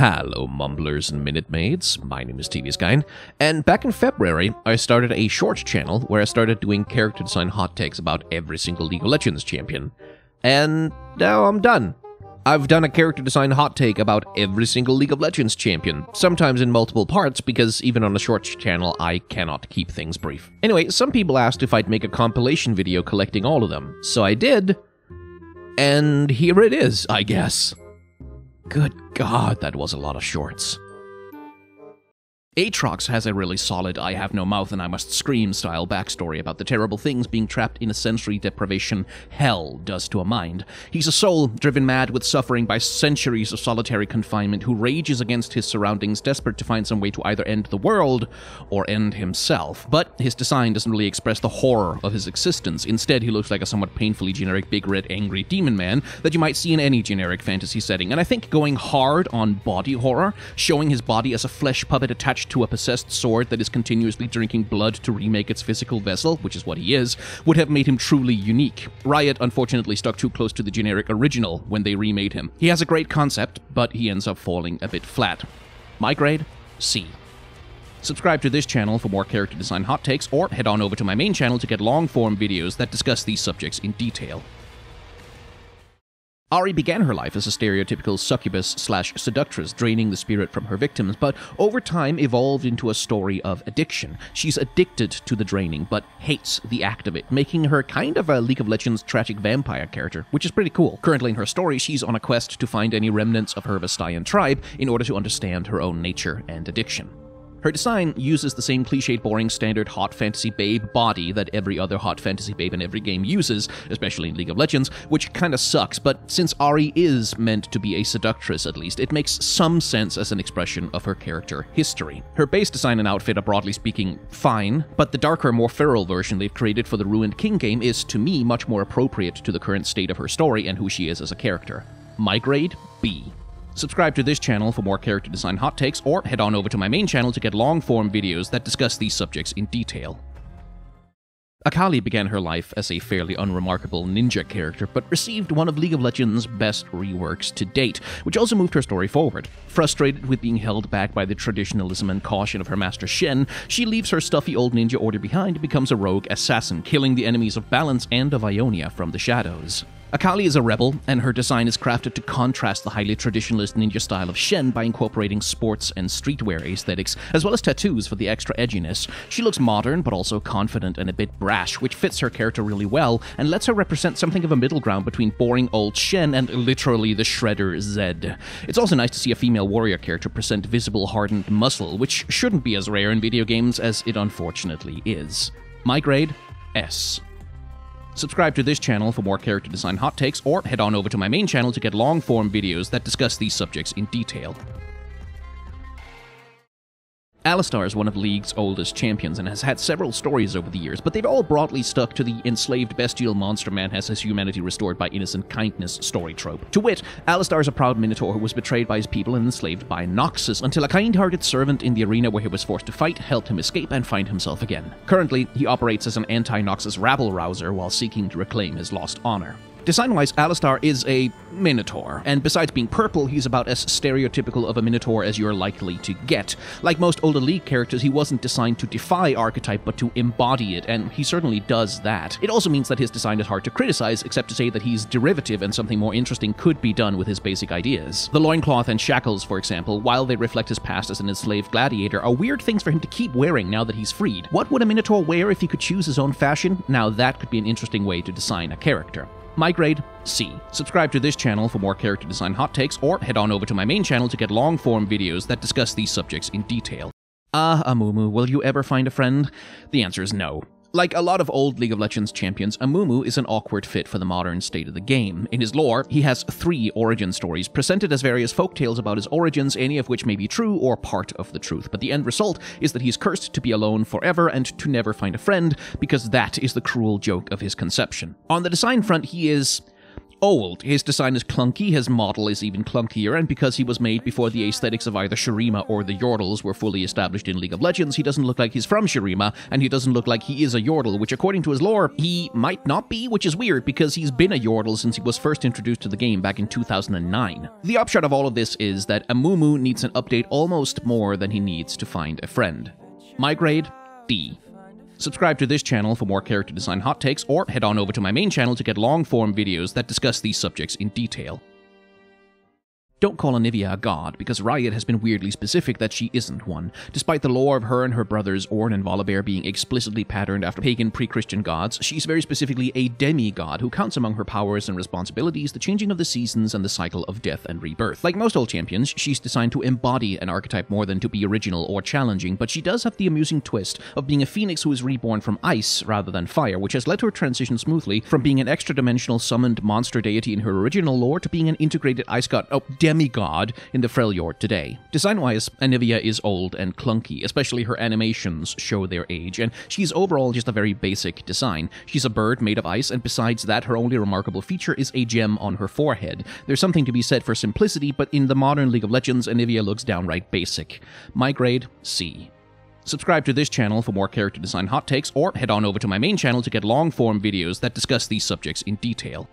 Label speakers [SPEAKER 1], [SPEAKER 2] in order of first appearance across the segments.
[SPEAKER 1] Hello, mumblers and minute maids. My name is TB Skyen, and back in February, I started a short channel where I started doing character design hot takes about every single League of Legends champion. And now I'm done. I've done a character design hot take about every single League of Legends champion, sometimes in multiple parts because even on a short channel I cannot keep things brief. Anyway, some people asked if I'd make a compilation video collecting all of them, so I did. And here it is, I guess. Good God, that was a lot of shorts. Aatrox has a really solid I have no mouth and I must scream style backstory about the terrible things being trapped in a sensory deprivation hell does to a mind. He's a soul driven mad with suffering by centuries of solitary confinement who rages against his surroundings, desperate to find some way to either end the world or end himself. But his design doesn't really express the horror of his existence. Instead, he looks like a somewhat painfully generic big red angry demon man that you might see in any generic fantasy setting. And I think going hard on body horror, showing his body as a flesh puppet attached to a possessed sword that is continuously drinking blood to remake its physical vessel, which is what he is, would have made him truly unique. Riot unfortunately stuck too close to the generic original when they remade him. He has a great concept, but he ends up falling a bit flat. My grade? C. Subscribe to this channel for more character design hot takes, or head on over to my main channel to get long form videos that discuss these subjects in detail. Ahri began her life as a stereotypical succubus slash seductress, draining the spirit from her victims, but over time evolved into a story of addiction. She's addicted to the draining, but hates the act of it, making her kind of a League of Legends tragic vampire character, which is pretty cool. Currently in her story, she's on a quest to find any remnants of her Vastayan tribe in order to understand her own nature and addiction. Her design uses the same cliched, boring, standard hot fantasy babe body that every other hot fantasy babe in every game uses, especially in League of Legends, which kinda sucks, but since Ahri is meant to be a seductress at least, it makes some sense as an expression of her character history. Her base design and outfit are broadly speaking fine, but the darker, more feral version they've created for the Ruined King game is, to me, much more appropriate to the current state of her story and who she is as a character. My grade? B. Subscribe to this channel for more character design hot takes, or head on over to my main channel to get long form videos that discuss these subjects in detail. Akali began her life as a fairly unremarkable ninja character, but received one of League of Legends' best reworks to date, which also moved her story forward. Frustrated with being held back by the traditionalism and caution of her master Shen, she leaves her stuffy old ninja order behind and becomes a rogue assassin, killing the enemies of Balance and of Ionia from the shadows. Akali is a rebel, and her design is crafted to contrast the highly traditionalist ninja style of Shen by incorporating sports and streetwear aesthetics, as well as tattoos for the extra edginess. She looks modern, but also confident and a bit brash, which fits her character really well, and lets her represent something of a middle ground between boring old Shen and literally the Shredder Zed. It's also nice to see a female warrior character present visible hardened muscle, which shouldn't be as rare in video games as it unfortunately is. My grade? S. Subscribe to this channel for more character design hot takes, or head on over to my main channel to get long form videos that discuss these subjects in detail. Alistar is one of League's oldest champions and has had several stories over the years, but they've all broadly stuck to the enslaved bestial monster man has his humanity restored by innocent kindness story trope. To wit, Alistar is a proud minotaur who was betrayed by his people and enslaved by Noxus until a kind-hearted servant in the arena where he was forced to fight helped him escape and find himself again. Currently, he operates as an anti-Noxus rabble-rouser while seeking to reclaim his lost honor. Design-wise, Alistar is a Minotaur, and besides being purple, he's about as stereotypical of a Minotaur as you're likely to get. Like most older League characters, he wasn't designed to defy archetype, but to embody it, and he certainly does that. It also means that his design is hard to criticize, except to say that he's derivative and something more interesting could be done with his basic ideas. The loincloth and shackles, for example, while they reflect his past as an enslaved gladiator, are weird things for him to keep wearing now that he's freed. What would a Minotaur wear if he could choose his own fashion? Now that could be an interesting way to design a character. My grade, C. Subscribe to this channel for more character design hot takes, or head on over to my main channel to get long form videos that discuss these subjects in detail. Ah, Amumu, will you ever find a friend? The answer is no. Like a lot of old League of Legends champions, Amumu is an awkward fit for the modern state of the game. In his lore, he has three origin stories, presented as various folktales about his origins, any of which may be true or part of the truth. But the end result is that he's cursed to be alone forever and to never find a friend, because that is the cruel joke of his conception. On the design front, he is old. His design is clunky, his model is even clunkier, and because he was made before the aesthetics of either Shurima or the Yordles were fully established in League of Legends, he doesn't look like he's from Shurima, and he doesn't look like he is a Yordle, which according to his lore, he might not be, which is weird because he's been a Yordle since he was first introduced to the game back in 2009. The upshot of all of this is that Amumu needs an update almost more than he needs to find a friend. My grade? D. Subscribe to this channel for more character design hot takes, or head on over to my main channel to get long form videos that discuss these subjects in detail. Don't call Anivia a god, because Riot has been weirdly specific that she isn't one, despite the lore of her and her brothers Ornn and Volibear being explicitly patterned after pagan pre-Christian gods, she's very specifically a demigod who counts among her powers and responsibilities the changing of the seasons and the cycle of death and rebirth. Like most old champions, she's designed to embody an archetype more than to be original or challenging, but she does have the amusing twist of being a phoenix who is reborn from ice rather than fire, which has led her transition smoothly from being an extra-dimensional summoned monster deity in her original lore to being an integrated ice god, oh, demigod in the Freljord today. Design-wise, Anivia is old and clunky, especially her animations show their age, and she's overall just a very basic design. She's a bird made of ice, and besides that, her only remarkable feature is a gem on her forehead. There's something to be said for simplicity, but in the modern League of Legends, Anivia looks downright basic. My grade, C. Subscribe to this channel for more character design hot takes, or head on over to my main channel to get long form videos that discuss these subjects in detail.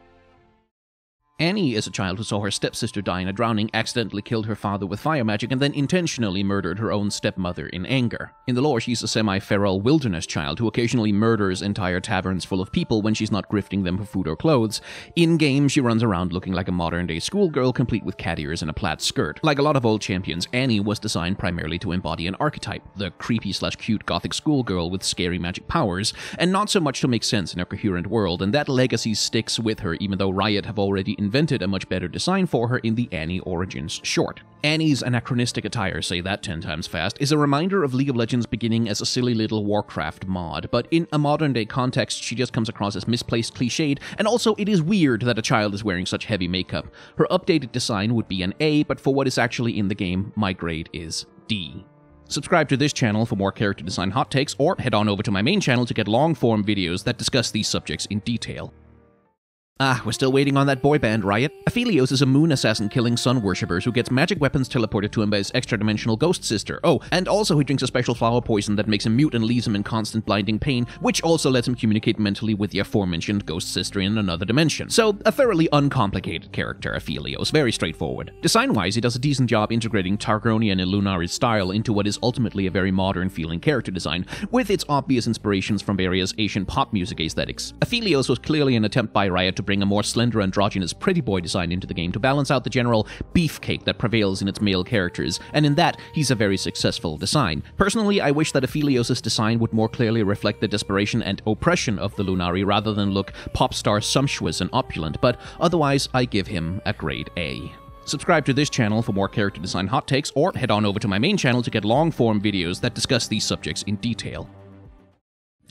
[SPEAKER 1] Annie is a child who saw her stepsister die in a drowning, accidentally killed her father with fire magic, and then intentionally murdered her own stepmother in anger. In the lore, she's a semi-feral wilderness child who occasionally murders entire taverns full of people when she's not grifting them for food or clothes. In-game, she runs around looking like a modern-day schoolgirl, complete with cat ears and a plaid skirt. Like a lot of old champions, Annie was designed primarily to embody an archetype, the creepy slash cute gothic schoolgirl with scary magic powers, and not so much to make sense in a coherent world, and that legacy sticks with her even though Riot have already invented a much better design for her in the Annie Origins short. Annie's anachronistic attire, say that 10 times fast, is a reminder of League of Legends beginning as a silly little Warcraft mod, but in a modern day context, she just comes across as misplaced cliched, and also it is weird that a child is wearing such heavy makeup. Her updated design would be an A, but for what is actually in the game, my grade is D. Subscribe to this channel for more character design hot takes, or head on over to my main channel to get long form videos that discuss these subjects in detail. Ah, we're still waiting on that boy band, Riot. Aphelios is a moon assassin killing sun worshippers who gets magic weapons teleported to him by his extra-dimensional ghost sister. Oh, and also he drinks a special flower poison that makes him mute and leaves him in constant blinding pain, which also lets him communicate mentally with the aforementioned ghost sister in another dimension. So, a thoroughly uncomplicated character, Aphelios. Very straightforward. Design-wise, he does a decent job integrating Targonian and Lunari style into what is ultimately a very modern-feeling character design, with its obvious inspirations from various Asian pop music aesthetics. Aphelios was clearly an attempt by Riot to bring a more slender, androgynous, pretty boy design into the game to balance out the general beefcake that prevails in its male characters, and in that, he's a very successful design. Personally, I wish that Aphelios' design would more clearly reflect the desperation and oppression of the Lunari rather than look pop star sumptuous and opulent, but otherwise, I give him a grade A. Subscribe to this channel for more character design hot takes, or head on over to my main channel to get long form videos that discuss these subjects in detail.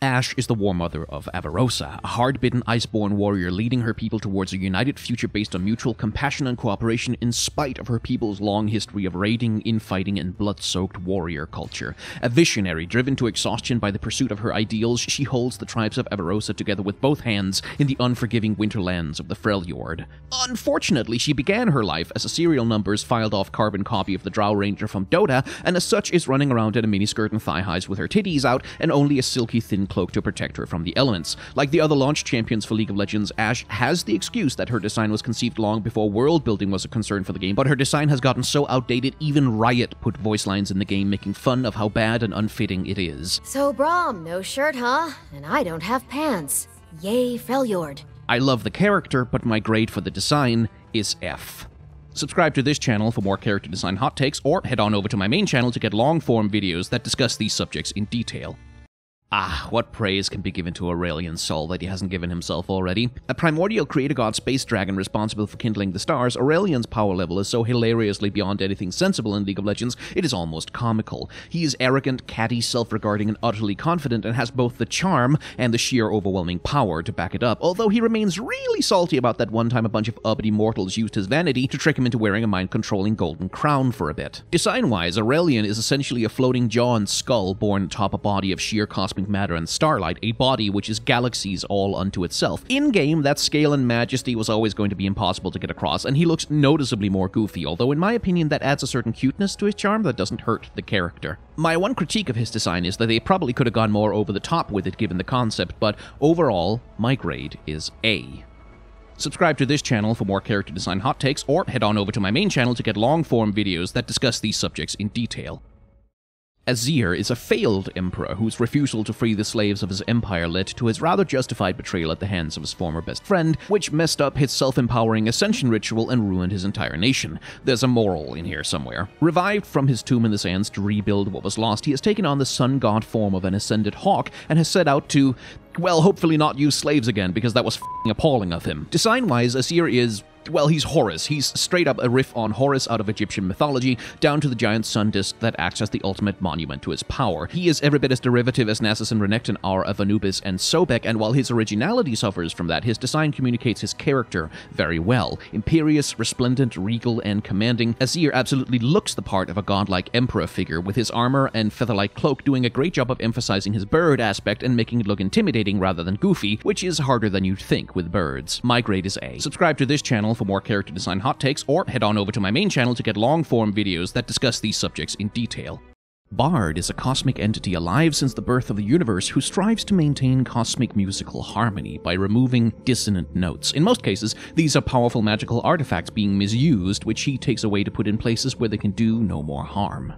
[SPEAKER 1] Ashe is the war mother of Avarosa, a hard-bitten iceborn warrior leading her people towards a united future based on mutual compassion and cooperation in spite of her people's long history of raiding, infighting, and blood-soaked warrior culture. A visionary driven to exhaustion by the pursuit of her ideals, she holds the tribes of Avarosa together with both hands in the unforgiving winterlands of the Freljord. Unfortunately, she began her life as a serial numbers filed off carbon copy of the Drow Ranger from Dota, and as such is running around in a miniskirt and thigh highs with her titties out and only a silky thin cloak to protect her from the elements. Like the other launch champions for League of Legends, Ashe has the excuse that her design was conceived long before world building was a concern for the game, but her design has gotten so outdated even Riot put voice lines in the game making fun of how bad and unfitting it is.
[SPEAKER 2] So, Braum, no shirt, huh? And I don't have pants. Yay, Freljord.
[SPEAKER 1] I love the character, but my grade for the design is F. Subscribe to this channel for more character design hot takes, or head on over to my main channel to get long form videos that discuss these subjects in detail. Ah, what praise can be given to Aurelion Sol that he hasn't given himself already? A primordial creator god space dragon responsible for kindling the stars, Aurelian's power level is so hilariously beyond anything sensible in League of Legends, it is almost comical. He is arrogant, catty, self-regarding, and utterly confident, and has both the charm and the sheer overwhelming power to back it up, although he remains really salty about that one time a bunch of uppity mortals used his vanity to trick him into wearing a mind-controlling golden crown for a bit. Design-wise, Aurelion is essentially a floating jaw and skull born atop a body of sheer cosmic cosmic matter and starlight, a body which is galaxies all unto itself. In game, that scale and majesty was always going to be impossible to get across, and he looks noticeably more goofy, although in my opinion that adds a certain cuteness to his charm that doesn't hurt the character. My one critique of his design is that they probably could have gone more over the top with it given the concept, but overall, my grade is A. Subscribe to this channel for more character design hot takes, or head on over to my main channel to get long form videos that discuss these subjects in detail. Azir is a failed emperor whose refusal to free the slaves of his empire led to his rather justified betrayal at the hands of his former best friend, which messed up his self-empowering ascension ritual and ruined his entire nation. There's a moral in here somewhere. Revived from his tomb in the sands to rebuild what was lost, he has taken on the sun god form of an ascended hawk and has set out to well, hopefully not use slaves again, because that was appalling of him. Design-wise, Azir is well, he's Horus. He's straight up a riff on Horus out of Egyptian mythology, down to the giant sun disk that acts as the ultimate monument to his power. He is every bit as derivative as Nasus and Renekton are of Anubis and Sobek, and while his originality suffers from that, his design communicates his character very well. Imperious, resplendent, regal, and commanding, Azir absolutely looks the part of a godlike emperor figure, with his armor and feather-like cloak doing a great job of emphasizing his bird aspect and making it look intimidating rather than goofy, which is harder than you'd think with birds. My grade is A. Subscribe to this channel for more character design hot takes, or head on over to my main channel to get long form videos that discuss these subjects in detail. Bard is a cosmic entity alive since the birth of the universe who strives to maintain cosmic musical harmony by removing dissonant notes. In most cases, these are powerful magical artifacts being misused, which he takes away to put in places where they can do no more harm.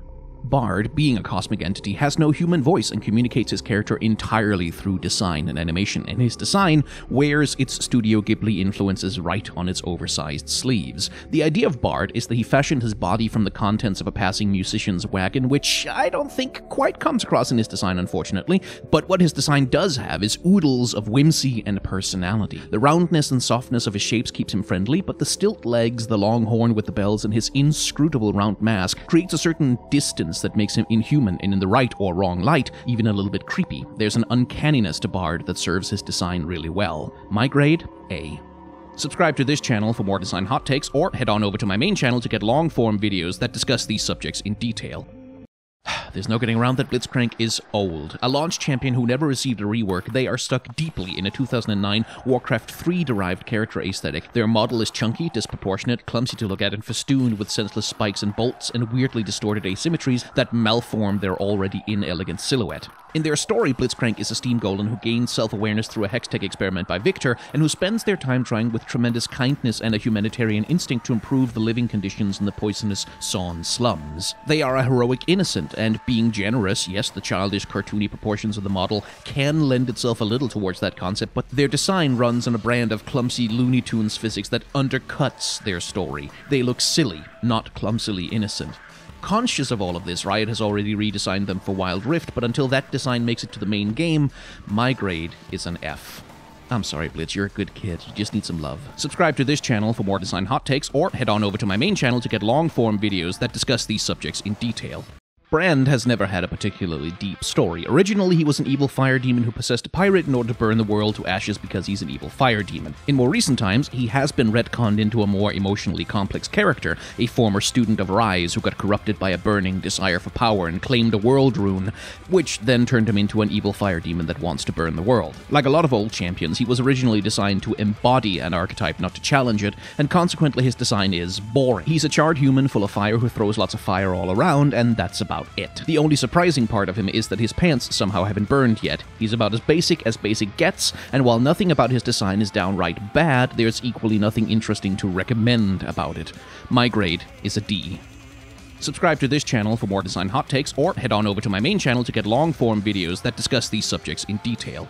[SPEAKER 1] Bard, being a cosmic entity, has no human voice and communicates his character entirely through design and animation, and his design wears its Studio Ghibli influences right on its oversized sleeves. The idea of Bard is that he fashioned his body from the contents of a passing musician's wagon, which I don't think quite comes across in his design, unfortunately, but what his design does have is oodles of whimsy and personality. The roundness and softness of his shapes keeps him friendly, but the stilt legs, the long horn with the bells, and his inscrutable round mask creates a certain distance that makes him inhuman and in the right or wrong light, even a little bit creepy. There's an uncanniness to Bard that serves his design really well. My grade, A. Subscribe to this channel for more design hot takes, or head on over to my main channel to get long form videos that discuss these subjects in detail. There's no getting around that Blitzcrank is old. A launch champion who never received a rework, they are stuck deeply in a 2009 Warcraft 3 derived character aesthetic. Their model is chunky, disproportionate, clumsy to look at, and festooned with senseless spikes and bolts and weirdly distorted asymmetries that malform their already inelegant silhouette. In their story, Blitzcrank is a Steam Golem who gains self-awareness through a Hextech experiment by Viktor, and who spends their time trying with tremendous kindness and a humanitarian instinct to improve the living conditions in the poisonous Zaun slums. They are a heroic innocent, and being generous, yes, the childish, cartoony proportions of the model can lend itself a little towards that concept, but their design runs on a brand of clumsy Looney Tunes physics that undercuts their story. They look silly, not clumsily innocent. Conscious of all of this, Riot has already redesigned them for Wild Rift, but until that design makes it to the main game, my grade is an F. I'm sorry, Blitz, you're a good kid. You just need some love. Subscribe to this channel for more design hot takes, or head on over to my main channel to get long form videos that discuss these subjects in detail. Brand has never had a particularly deep story. Originally, he was an evil fire demon who possessed a pirate in order to burn the world to ashes because he's an evil fire demon. In more recent times, he has been retconned into a more emotionally complex character, a former student of Ryze who got corrupted by a burning desire for power and claimed a world rune, which then turned him into an evil fire demon that wants to burn the world. Like a lot of old champions, he was originally designed to embody an archetype, not to challenge it, and consequently his design is boring. He's a charred human full of fire who throws lots of fire all around, and that's about about it. The only surprising part of him is that his pants somehow haven't burned yet. He's about as basic as basic gets, and while nothing about his design is downright bad, there's equally nothing interesting to recommend about it. My grade is a D. Subscribe to this channel for more design hot takes, or head on over to my main channel to get long form videos that discuss these subjects in detail.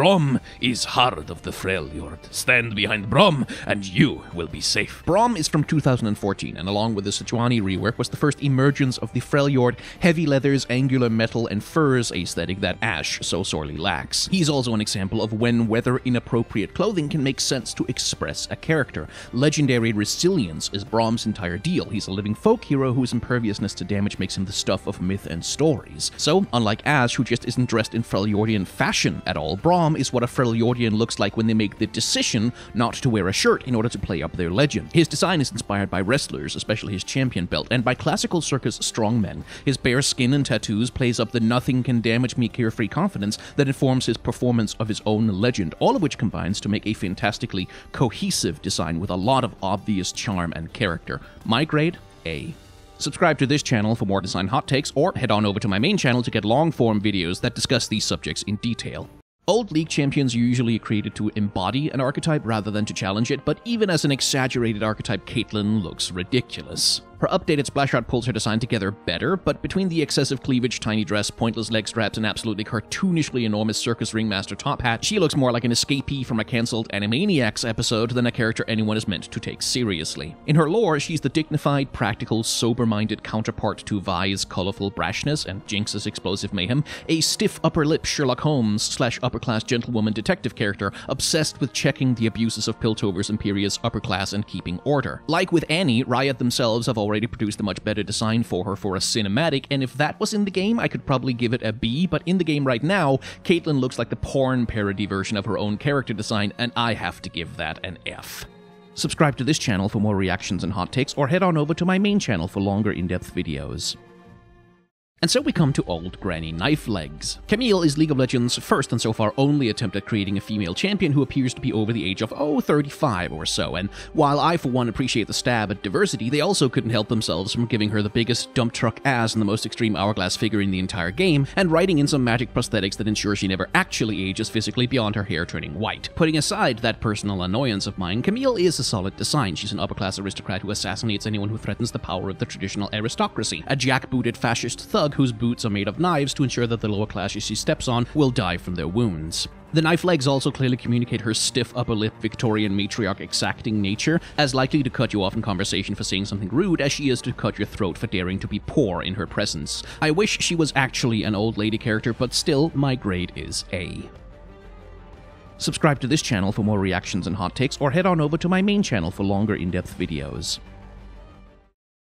[SPEAKER 3] Braum is Heart of the Freljord. Stand behind Braum, and you will be safe.
[SPEAKER 1] Braum is from 2014, and along with the Sejuani rework, was the first emergence of the Freljord heavy leathers, angular metal, and furs aesthetic that Ashe so sorely lacks. He's also an example of when weather inappropriate clothing can make sense to express a character. Legendary resilience is Braum's entire deal. He's a living folk hero whose imperviousness to damage makes him the stuff of myth and stories. So, unlike Ashe, who just isn't dressed in Freljordian fashion at all, Braum Braum is what a Freljordian looks like when they make the decision not to wear a shirt in order to play up their legend. His design is inspired by wrestlers, especially his champion belt, and by classical circus strongmen. His bare skin and tattoos plays up the nothing can damage me carefree confidence that informs his performance of his own legend, all of which combines to make a fantastically cohesive design with a lot of obvious charm and character. My grade? A. Subscribe to this channel for more design hot takes, or head on over to my main channel to get long form videos that discuss these subjects in detail. Old League champions are usually created to embody an archetype rather than to challenge it, but even as an exaggerated archetype, Caitlyn looks ridiculous. Her updated splash art pulls her design together better, but between the excessive cleavage, tiny dress, pointless leg straps, and absolutely cartoonishly enormous circus ringmaster top hat, she looks more like an escapee from a cancelled Animaniacs episode than a character anyone is meant to take seriously. In her lore, she's the dignified, practical, sober-minded counterpart to Vi's colorful brashness and Jinx's explosive mayhem, a stiff upper lip Sherlock Holmes slash upper-class gentlewoman detective character obsessed with checking the abuses of Piltover's imperious upper class and keeping order. Like with Annie, Riot themselves have already already produced a much better design for her for a cinematic, and if that was in the game, I could probably give it a B, but in the game right now, Caitlyn looks like the porn parody version of her own character design, and I have to give that an F. Subscribe to this channel for more reactions and hot takes, or head on over to my main channel for longer in-depth videos. And so we come to old Granny Knife Legs. Camille is League of Legends' first and so far only attempt at creating a female champion who appears to be over the age of, oh, 35 or so, and while I for one appreciate the stab at diversity, they also couldn't help themselves from giving her the biggest dump truck ass and the most extreme hourglass figure in the entire game, and writing in some magic prosthetics that ensure she never actually ages physically beyond her hair turning white. Putting aside that personal annoyance of mine, Camille is a solid design. She's an upper-class aristocrat who assassinates anyone who threatens the power of the traditional aristocracy, a jackbooted fascist thug whose boots are made of knives to ensure that the lower classes she steps on will die from their wounds. The knife legs also clearly communicate her stiff upper lip Victorian matriarch exacting nature, as likely to cut you off in conversation for saying something rude as she is to cut your throat for daring to be poor in her presence. I wish she was actually an old lady character, but still, my grade is A. Subscribe to this channel for more reactions and hot takes, or head on over to my main channel for longer in-depth videos.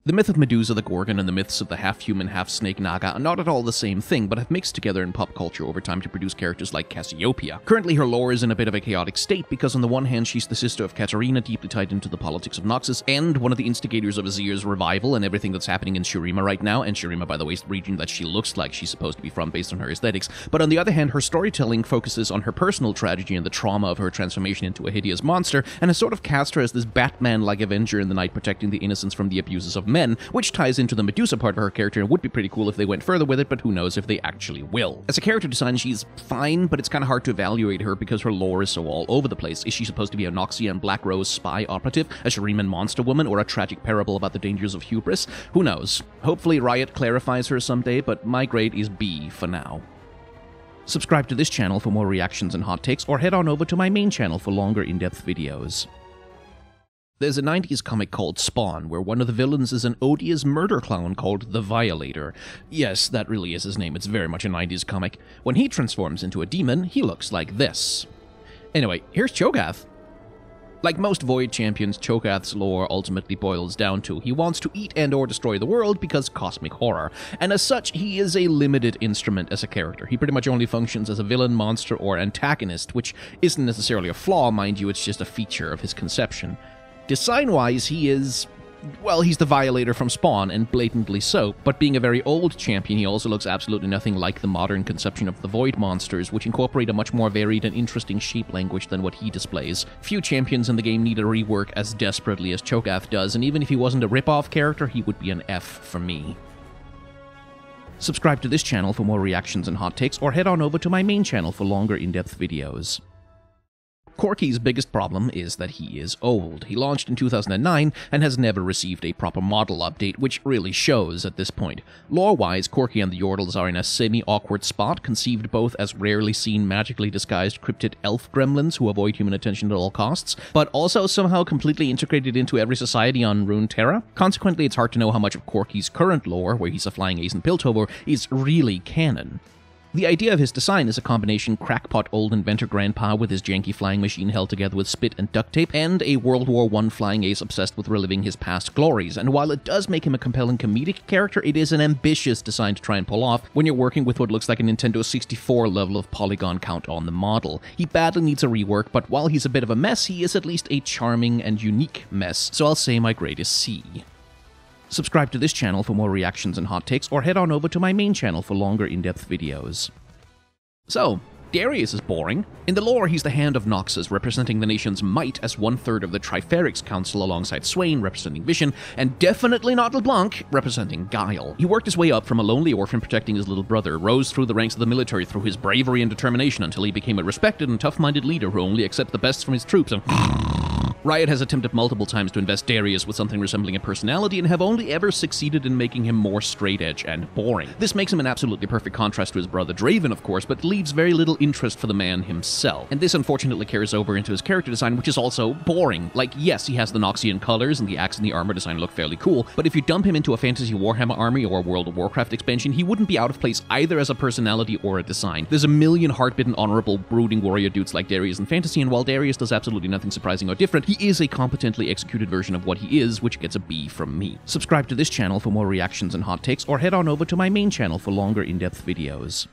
[SPEAKER 1] The myth of Medusa the Gorgon and the myths of the half-human, half-snake Naga are not at all the same thing, but have mixed together in pop culture over time to produce characters like Cassiopeia. Currently, her lore is in a bit of a chaotic state because on the one hand, she's the sister of Katarina, deeply tied into the politics of Noxus, and one of the instigators of Azir's revival and everything that's happening in Shurima right now, and Shurima, by the way, is the region that she looks like she's supposed to be from based on her aesthetics. But on the other hand, her storytelling focuses on her personal tragedy and the trauma of her transformation into a hideous monster, and has sort of cast her as this Batman-like Avenger in the night protecting the innocents from the abuses of men, which ties into the Medusa part of her character and would be pretty cool if they went further with it, but who knows if they actually will. As a character design, she's fine, but it's kind of hard to evaluate her because her lore is so all over the place. Is she supposed to be a Noxian Black Rose spy operative, a Shuriman monster woman, or a tragic parable about the dangers of hubris? Who knows? Hopefully Riot clarifies her someday, but my grade is B for now. Subscribe to this channel for more reactions and hot takes, or head on over to my main channel for longer in-depth videos. There's a 90s comic called Spawn, where one of the villains is an odious murder clown called the Violator. Yes, that really is his name, it's very much a 90s comic. When he transforms into a demon, he looks like this. Anyway, here's Cho'Gath. Like most Void champions, Cho'Gath's lore ultimately boils down to he wants to eat and or destroy the world because cosmic horror, and as such, he is a limited instrument as a character. He pretty much only functions as a villain, monster, or antagonist, which isn't necessarily a flaw, mind you, it's just a feature of his conception. Design wise, he is. Well, he's the violator from Spawn, and blatantly so, but being a very old champion, he also looks absolutely nothing like the modern conception of the Void monsters, which incorporate a much more varied and interesting shape language than what he displays. Few champions in the game need a rework as desperately as Cho'Gath does, and even if he wasn't a rip-off character, he would be an F for me. Subscribe to this channel for more reactions and hot takes, or head on over to my main channel for longer in-depth videos. Corki's biggest problem is that he is old. He launched in 2009 and has never received a proper model update, which really shows at this point. Lore-wise, Corki and the Yordles are in a semi-awkward spot, conceived both as rarely seen magically disguised cryptid elf gremlins who avoid human attention at all costs, but also somehow completely integrated into every society on Runeterra. Consequently, it's hard to know how much of Corki's current lore, where he's a flying ace in Piltover, is really canon. The idea of his design is a combination crackpot old inventor grandpa with his janky flying machine held together with spit and duct tape, and a World War I flying ace obsessed with reliving his past glories. And while it does make him a compelling comedic character, it is an ambitious design to try and pull off when you're working with what looks like a Nintendo 64 level of polygon count on the model. He badly needs a rework, but while he's a bit of a mess, he is at least a charming and unique mess, so I'll say my grade is C. Subscribe to this channel for more reactions and hot takes, or head on over to my main channel for longer in-depth videos. So, Darius is boring. In the lore, he's the Hand of Noxus, representing the nation's might as one third of the Trifarix Council alongside Swain, representing Vision, and definitely not LeBlanc, representing Guile. He worked his way up from a lonely orphan protecting his little brother, rose through the ranks of the military through his bravery and determination until he became a respected and tough minded leader who only accepts the best from his troops and. Riot has attempted multiple times to invest Darius with something resembling a personality and have only ever succeeded in making him more straight edge and boring. This makes him an absolutely perfect contrast to his brother Draven, of course, but leaves very little interest for the man himself. And this unfortunately carries over into his character design, which is also boring. Like, yes, he has the Noxian colors and the axe and the armor design look fairly cool, but if you dump him into a fantasy Warhammer army or a World of Warcraft expansion, he wouldn't be out of place either as a personality or a design. There's a million heart-bitten, honorable, brooding warrior dudes like Darius in fantasy, and while Darius does absolutely nothing surprising or different, he is a competently executed version of what he is, which gets a B from me. Subscribe to this channel for more reactions and hot takes, or head on over to my main channel for longer in-depth videos.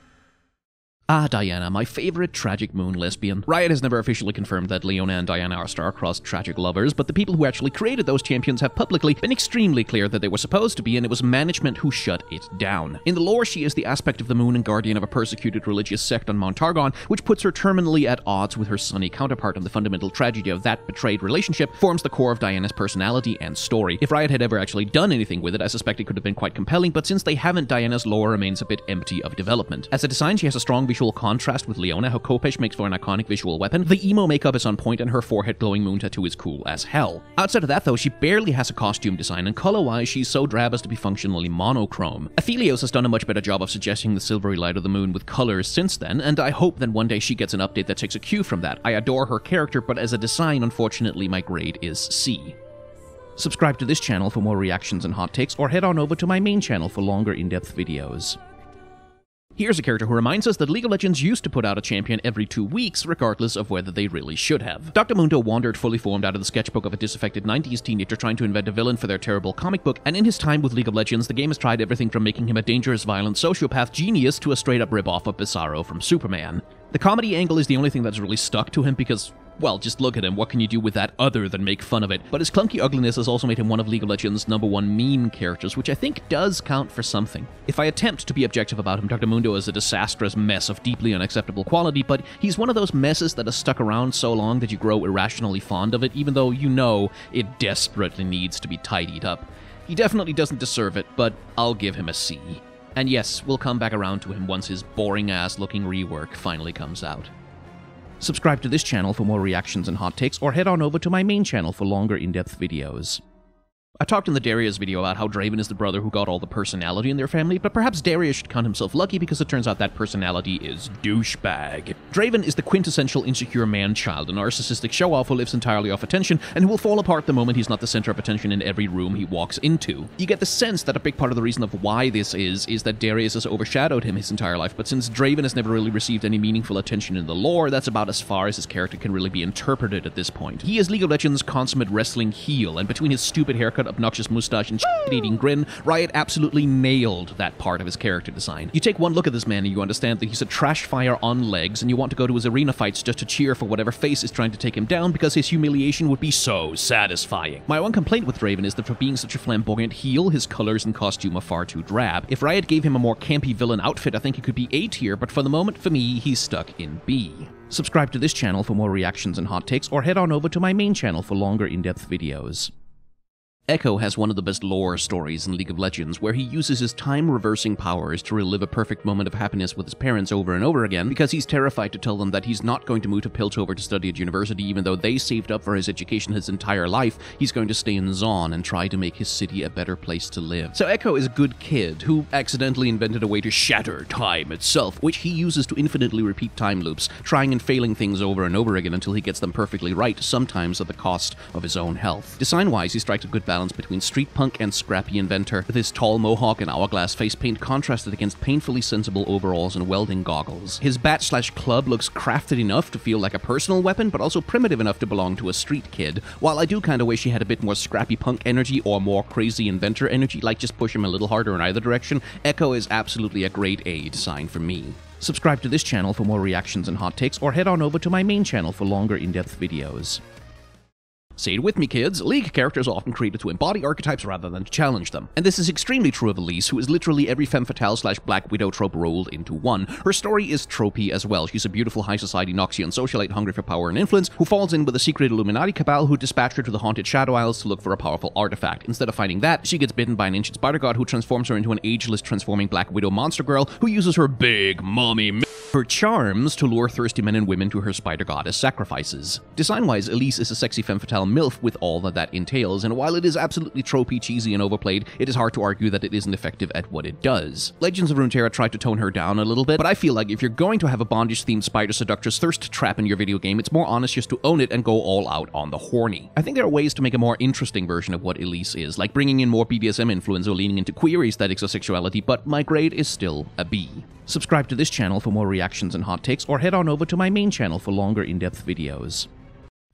[SPEAKER 1] Ah, Diana, my favorite tragic moon lesbian. Riot has never officially confirmed that Leona and Diana are star-crossed tragic lovers, but the people who actually created those champions have publicly been extremely clear that they were supposed to be, and it was management who shut it down. In the lore, she is the aspect of the moon and guardian of a persecuted religious sect on Mount Targon, which puts her terminally at odds with her sunny counterpart, and the fundamental tragedy of that betrayed relationship forms the core of Diana's personality and story. If Riot had ever actually done anything with it, I suspect it could have been quite compelling, but since they haven't, Diana's lore remains a bit empty of development. As a design, she has a strong contrast with Leona, how Khopesh makes for an iconic visual weapon. The emo makeup is on point and her forehead glowing moon tattoo is cool as hell. Outside of that though, she barely has a costume design and color-wise she's so drab as to be functionally monochrome. Aphelios has done a much better job of suggesting the silvery light of the moon with colors since then, and I hope that one day she gets an update that takes a cue from that. I adore her character, but as a design, unfortunately, my grade is C. Subscribe to this channel for more reactions and hot takes, or head on over to my main channel for longer in-depth videos. Here's a character who reminds us that League of Legends used to put out a champion every two weeks, regardless of whether they really should have. Dr. Mundo wandered fully formed out of the sketchbook of a disaffected 90s teenager trying to invent a villain for their terrible comic book, and in his time with League of Legends, the game has tried everything from making him a dangerous, violent sociopath genius to a straight up ripoff of Bizarro from Superman. The comedy angle is the only thing that's really stuck to him because well, just look at him. What can you do with that other than make fun of it? But his clunky ugliness has also made him one of League of Legends' number one meme characters, which I think does count for something. If I attempt to be objective about him, Dr. Mundo is a disastrous mess of deeply unacceptable quality, but he's one of those messes that has stuck around so long that you grow irrationally fond of it, even though you know it desperately needs to be tidied up. He definitely doesn't deserve it, but I'll give him a C. And yes, we'll come back around to him once his boring ass looking rework finally comes out. Subscribe to this channel for more reactions and hot takes, or head on over to my main channel for longer in-depth videos. I talked in the Darius video about how Draven is the brother who got all the personality in their family, but perhaps Darius should count himself lucky because it turns out that personality is douchebag. Draven is the quintessential insecure man-child, a narcissistic show-off who lives entirely off attention and who will fall apart the moment he's not the center of attention in every room he walks into. You get the sense that a big part of the reason of why this is, is that Darius has overshadowed him his entire life, but since Draven has never really received any meaningful attention in the lore, that's about as far as his character can really be interpreted at this point. He is League of Legends' consummate wrestling heel, and between his stupid haircut obnoxious mustache, and eating grin, Riot absolutely nailed that part of his character design. You take one look at this man and you understand that he's a trash fire on legs, and you want to go to his arena fights just to cheer for whatever face is trying to take him down because his humiliation would be so satisfying. My one complaint with Draven is that for being such a flamboyant heel, his colors and costume are far too drab. If Riot gave him a more campy villain outfit, I think he could be A tier, but for the moment, for me, he's stuck in B. Subscribe to this channel for more reactions and hot takes, or head on over to my main channel for longer in-depth videos. Ekko has one of the best lore stories in League of Legends, where he uses his time reversing powers to relive a perfect moment of happiness with his parents over and over again because he's terrified to tell them that he's not going to move to Piltover to study at university, even though they saved up for his education his entire life. He's going to stay in Zaun and try to make his city a better place to live. So Ekko is a good kid who accidentally invented a way to shatter time itself, which he uses to infinitely repeat time loops, trying and failing things over and over again until he gets them perfectly right, sometimes at the cost of his own health. Design wise, he strikes a good balance balance between street punk and scrappy inventor, with his tall mohawk and hourglass face paint contrasted against painfully sensible overalls and welding goggles. His bat slash club looks crafted enough to feel like a personal weapon, but also primitive enough to belong to a street kid. While I do kinda wish he had a bit more scrappy punk energy or more crazy inventor energy, like just push him a little harder in either direction, Ekko is absolutely a great A design for me. Subscribe to this channel for more reactions and hot takes, or head on over to my main channel for longer in-depth videos. Say it with me, kids. League characters are often created to embody archetypes rather than to challenge them. And this is extremely true of Elise, who is literally every femme fatale slash Black Widow trope rolled into one. Her story is tropey as well. She's a beautiful high society Noxian socialite hungry for power and influence, who falls in with a secret Illuminati cabal who dispatch her to the haunted Shadow Isles to look for a powerful artifact. Instead of finding that, she gets bitten by an ancient spider god who transforms her into an ageless transforming Black Widow monster girl who uses her big mommy her charms to lure thirsty men and women to her spider goddess sacrifices. Design-wise, Elise is a sexy femme fatale MILF with all that that entails, and while it is absolutely tropey, cheesy, and overplayed, it is hard to argue that it isn't effective at what it does. Legends of Runeterra tried to tone her down a little bit, but I feel like if you're going to have a bondage-themed spider seductress thirst trap in your video game, it's more honest just to own it and go all out on the horny. I think there are ways to make a more interesting version of what Elise is, like bringing in more BDSM influence or leaning into queer aesthetics or sexuality, but my grade is still a B. Subscribe to this channel for more reactions and hot takes, or head on over to my main channel for longer in-depth videos.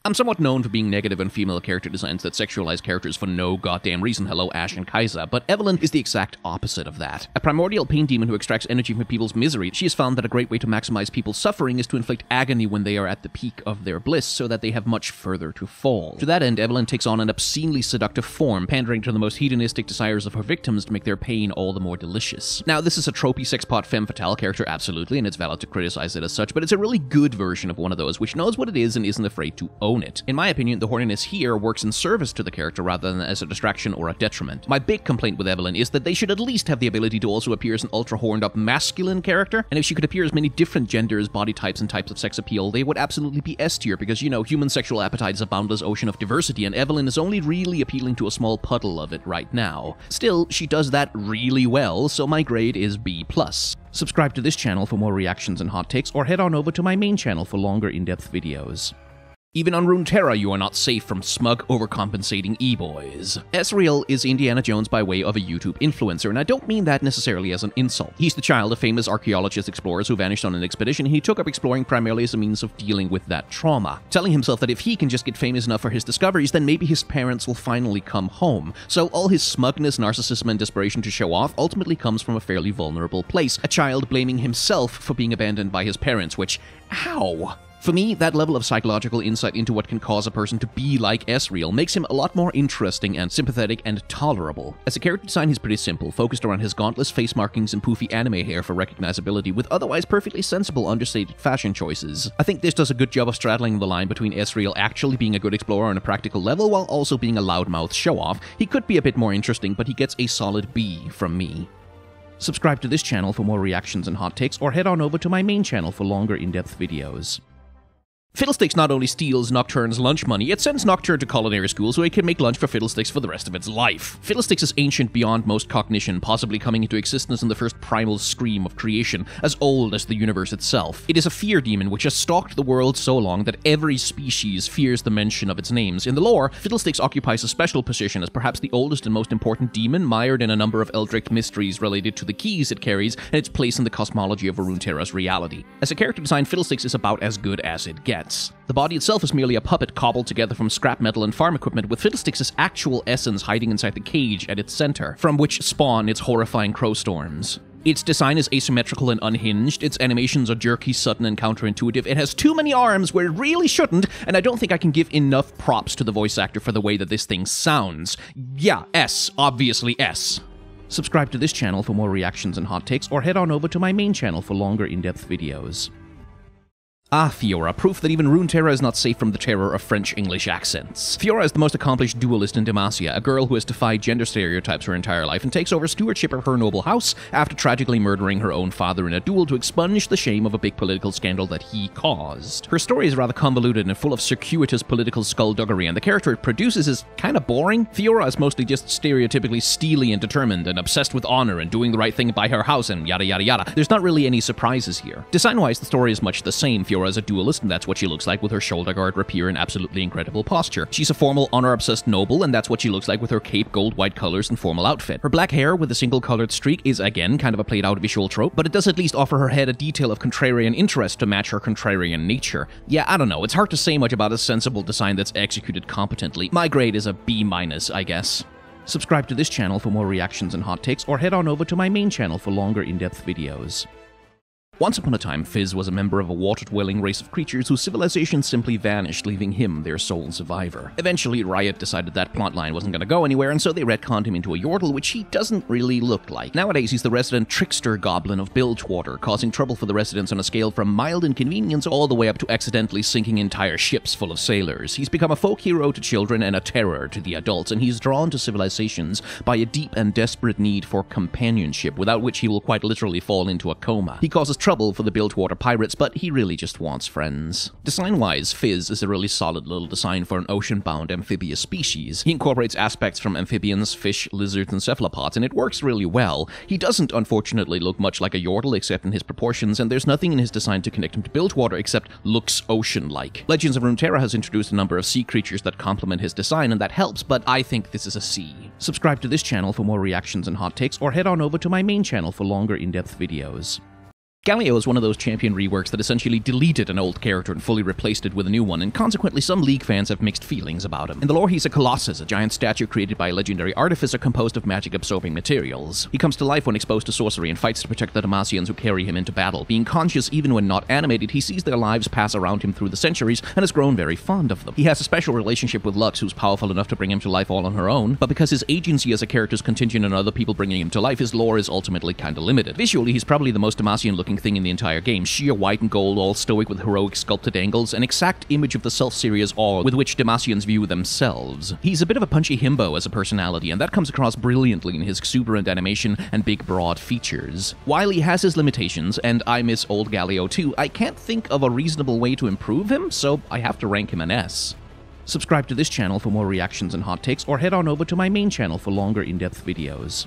[SPEAKER 1] I'm somewhat known for being negative on female character designs that sexualize characters for no goddamn reason. Hello, Ashe and Kai'Sa. But Evelynn is the exact opposite of that. A primordial pain demon who extracts energy from people's misery, she has found that a great way to maximize people's suffering is to inflict agony when they are at the peak of their bliss, so that they have much further to fall. To that end, Evelynn takes on an obscenely seductive form, pandering to the most hedonistic desires of her victims to make their pain all the more delicious. Now, this is a tropey sexpot femme fatale character, absolutely, and it's valid to criticize it as such, but it's a really good version of one of those, which knows what it is and isn't afraid to own In my opinion, the horniness here works in service to the character rather than as a distraction or a detriment. My big complaint with Evelynn is that they should at least have the ability to also appear as an ultra horned up masculine character, and if she could appear as many different genders, body types, and types of sex appeal, they would absolutely be S tier because, you know, human sexual appetite is a boundless ocean of diversity, and Evelynn is only really appealing to a small puddle of it right now. Still, she does that really well, so my grade is B+. Subscribe to this channel for more reactions and hot takes, or head on over to my main channel for longer in-depth videos. Even on Runeterra, you are not safe from smug, overcompensating e-boys. Ezreal is Indiana Jones by way of a YouTube influencer, and I don't mean that necessarily as an insult. He's the child of famous archaeologist explorers who vanished on an expedition, and he took up exploring primarily as a means of dealing with that trauma, telling himself that if he can just get famous enough for his discoveries, then maybe his parents will finally come home. So all his smugness, narcissism, and desperation to show off ultimately comes from a fairly vulnerable place, a child blaming himself for being abandoned by his parents, which, how? For me, that level of psychological insight into what can cause a person to be like Ezreal makes him a lot more interesting and sympathetic and tolerable. As a character design, he's pretty simple, focused around his gauntless face markings and poofy anime hair for recognizability, with otherwise perfectly sensible, understated fashion choices. I think this does a good job of straddling the line between Ezreal actually being a good explorer on a practical level while also being a loudmouth show-off. He could be a bit more interesting, but he gets a solid B from me. Subscribe to this channel for more reactions and hot takes, or head on over to my main channel for longer in-depth videos. Fiddlesticks not only steals Nocturne's lunch money, it sends Nocturne to culinary school so it can make lunch for Fiddlesticks for the rest of its life. Fiddlesticks is ancient beyond most cognition, possibly coming into existence in the first primal scream of creation, as old as the universe itself. It is a fear demon which has stalked the world so long that every species fears the mention of its names. In the lore, Fiddlesticks occupies a special position as perhaps the oldest and most important demon, mired in a number of eldritch mysteries related to the keys it carries and its place in the cosmology of Runeterra's reality. As a character design, Fiddlesticks is about as good as it gets. The body itself is merely a puppet cobbled together from scrap metal and farm equipment, with Fiddlesticks' actual essence hiding inside the cage at its center, from which spawn its horrifying crow storms. Its design is asymmetrical and unhinged, its animations are jerky, sudden, and counterintuitive, it has too many arms where it really shouldn't, and I don't think I can give enough props to the voice actor for the way that this thing sounds. Yeah, S, obviously S. Subscribe to this channel for more reactions and hot takes, or head on over to my main channel for longer in-depth videos. Ah, Fiora, proof that even Runeterra is not safe from the terror of French-English accents. Fiora is the most accomplished duelist in Demacia, a girl who has defied gender stereotypes her entire life and takes over stewardship of her noble house after tragically murdering her own father in a duel to expunge the shame of a big political scandal that he caused. Her story is rather convoluted and full of circuitous political skullduggery, and the character it produces is kinda boring. Fiora is mostly just stereotypically steely and determined and obsessed with honor and doing the right thing by her house and yada yada yada. There's not really any surprises here. Design-wise, the story is much the same. Fiora Pandora as a duelist, and that's what she looks like with her shoulder guard, rapier, and absolutely incredible posture. She's a formal, honor-obsessed noble, and that's what she looks like with her cape, gold, white colors, and formal outfit. Her black hair with a single colored streak is, again, kind of a played-out visual trope, but it does at least offer her head a detail of contrarian interest to match her contrarian nature. Yeah, I don't know, it's hard to say much about a sensible design that's executed competently. My grade is a B minus, I guess. Subscribe to this channel for more reactions and hot takes, or head on over to my main channel for longer in-depth videos. Once upon a time, Fizz was a member of a water-dwelling race of creatures whose civilization simply vanished, leaving him their sole survivor. Eventually, Riot decided that plotline wasn't going to go anywhere, and so they retconned him into a Yordle, which he doesn't really look like. Nowadays, he's the resident trickster goblin of Bilgewater, causing trouble for the residents on a scale from mild inconvenience all the way up to accidentally sinking entire ships full of sailors. He's become a folk hero to children and a terror to the adults, and he's drawn to civilizations by a deep and desperate need for companionship, without which he will quite literally fall into a coma. He causes trouble for the Bilgewater pirates, but he really just wants friends. Design-wise, Fizz is a really solid little design for an ocean-bound amphibious species. He incorporates aspects from amphibians, fish, lizards, and cephalopods, and it works really well. He doesn't, unfortunately, look much like a Yordle except in his proportions, and there's nothing in his design to connect him to Bilgewater except looks ocean-like. Legends of Runeterra has introduced a number of sea creatures that complement his design, and that helps, but I think this is a C. Subscribe to this channel for more reactions and hot takes, or head on over to my main channel for longer in-depth videos. Galio is one of those champion reworks that essentially deleted an old character and fully replaced it with a new one, and consequently some League fans have mixed feelings about him. In the lore, he's a Colossus, a giant statue created by a legendary artificer composed of magic-absorbing materials. He comes to life when exposed to sorcery and fights to protect the Demacians who carry him into battle. Being conscious even when not animated, he sees their lives pass around him through the centuries and has grown very fond of them. He has a special relationship with Lux, who's powerful enough to bring him to life all on her own, but because his agency as a character is contingent on other people bringing him to life, his lore is ultimately kinda limited. Visually, he's probably the most Thing in the entire game game, sheer white and gold, all stoic with heroic sculpted angles, an exact image of the self-serious awe with which Demacians view themselves. He's a bit of a punchy himbo as a personality, and that comes across brilliantly in his exuberant animation and big broad features. While he has his limitations, and I miss old Galio too, I can't think of a reasonable way to improve him, so I have to rank him an S. Subscribe to this channel for more reactions and hot takes, or head on over to my main channel for longer in-depth videos.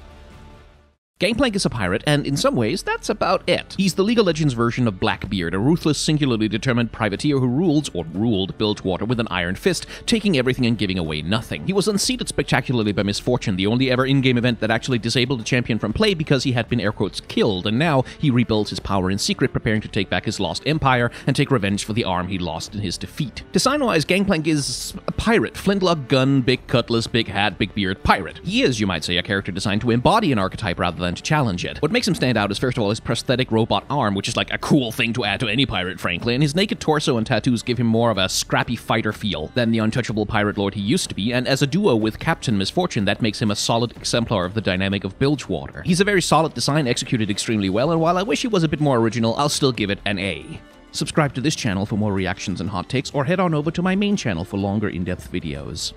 [SPEAKER 1] Gangplank is a pirate, and in some ways, that's about it. He's the League of Legends version of Blackbeard, a ruthless, singularly determined privateer who rules, or ruled, Bilgewater with an iron fist, taking everything and giving away nothing. He was unseated spectacularly by misfortune, the only ever in-game event that actually disabled a champion from play because he had been air quotes killed, and now he rebuilds his power in secret, preparing to take back his lost empire and take revenge for the arm he lost in his defeat. Design-wise, Gangplank is a pirate. Flintlock gun, big cutlass, big hat, big beard, pirate. He is, you might say, a character designed to embody an archetype rather than to challenge it. What makes him stand out is first of all his prosthetic robot arm, which is like a cool thing to add to any pirate, frankly, and his naked torso and tattoos give him more of a scrappy fighter feel than the untouchable pirate lord he used to be, and as a duo with Captain Misfortune, that makes him a solid exemplar of the dynamic of Bilgewater. He's a very solid design, executed extremely well, and while I wish he was a bit more original, I'll still give it an A. Subscribe to this channel for more reactions and hot takes, or head on over to my main channel for longer in-depth videos.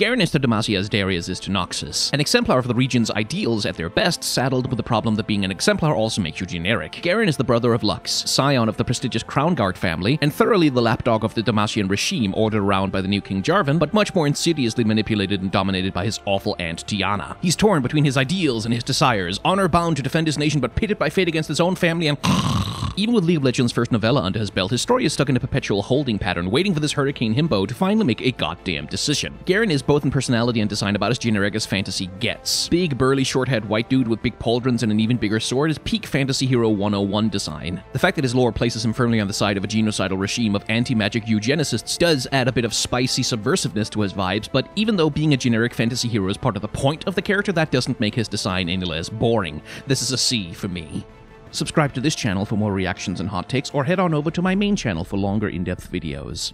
[SPEAKER 1] Garen is to Demacia as Darius is to Noxus, an exemplar of the region's ideals at their best, saddled with the problem that being an exemplar also makes you generic. Garen is the brother of Lux, scion of the prestigious Crown Guard family, and thoroughly the lapdog of the Demacian regime ordered around by the new King Jarvan, but much more insidiously manipulated and dominated by his awful aunt Tianna. He's torn between his ideals and his desires, honor bound to defend his nation but pitted by fate against his own family and even with League of Legends' first novella under his belt, his story is stuck in a perpetual holding pattern, waiting for this Hurricane Himbo to finally make a goddamn decision. Garen is both in personality and design about as generic as fantasy gets. Big, burly, short-haired white dude with big pauldrons and an even bigger sword is peak Fantasy Hero 101 design. The fact that his lore places him firmly on the side of a genocidal regime of anti-magic eugenicists does add a bit of spicy subversiveness to his vibes, but even though being a generic fantasy hero is part of the point of the character, that doesn't make his design any less boring. This is a C for me. Subscribe to this channel for more reactions and hot takes, or head on over to my main channel for longer in-depth videos.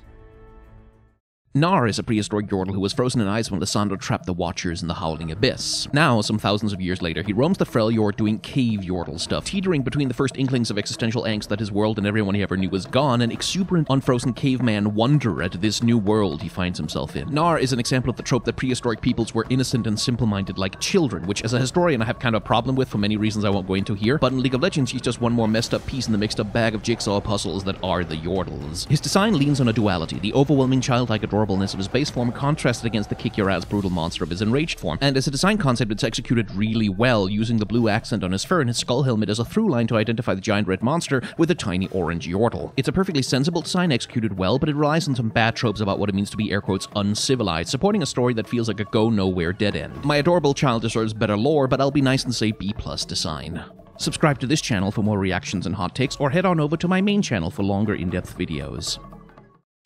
[SPEAKER 1] Gnar is a prehistoric Yordle who was frozen in ice when Lissandra trapped the Watchers in the Howling Abyss. Now, some thousands of years later, he roams the Freljord doing cave Yordle stuff, teetering between the first inklings of existential angst that his world and everyone he ever knew was gone, and exuberant, unfrozen caveman wonder at this new world he finds himself in. Gnar is an example of the trope that prehistoric peoples were innocent and simple-minded like children, which as a historian I have kind of a problem with for many reasons I won't go into here, but in League of Legends he's just one more messed up piece in the mixed up bag of jigsaw puzzles that are the Yordles. His design leans on a duality, the overwhelming childlike adorable adorableness of his base form contrasted against the kick-your-ass brutal monster of his enraged form, and as a design concept it's executed really well, using the blue accent on his fur and his skull helmet as a through line to identify the giant red monster with a tiny orange yordle. It's a perfectly sensible design executed well, but it relies on some bad tropes about what it means to be air quotes uncivilized, supporting a story that feels like a go-nowhere dead end. My adorable child deserves better lore, but I'll be nice and say B plus design. Subscribe to this channel for more reactions and hot takes, or head on over to my main channel for longer in-depth videos.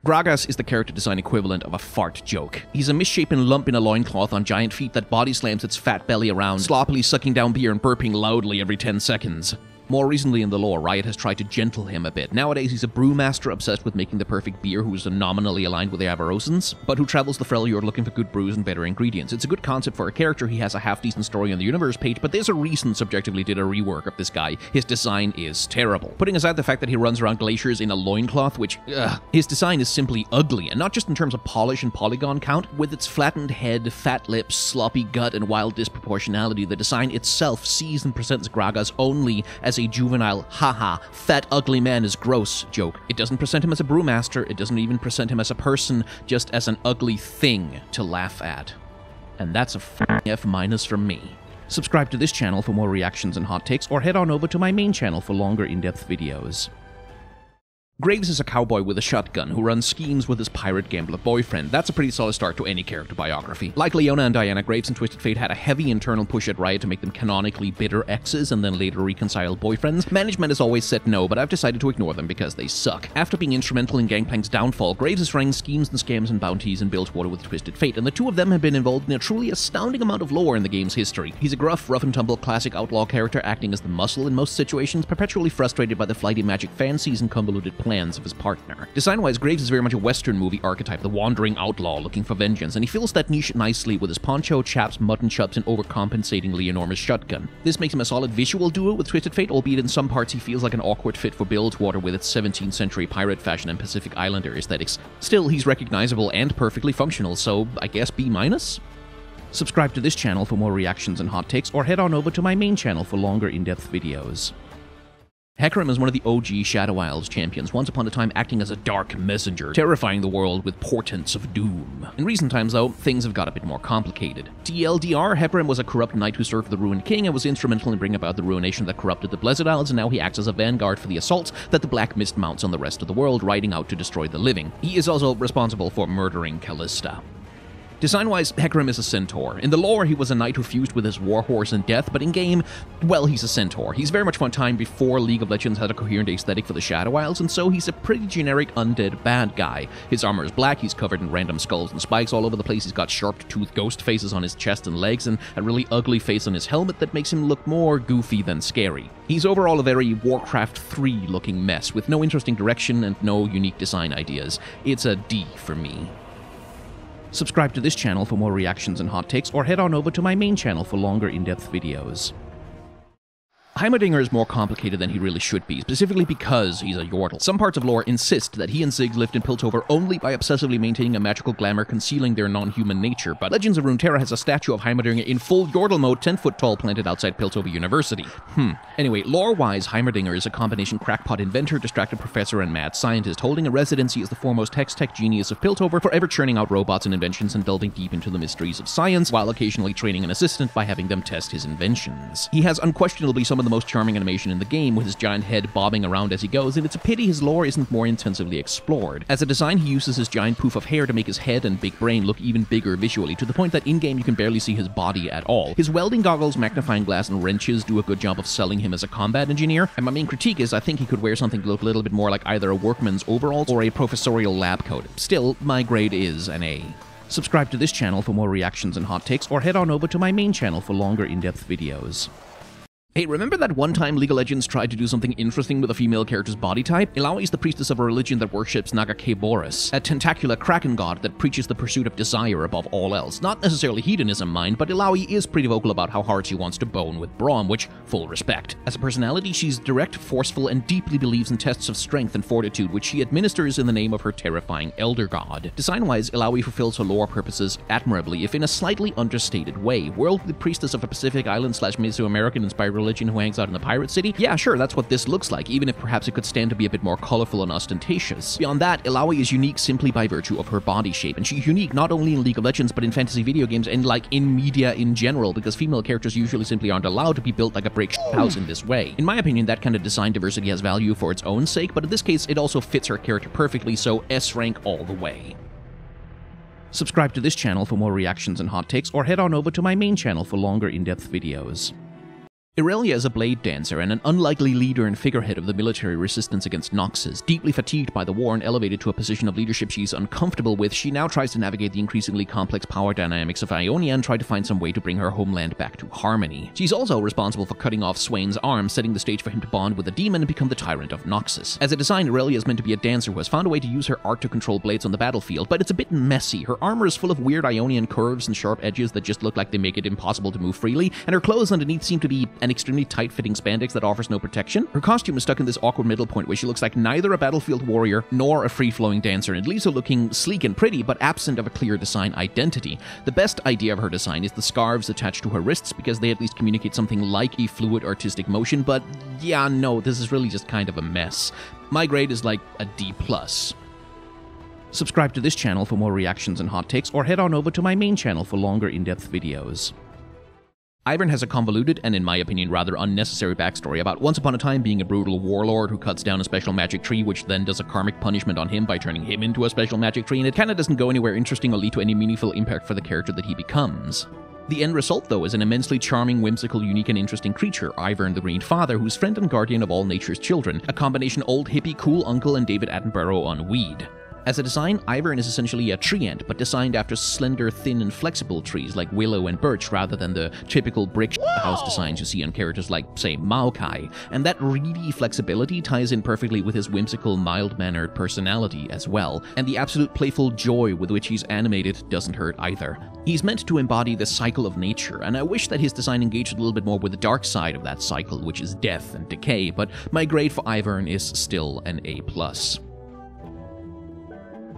[SPEAKER 1] Gragas is the character design equivalent of a fart joke. He's a misshapen lump in a loincloth on giant feet that body slams its fat belly around, sloppily sucking down beer and burping loudly every 10 seconds. More recently in the lore, Riot has tried to gentle him a bit. Nowadays, he's a brewmaster obsessed with making the perfect beer who is nominally aligned with the Avarosans, but who travels the Freljord looking for good brews and better ingredients. It's a good concept for a character. He has a half-decent story on the universe page, but there's a reason subjectively did a rework of this guy. His design is terrible. Putting aside the fact that he runs around glaciers in a loincloth, which, ugh, his design is simply ugly, and not just in terms of polish and polygon count. With its flattened head, fat lips, sloppy gut, and wild disproportionality, the design itself sees and presents Gragas only as a juvenile, haha, fat ugly man is gross joke. It doesn't present him as a brewmaster, it doesn't even present him as a person, just as an ugly thing to laugh at. And that's a F minus from me. Subscribe to this channel for more reactions and hot takes, or head on over to my main channel for longer in-depth videos. Graves is a cowboy with a shotgun who runs schemes with his pirate gambler boyfriend. That's a pretty solid start to any character biography. Like Leona and Diana, Graves and Twisted Fate had a heavy internal push at Riot to make them canonically bitter exes and then later reconciled boyfriends. Management has always said no, but I've decided to ignore them because they suck. After being instrumental in Gangplank's downfall, Graves is running schemes and scams and bounties in Bilgewater with Twisted Fate, and the two of them have been involved in a truly astounding amount of lore in the game's history. He's a gruff, rough and tumble classic outlaw character acting as the muscle in most situations, perpetually frustrated by the flighty magic fancies and convoluted plans of his partner. Design-wise, Graves is very much a Western movie archetype, the wandering outlaw looking for vengeance, and he fills that niche nicely with his poncho, chaps, mutton chops, and overcompensatingly enormous shotgun. This makes him a solid visual duo with Twisted Fate, albeit in some parts he feels like an awkward fit for Bilgewater with its 17th century pirate fashion and Pacific Islander aesthetics. Still, he's recognizable and perfectly functional, so I guess B minus? Subscribe to this channel for more reactions and hot takes, or head on over to my main channel for longer in-depth videos. Hecarim is one of the OG Shadow Isles champions, once upon a time acting as a dark messenger, terrifying the world with portents of doom. In recent times, though, things have got a bit more complicated. TLDR, Hecarim was a corrupt knight who served the Ruined King and was instrumental in bringing about the ruination that corrupted the Blessed Isles, and now he acts as a vanguard for the assaults that the Black Mist mounts on the rest of the world, riding out to destroy the living. He is also responsible for murdering Kalista. Design-wise, Hecarim is a centaur. In the lore, he was a knight who fused with his warhorse in death, but in-game, well, he's a centaur. He's very much from a time before League of Legends had a coherent aesthetic for the Shadow Isles, and so he's a pretty generic undead bad guy. His armor is black, he's covered in random skulls and spikes all over the place, he's got sharp-toothed ghost faces on his chest and legs, and a really ugly face on his helmet that makes him look more goofy than scary. He's overall a very Warcraft 3 looking mess, with no interesting direction and no unique design ideas. It's a D for me. Subscribe to this channel for more reactions and hot takes, or head on over to my main channel for longer in-depth videos. Heimerdinger is more complicated than he really should be, specifically because he's a Yordle. Some parts of lore insist that he and Ziggs lived in Piltover only by obsessively maintaining a magical glamour concealing their non-human nature, but Legends of Runeterra has a statue of Heimerdinger in full Yordle mode 10 foot tall planted outside Piltover University. Hmm. Anyway, lore-wise, Heimerdinger is a combination crackpot inventor, distracted professor, and mad scientist, holding a residency as the foremost hex-tech genius of Piltover, forever churning out robots and inventions and delving deep into the mysteries of science, while occasionally training an assistant by having them test his inventions. He has unquestionably some of the most charming animation in the game, with his giant head bobbing around as he goes, and it's a pity his lore isn't more intensively explored. As a design, he uses his giant poof of hair to make his head and big brain look even bigger visually, to the point that in-game you can barely see his body at all. His welding goggles, magnifying glass, and wrenches do a good job of selling him as a combat engineer, and my main critique is I think he could wear something to look a little bit more like either a workman's overalls or a professorial lab coat. Still, my grade is an A. Subscribe to this channel for more reactions and hot takes, or head on over to my main channel for longer in-depth videos. Hey, remember that one time League of Legends tried to do something interesting with a female character's body type? Illaoi is the priestess of a religion that worships Nagakabouros, a tentacular kraken god that preaches the pursuit of desire above all else. Not necessarily hedonism, mind, but Illaoi is pretty vocal about how hard she wants to bone with Braum, which, full respect. As a personality, she's direct, forceful, and deeply believes in tests of strength and fortitude, which she administers in the name of her terrifying elder god. Design-wise, Illaoi fulfills her lore purposes admirably, if in a slightly understated way. Worldly priestess of a Pacific Island slash Mesoamerican inspired religion who hangs out in the pirate city, yeah, sure, that's what this looks like, even if perhaps it could stand to be a bit more colorful and ostentatious. Beyond that, Illaoi is unique simply by virtue of her body shape, and she's unique not only in League of Legends, but in fantasy video games and like in media in general, because female characters usually simply aren't allowed to be built like a brick house in this way. In my opinion, that kind of design diversity has value for its own sake, but in this case, it also fits her character perfectly, so S rank all the way. Subscribe to this channel for more reactions and hot takes, or head on over to my main channel for longer in-depth videos. Irelia is a blade dancer and an unlikely leader and figurehead of the military resistance against Noxus. Deeply fatigued by the war and elevated to a position of leadership she's uncomfortable with, she now tries to navigate the increasingly complex power dynamics of Ionia and try to find some way to bring her homeland back to harmony. She's also responsible for cutting off Swain's arm, setting the stage for him to bond with a demon and become the tyrant of Noxus. As a design, Irelia is meant to be a dancer who has found a way to use her art to control blades on the battlefield, but it's a bit messy. Her armor is full of weird Ionian curves and sharp edges that just look like they make it impossible to move freely, and her clothes underneath seem to be an extremely tight fitting spandex that offers no protection. Her costume is stuck in this awkward middle point where she looks like neither a battlefield warrior nor a free flowing dancer, and it leaves her looking sleek and pretty, but absent of a clear design identity. The best idea of her design is the scarves attached to her wrists because they at least communicate something like a fluid artistic motion, but yeah, no, this is really just kind of a mess. My grade is like a D. plus. Subscribe to this channel for more reactions and hot takes, or head on over to my main channel for longer in depth videos. Ivern has a convoluted and, in my opinion, rather unnecessary backstory about once upon a time being a brutal warlord who cuts down a special magic tree, which then does a karmic punishment on him by turning him into a special magic tree, and it kinda doesn't go anywhere interesting or lead to any meaningful impact for the character that he becomes. The end result, though, is an immensely charming, whimsical, unique, and interesting creature, Ivern the Green Father, who's friend and guardian of all nature's children, a combination old hippie cool uncle and David Attenborough on weed. As a design, Ivern is essentially a treant, but designed after slender, thin, and flexible trees like willow and birch rather than the typical brick house designs you see on characters like, say, Maokai. And that reedy flexibility ties in perfectly with his whimsical, mild-mannered personality as well, and the absolute playful joy with which he's animated doesn't hurt either. He's meant to embody the cycle of nature, and I wish that his design engaged a little bit more with the dark side of that cycle, which is death and decay, but my grade for Ivern is still an A+.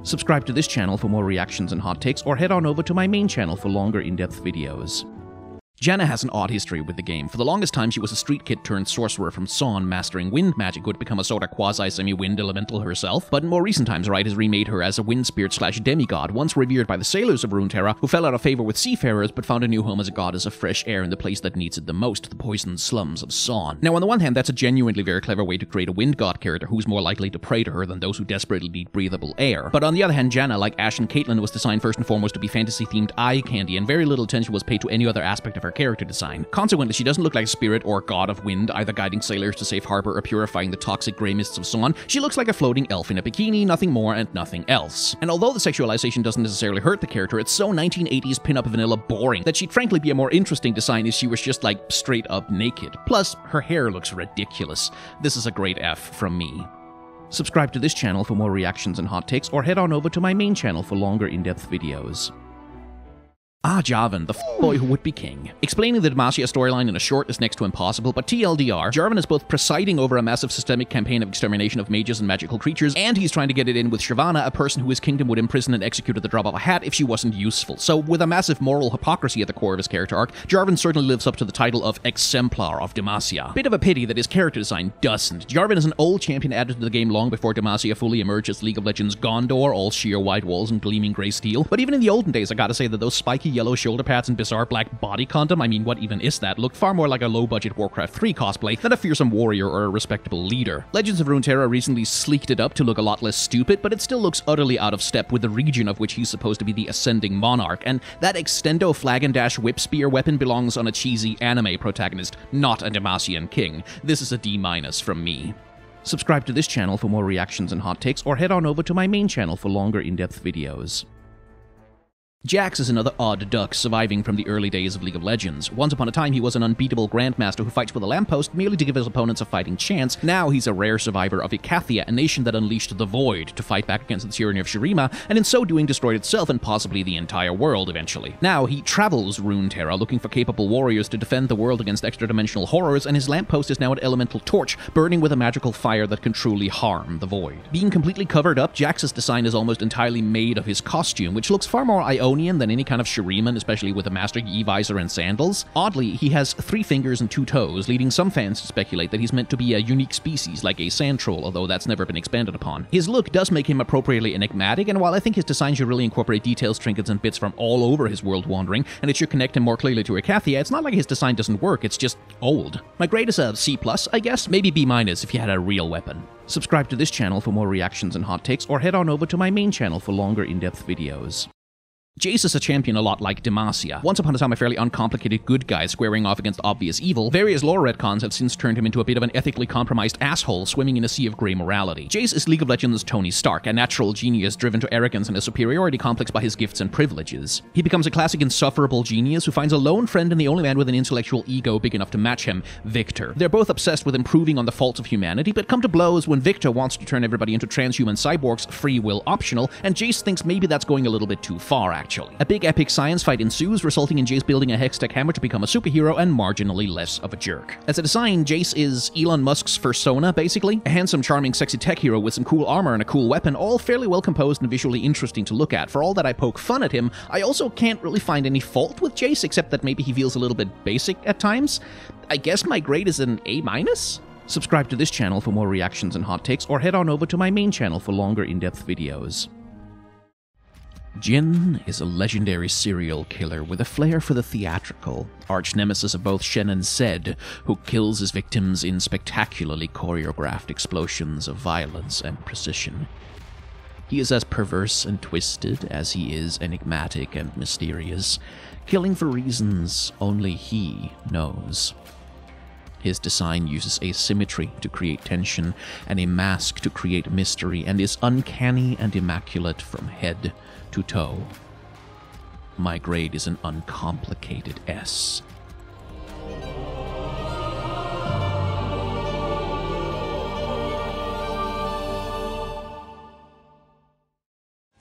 [SPEAKER 1] Subscribe to this channel for more reactions and hot takes, or head on over to my main channel for longer in-depth videos. Janna has an odd history with the game. For the longest time, she was a street kid turned sorcerer from Zaun, mastering wind magic, who had become a sort of quasi semi wind elemental herself. But in more recent times, Riot has remade her as a wind spirit slash demigod, once revered by the sailors of Runeterra, who fell out of favor with seafarers but found a new home as a goddess of fresh air in the place that needs it the most, the poisoned slums of Zaun. Now, on the one hand, that's a genuinely very clever way to create a wind god character who's more likely to pray to her than those who desperately need breathable air. But on the other hand, Janna, like Ashe and Caitlyn, was designed first and foremost to be fantasy themed eye candy, and very little attention was paid to any other aspect of her character design. Consequently, she doesn't look like a spirit or god of wind, either guiding sailors to safe harbor or purifying the toxic grey mists of Zaun. She looks like a floating elf in a bikini, nothing more and nothing else. And although the sexualization doesn't necessarily hurt the character, it's so 1980s pinup vanilla boring that she'd frankly be a more interesting design if she was just like straight up naked. Plus, her hair looks ridiculous. This is a great F from me. Subscribe to this channel for more reactions and hot takes, or head on over to my main channel for longer in-depth videos. Ah, Jarvan, the boy who would be king. Explaining the Demacia storyline in a short is next to impossible, but TLDR, Jarvan is both presiding over a massive systemic campaign of extermination of mages and magical creatures, and he's trying to get it in with Shyvana, a person who his kingdom would imprison and execute at the drop of a hat if she wasn't useful. So, with a massive moral hypocrisy at the core of his character arc, Jarvan certainly lives up to the title of Exemplar of Demacia. Bit of a pity that his character design doesn't. Jarvan is an old champion added to the game long before Demacia fully emerged as League of Legends Gondor, all sheer white walls and gleaming grey steel, but even in the olden days, I gotta say that those spiky yellow shoulder pads and bizarre black body condom, I mean, what even is that, looked far more like a low-budget Warcraft 3 cosplay than a fearsome warrior or a respectable leader. Legends of Runeterra recently sleeked it up to look a lot less stupid, but it still looks utterly out of step with the region of which he's supposed to be the ascending monarch, and that extendo flag and dash whip spear weapon belongs on a cheesy anime protagonist, not a Demacian king. This is a D- minus from me. Subscribe to this channel for more reactions and hot takes, or head on over to my main channel for longer in-depth videos. Jax is another odd duck surviving from the early days of League of Legends. Once upon a time, he was an unbeatable grandmaster who fights with a lamppost merely to give his opponents a fighting chance. Now he's a rare survivor of Icathia, a nation that unleashed the Void to fight back against the tyranny of Shurima, and in so doing destroyed itself and possibly the entire world eventually. Now he travels Runeterra looking for capable warriors to defend the world against extra-dimensional horrors, and his lamppost is now an elemental torch, burning with a magical fire that can truly harm the Void. Being completely covered up, Jax's design is almost entirely made of his costume, which looks far more IO than any kind of Shuriman, especially with a Master Yi visor and sandals. Oddly, he has three fingers and two toes, leading some fans to speculate that he's meant to be a unique species like a sand troll, although that's never been expanded upon. His look does make him appropriately enigmatic, and while I think his design should really incorporate details, trinkets, and bits from all over his world wandering, and it should connect him more clearly to Icathia, it's not like his design doesn't work, it's just old. My grade is a C+, I guess, maybe B- minus if you had a real weapon. Subscribe to this channel for more reactions and hot takes, or head on over to my main channel for longer in-depth videos. Jace is a champion a lot like Demacia. Once upon a time, a fairly uncomplicated good guy squaring off against obvious evil, various lore retcons have since turned him into a bit of an ethically compromised asshole swimming in a sea of grey morality. Jace is League of Legends' Tony Stark, a natural genius driven to arrogance and a superiority complex by his gifts and privileges. He becomes a classic insufferable genius who finds a lone friend and the only man with an intellectual ego big enough to match him, Viktor. They're both obsessed with improving on the faults of humanity, but come to blows when Viktor wants to turn everybody into transhuman cyborgs, free will optional, and Jace thinks maybe that's going a little bit too far, actually. A big epic science fight ensues, resulting in Jace building a Hextech hammer to become a superhero and marginally less of a jerk. As a design, Jace is Elon Musk's persona, basically. A handsome, charming, sexy tech hero with some cool armor and a cool weapon, all fairly well composed and visually interesting to look at. For all that I poke fun at him, I also can't really find any fault with Jace, except that maybe he feels a little bit basic at times. I guess my grade is an A minus? Subscribe to this channel for more reactions and hot takes, or head on over to my main channel for longer in-depth videos. Jhin is a legendary serial killer with a flair for the theatrical, arch nemesis of both Shen and Zed, who kills his victims in spectacularly choreographed explosions of violence and precision. He is as perverse and twisted as he is enigmatic and mysterious, killing for reasons only he knows. His design uses asymmetry to create tension and a mask to create mystery and is uncanny and immaculate from head to toe. My grade is an uncomplicated S.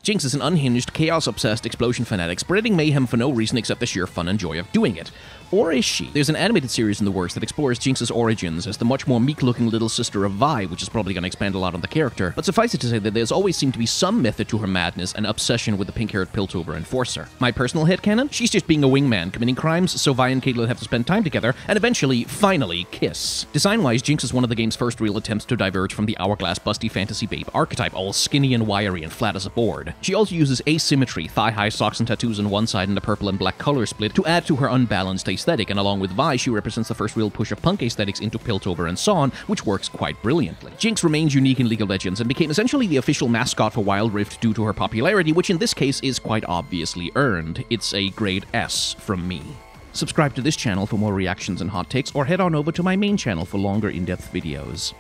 [SPEAKER 1] Jinx is an unhinged, chaos obsessed explosion fanatic, spreading mayhem for no reason except the sheer fun and joy of doing it. Or is she? There's an animated series in the works that explores Jinx's origins as the much more meek looking little sister of Vi, which is probably going to expand a lot on the character, but suffice it to say that there's always seemed to be some method to her madness and obsession with the pink haired Piltover enforcer. My personal headcanon? She's just being a wingman, committing crimes so Vi and Caitlyn have to spend time together, and eventually, finally, kiss. Design wise, Jinx is one of the game's first real attempts to diverge from the hourglass busty fantasy babe archetype, all skinny and wiry and flat as a board. She also uses asymmetry, thigh high socks and tattoos on one side and a purple and black color split to add to her unbalanced aesthetic, and along with Vi, she represents the first real push of punk aesthetics into Piltover and so on, which works quite brilliantly. Jinx remains unique in League of Legends and became essentially the official mascot for Wild Rift due to her popularity, which in this case is quite obviously earned. It's a grade S from me. Subscribe to this channel for more reactions and hot takes, or head on over to my main channel for longer in-depth videos.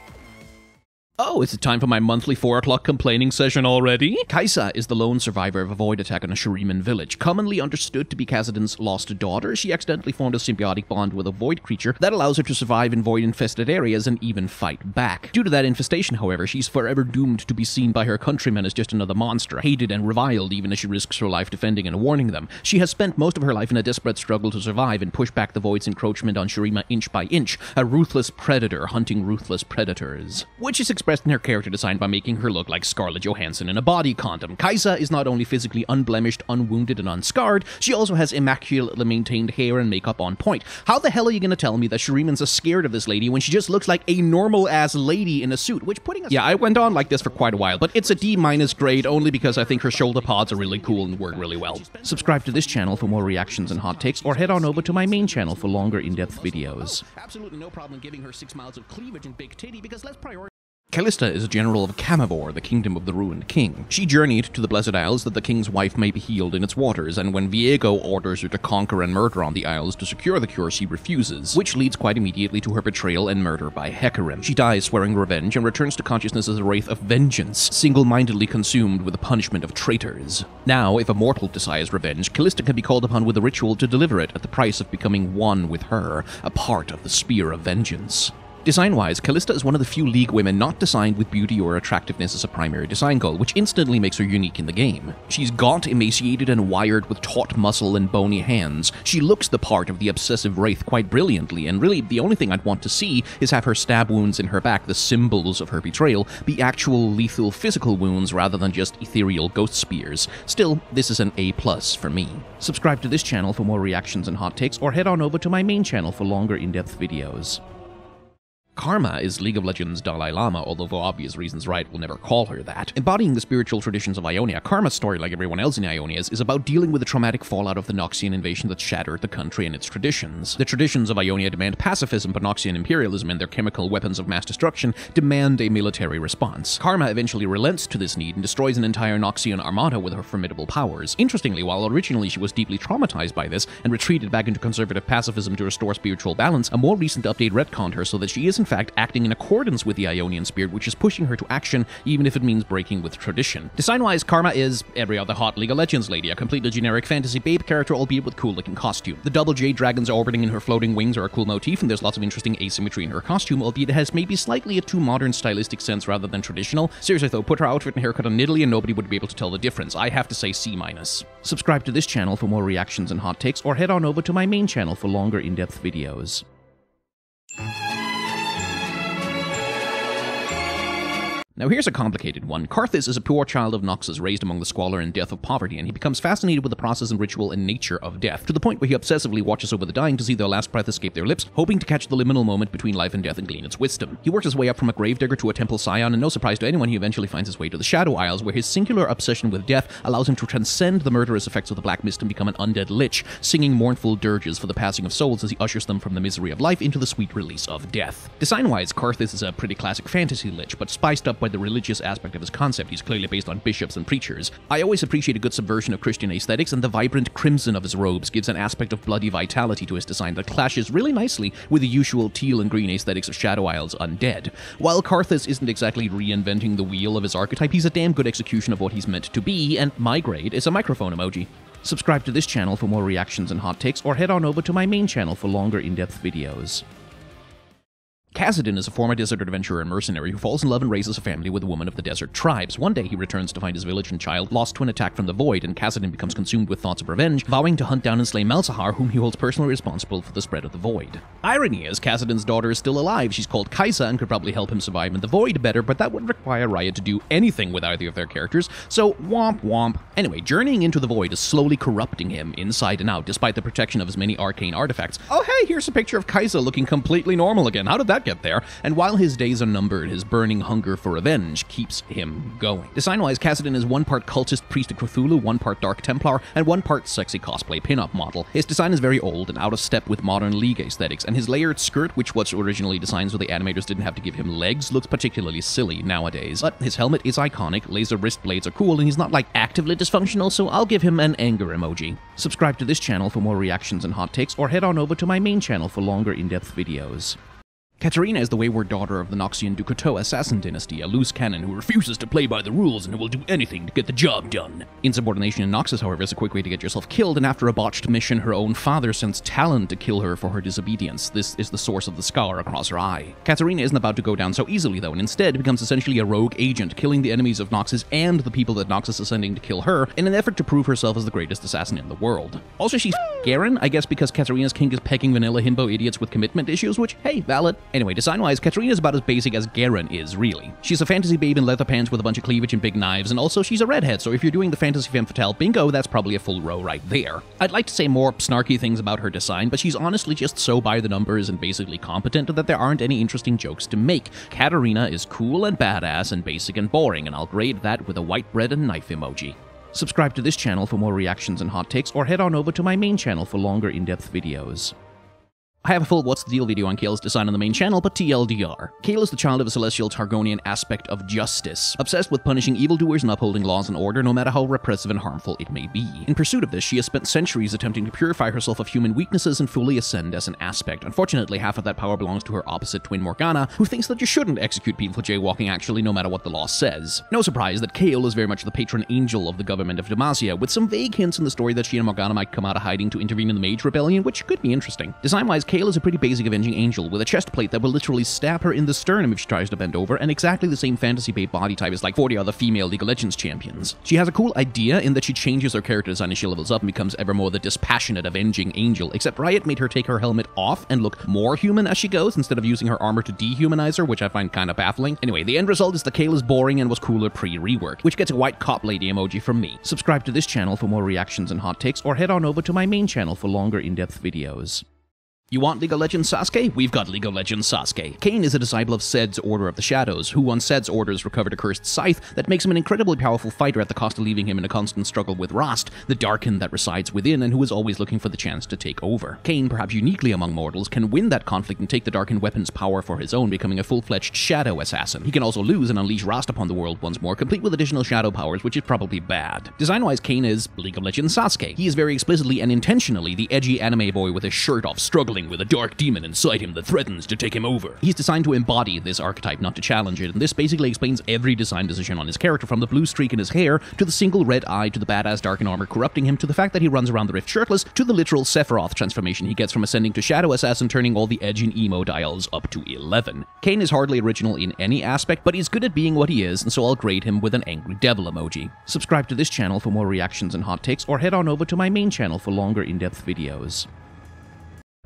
[SPEAKER 1] Oh, is it time for my monthly 4 o'clock complaining session already? Kaisa is the lone survivor of a void attack on a Shuriman village. Commonly understood to be Kassadin's lost daughter, she accidentally formed a symbiotic bond with a void creature that allows her to survive in void-infested areas and even fight back. Due to that infestation, however, she's forever doomed to be seen by her countrymen as just another monster, hated and reviled even as she risks her life defending and warning them. She has spent most of her life in a desperate struggle to survive and push back the void's encroachment on Shurima inch by inch, a ruthless predator hunting ruthless predators. Which is expressed in her character design by making her look like Scarlett Johansson in a body condom. Kaisa is not only physically unblemished, unwounded, and unscarred, she also has immaculately maintained hair and makeup on point. How the hell are you going to tell me that Shuriman's are scared of this lady when she just looks like a normal ass lady in a suit? Which putting us. Yeah, I went on like this for quite a while, but it's a D minus grade only because I think her shoulder pods are really cool and work really well. Subscribe to this channel for more reactions and hot takes, or head on over to my main channel for longer in depth videos. Oh, absolutely no problem giving her six miles of cleavage and big titty because let's prioritize. Kalista is a general of Camavor, the kingdom of the ruined king. She journeyed to the Blessed Isles that the king's wife may be healed in its waters, and when Viego orders her to conquer and murder on the isles to secure the cure, she refuses, which leads quite immediately to her betrayal and murder by Hecarim. She dies swearing revenge and returns to consciousness as a wraith of vengeance, single-mindedly consumed with the punishment of traitors. Now, if a mortal desires revenge, Kalista can be called upon with a ritual to deliver it at the price of becoming one with her, a part of the Spear of Vengeance. Design-wise, Kalista is one of the few League women not designed with beauty or attractiveness as a primary design goal, which instantly makes her unique in the game. She's gaunt, emaciated, and wired with taut muscle and bony hands. She looks the part of the obsessive Wraith quite brilliantly, and really the only thing I'd want to see is have her stab wounds in her back, the symbols of her betrayal, be actual lethal physical wounds rather than just ethereal ghost spears. Still, this is an A plus for me. Subscribe to this channel for more reactions and hot takes, or head on over to my main channel for longer in-depth videos. Karma is League of Legends Dalai Lama, although for obvious reasons Riot will never call her that. Embodying the spiritual traditions of Ionia, Karma's story, like everyone else in Ionia's, is about dealing with the traumatic fallout of the Noxian invasion that shattered the country and its traditions. The traditions of Ionia demand pacifism, but Noxian imperialism and their chemical weapons of mass destruction demand a military response. Karma eventually relents to this need and destroys an entire Noxian armada with her formidable powers. Interestingly, while originally she was deeply traumatized by this and retreated back into conservative pacifism to restore spiritual balance, a more recent update retconned her so that she is in fact acting in accordance with the Ionian spirit, which is pushing her to action even if it means breaking with tradition. Design-wise, Karma is every other hot League of Legends lady, a completely generic fantasy babe character, albeit with cool-looking costume. The double Jade dragons orbiting in her floating wings are a cool motif, and there's lots of interesting asymmetry in her costume, albeit it has maybe slightly a too modern stylistic sense rather than traditional. Seriously though, put her outfit and haircut on Nidalee and nobody would be able to tell the difference. I have to say C minus. Subscribe to this channel for more reactions and hot takes, or head on over to my main channel for longer in-depth videos. Now here's a complicated one. Karthus is a poor child of Noxus raised among the squalor and death of poverty, and he becomes fascinated with the process and ritual and nature of death, to the point where he obsessively watches over the dying to see their last breath escape their lips, hoping to catch the liminal moment between life and death and glean its wisdom. He works his way up from a gravedigger to a temple scion, and no surprise to anyone, he eventually finds his way to the Shadow Isles, where his singular obsession with death allows him to transcend the murderous effects of the Black Mist and become an undead lich, singing mournful dirges for the passing of souls as he ushers them from the misery of life into the sweet release of death. Design-wise, Karthus is a pretty classic fantasy lich, but spiced up by the religious aspect of his concept. He's clearly based on bishops and preachers. I always appreciate a good subversion of Christian aesthetics, and the vibrant crimson of his robes gives an aspect of bloody vitality to his design that clashes really nicely with the usual teal and green aesthetics of Shadow Isles Undead. While Karthus isn't exactly reinventing the wheel of his archetype, he's a damn good execution of what he's meant to be, and my grade is a microphone emoji. Subscribe to this channel for more reactions and hot takes, or head on over to my main channel for longer in-depth videos. Kassadin is a former desert adventurer and mercenary who falls in love and raises a family with a woman of the desert tribes. One day he returns to find his village and child lost to an attack from the void, and Kassadin becomes consumed with thoughts of revenge, vowing to hunt down and slay Malzahar, whom he holds personally responsible for the spread of the void. Irony is, Kassadin's daughter is still alive. She's called Kaisa and could probably help him survive in the void better, but that would require Riot to do anything with either of their characters, so womp womp. Anyway, journeying into the void is slowly corrupting him inside and out, despite the protection of his many arcane artifacts. Oh hey, here's a picture of Kaisa looking completely normal again. How did that get there? And while his days are numbered, his burning hunger for revenge keeps him going. Design-wise, Kassadin is one part cultist priest of Cthulhu, one part Dark Templar, and one part sexy cosplay pinup model. His design is very old and out of step with modern League aesthetics, and his layered skirt, which was originally designed so the animators didn't have to give him legs, looks particularly silly nowadays. But his helmet is iconic, laser wrist blades are cool, and he's not like actively dysfunctional, so I'll give him an anger emoji. Subscribe to this channel for more reactions and hot takes, or head on over to my main channel for longer in-depth videos. Katarina is the wayward daughter of the Noxian Du Couteau assassin dynasty, a loose cannon who refuses to play by the rules and who will do anything to get the job done. Insubordination in Noxus, however, is a quick way to get yourself killed, and after a botched mission, her own father sends Talon to kill her for her disobedience. This is the source of the scar across her eye. Katarina isn't about to go down so easily, though, and instead becomes essentially a rogue agent, killing the enemies of Noxus and the people that Noxus is sending to kill her in an effort to prove herself as the greatest assassin in the world. Also, she's Garen, I guess because Katarina's king is pegging vanilla himbo idiots with commitment issues, which, hey, valid. Anyway, design-wise, Katarina's about as basic as Garen is, really. She's a fantasy babe in leather pants with a bunch of cleavage and big knives, and also she's a redhead, so if you're doing the fantasy femme fatale bingo, that's probably a full row right there. I'd like to say more snarky things about her design, but she's honestly just so by the numbers and basically competent that there aren't any interesting jokes to make. Katarina is cool and badass and basic and boring, and I'll grade that with a white bread and knife emoji. Subscribe to this channel for more reactions and hot takes, or head on over to my main channel for longer in-depth videos. I have a full What's the Deal video on Kayle's design on the main channel, but TLDR. Kayle is the child of a celestial Targonian aspect of justice, obsessed with punishing evildoers and upholding laws and order no matter how repressive and harmful it may be. In pursuit of this, she has spent centuries attempting to purify herself of human weaknesses and fully ascend as an aspect. Unfortunately, half of that power belongs to her opposite twin Morgana, who thinks that you shouldn't execute people for jaywalking actually no matter what the law says. No surprise that Kayle is very much the patron angel of the government of Demacia, with some vague hints in the story that she and Morgana might come out of hiding to intervene in the Mage Rebellion, which could be interesting. Design-wise, Kayle is a pretty basic avenging angel with a chest plate that will literally stab her in the sternum if she tries to bend over, and exactly the same fantasy bait body type as like 40 other female League of Legends champions. She has a cool idea in that she changes her character design as she levels up and becomes ever more the dispassionate avenging angel, except Riot made her take her helmet off and look more human as she goes instead of using her armor to dehumanize her, which I find kind of baffling. Anyway, the end result is the Kayle is boring and was cooler pre-rework, which gets a white cop lady emoji from me. Subscribe to this channel for more reactions and hot takes, or head on over to my main channel for longer in-depth videos. You want League of Legends Sasuke? We've got League of Legends Sasuke. Kayn is a disciple of Zed's Order of the Shadows, who on Zed's orders recovered a cursed scythe that makes him an incredibly powerful fighter at the cost of leaving him in a constant struggle with Rhaast, the Darkin that resides within and who is always looking for the chance to take over. Kayn, perhaps uniquely among mortals, can win that conflict and take the Darkin weapon's power for his own, becoming a full-fledged shadow assassin. He can also lose and unleash Rhaast upon the world once more, complete with additional shadow powers, which is probably bad. Design-wise, Kayn is League of Legends Sasuke. He is very explicitly and intentionally the edgy anime boy with his shirt off, struggling with a dark demon demon inside him that threatens to take him over. He's designed to embody this archetype, not to challenge it, and this basically explains every design decision on his character, from the blue streak in his hair, to the single red eye, to the badass dark armor corrupting him, to the fact that he runs around the rift shirtless, to the literal Sephiroth transformation he gets from ascending to Shadow Assassin, turning all the edge and emo dials up to 11. Kayn is hardly original in any aspect, but he's good at being what he is, and so I'll grade him with an angry devil emoji. Subscribe to this channel for more reactions and hot takes, or head on over to my main channel for longer in-depth videos.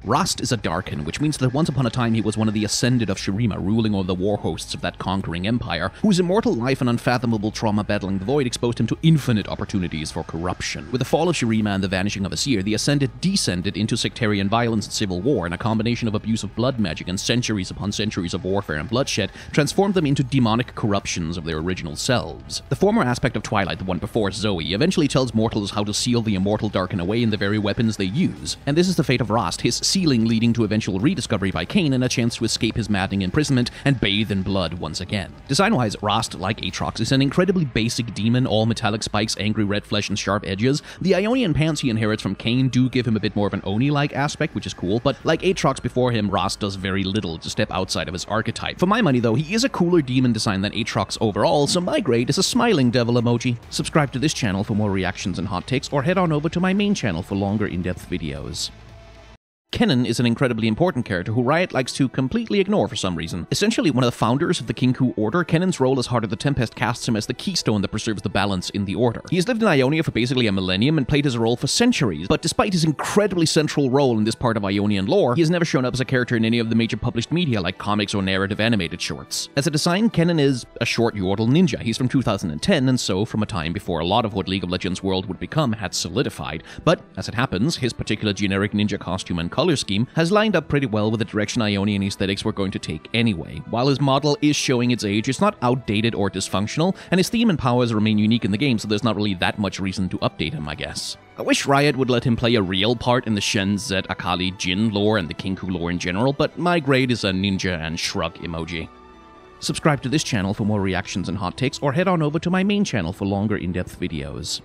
[SPEAKER 1] Rhaast is a Darkin, which means that once upon a time he was one of the Ascended of Shurima, ruling over the war hosts of that conquering empire, whose immortal life and unfathomable trauma battling the void exposed him to infinite opportunities for corruption. With the fall of Shurima and the vanishing of Azir, the Ascended descended into sectarian violence and civil war, and a combination of abuse of blood magic and centuries upon centuries of warfare and bloodshed transformed them into demonic corruptions of their original selves. The former aspect of Twilight, the one before Zoe, eventually tells mortals how to seal the immortal Darkin away in the very weapons they use, and this is the fate of Rhaast, his sealing leading to eventual rediscovery by Kayn and a chance to escape his maddening imprisonment and bathe in blood once again. Design-wise, Rhaast, like Aatrox, is an incredibly basic demon, all metallic spikes, angry red flesh, and sharp edges. The Ionian pants he inherits from Kayn do give him a bit more of an Oni-like aspect, which is cool, but like Aatrox before him, Rhaast does very little to step outside of his archetype. For my money though, he is a cooler demon design than Aatrox overall, so my grade is a smiling devil emoji. Subscribe to this channel for more reactions and hot takes, or head on over to my main channel for longer in-depth videos. Kennen is an incredibly important character who Riot likes to completely ignore for some reason. Essentially one of the founders of the Kinkou Order, Kennen's role as Heart of the Tempest casts him as the keystone that preserves the balance in the Order. He has lived in Ionia for basically a millennium and played his role for centuries, but despite his incredibly central role in this part of Ionian lore, he has never shown up as a character in any of the major published media like comics or narrative animated shorts. As a design, Kennen is a short Yordle ninja. He's from 2010, and so from a time before a lot of what League of Legends world would become had solidified, but as it happens, his particular generic ninja costume and color scheme has lined up pretty well with the direction Ionian aesthetics were going to take anyway. While his model is showing its age, it's not outdated or dysfunctional, and his theme and powers remain unique in the game, so there's not really that much reason to update him, I guess. I wish Riot would let him play a real part in the Shen Zed Akali Jin lore and the Kinkou lore in general, but my grade is a ninja and shrug emoji. Subscribe to this channel for more reactions and hot takes, or head on over to my main channel for longer in-depth videos.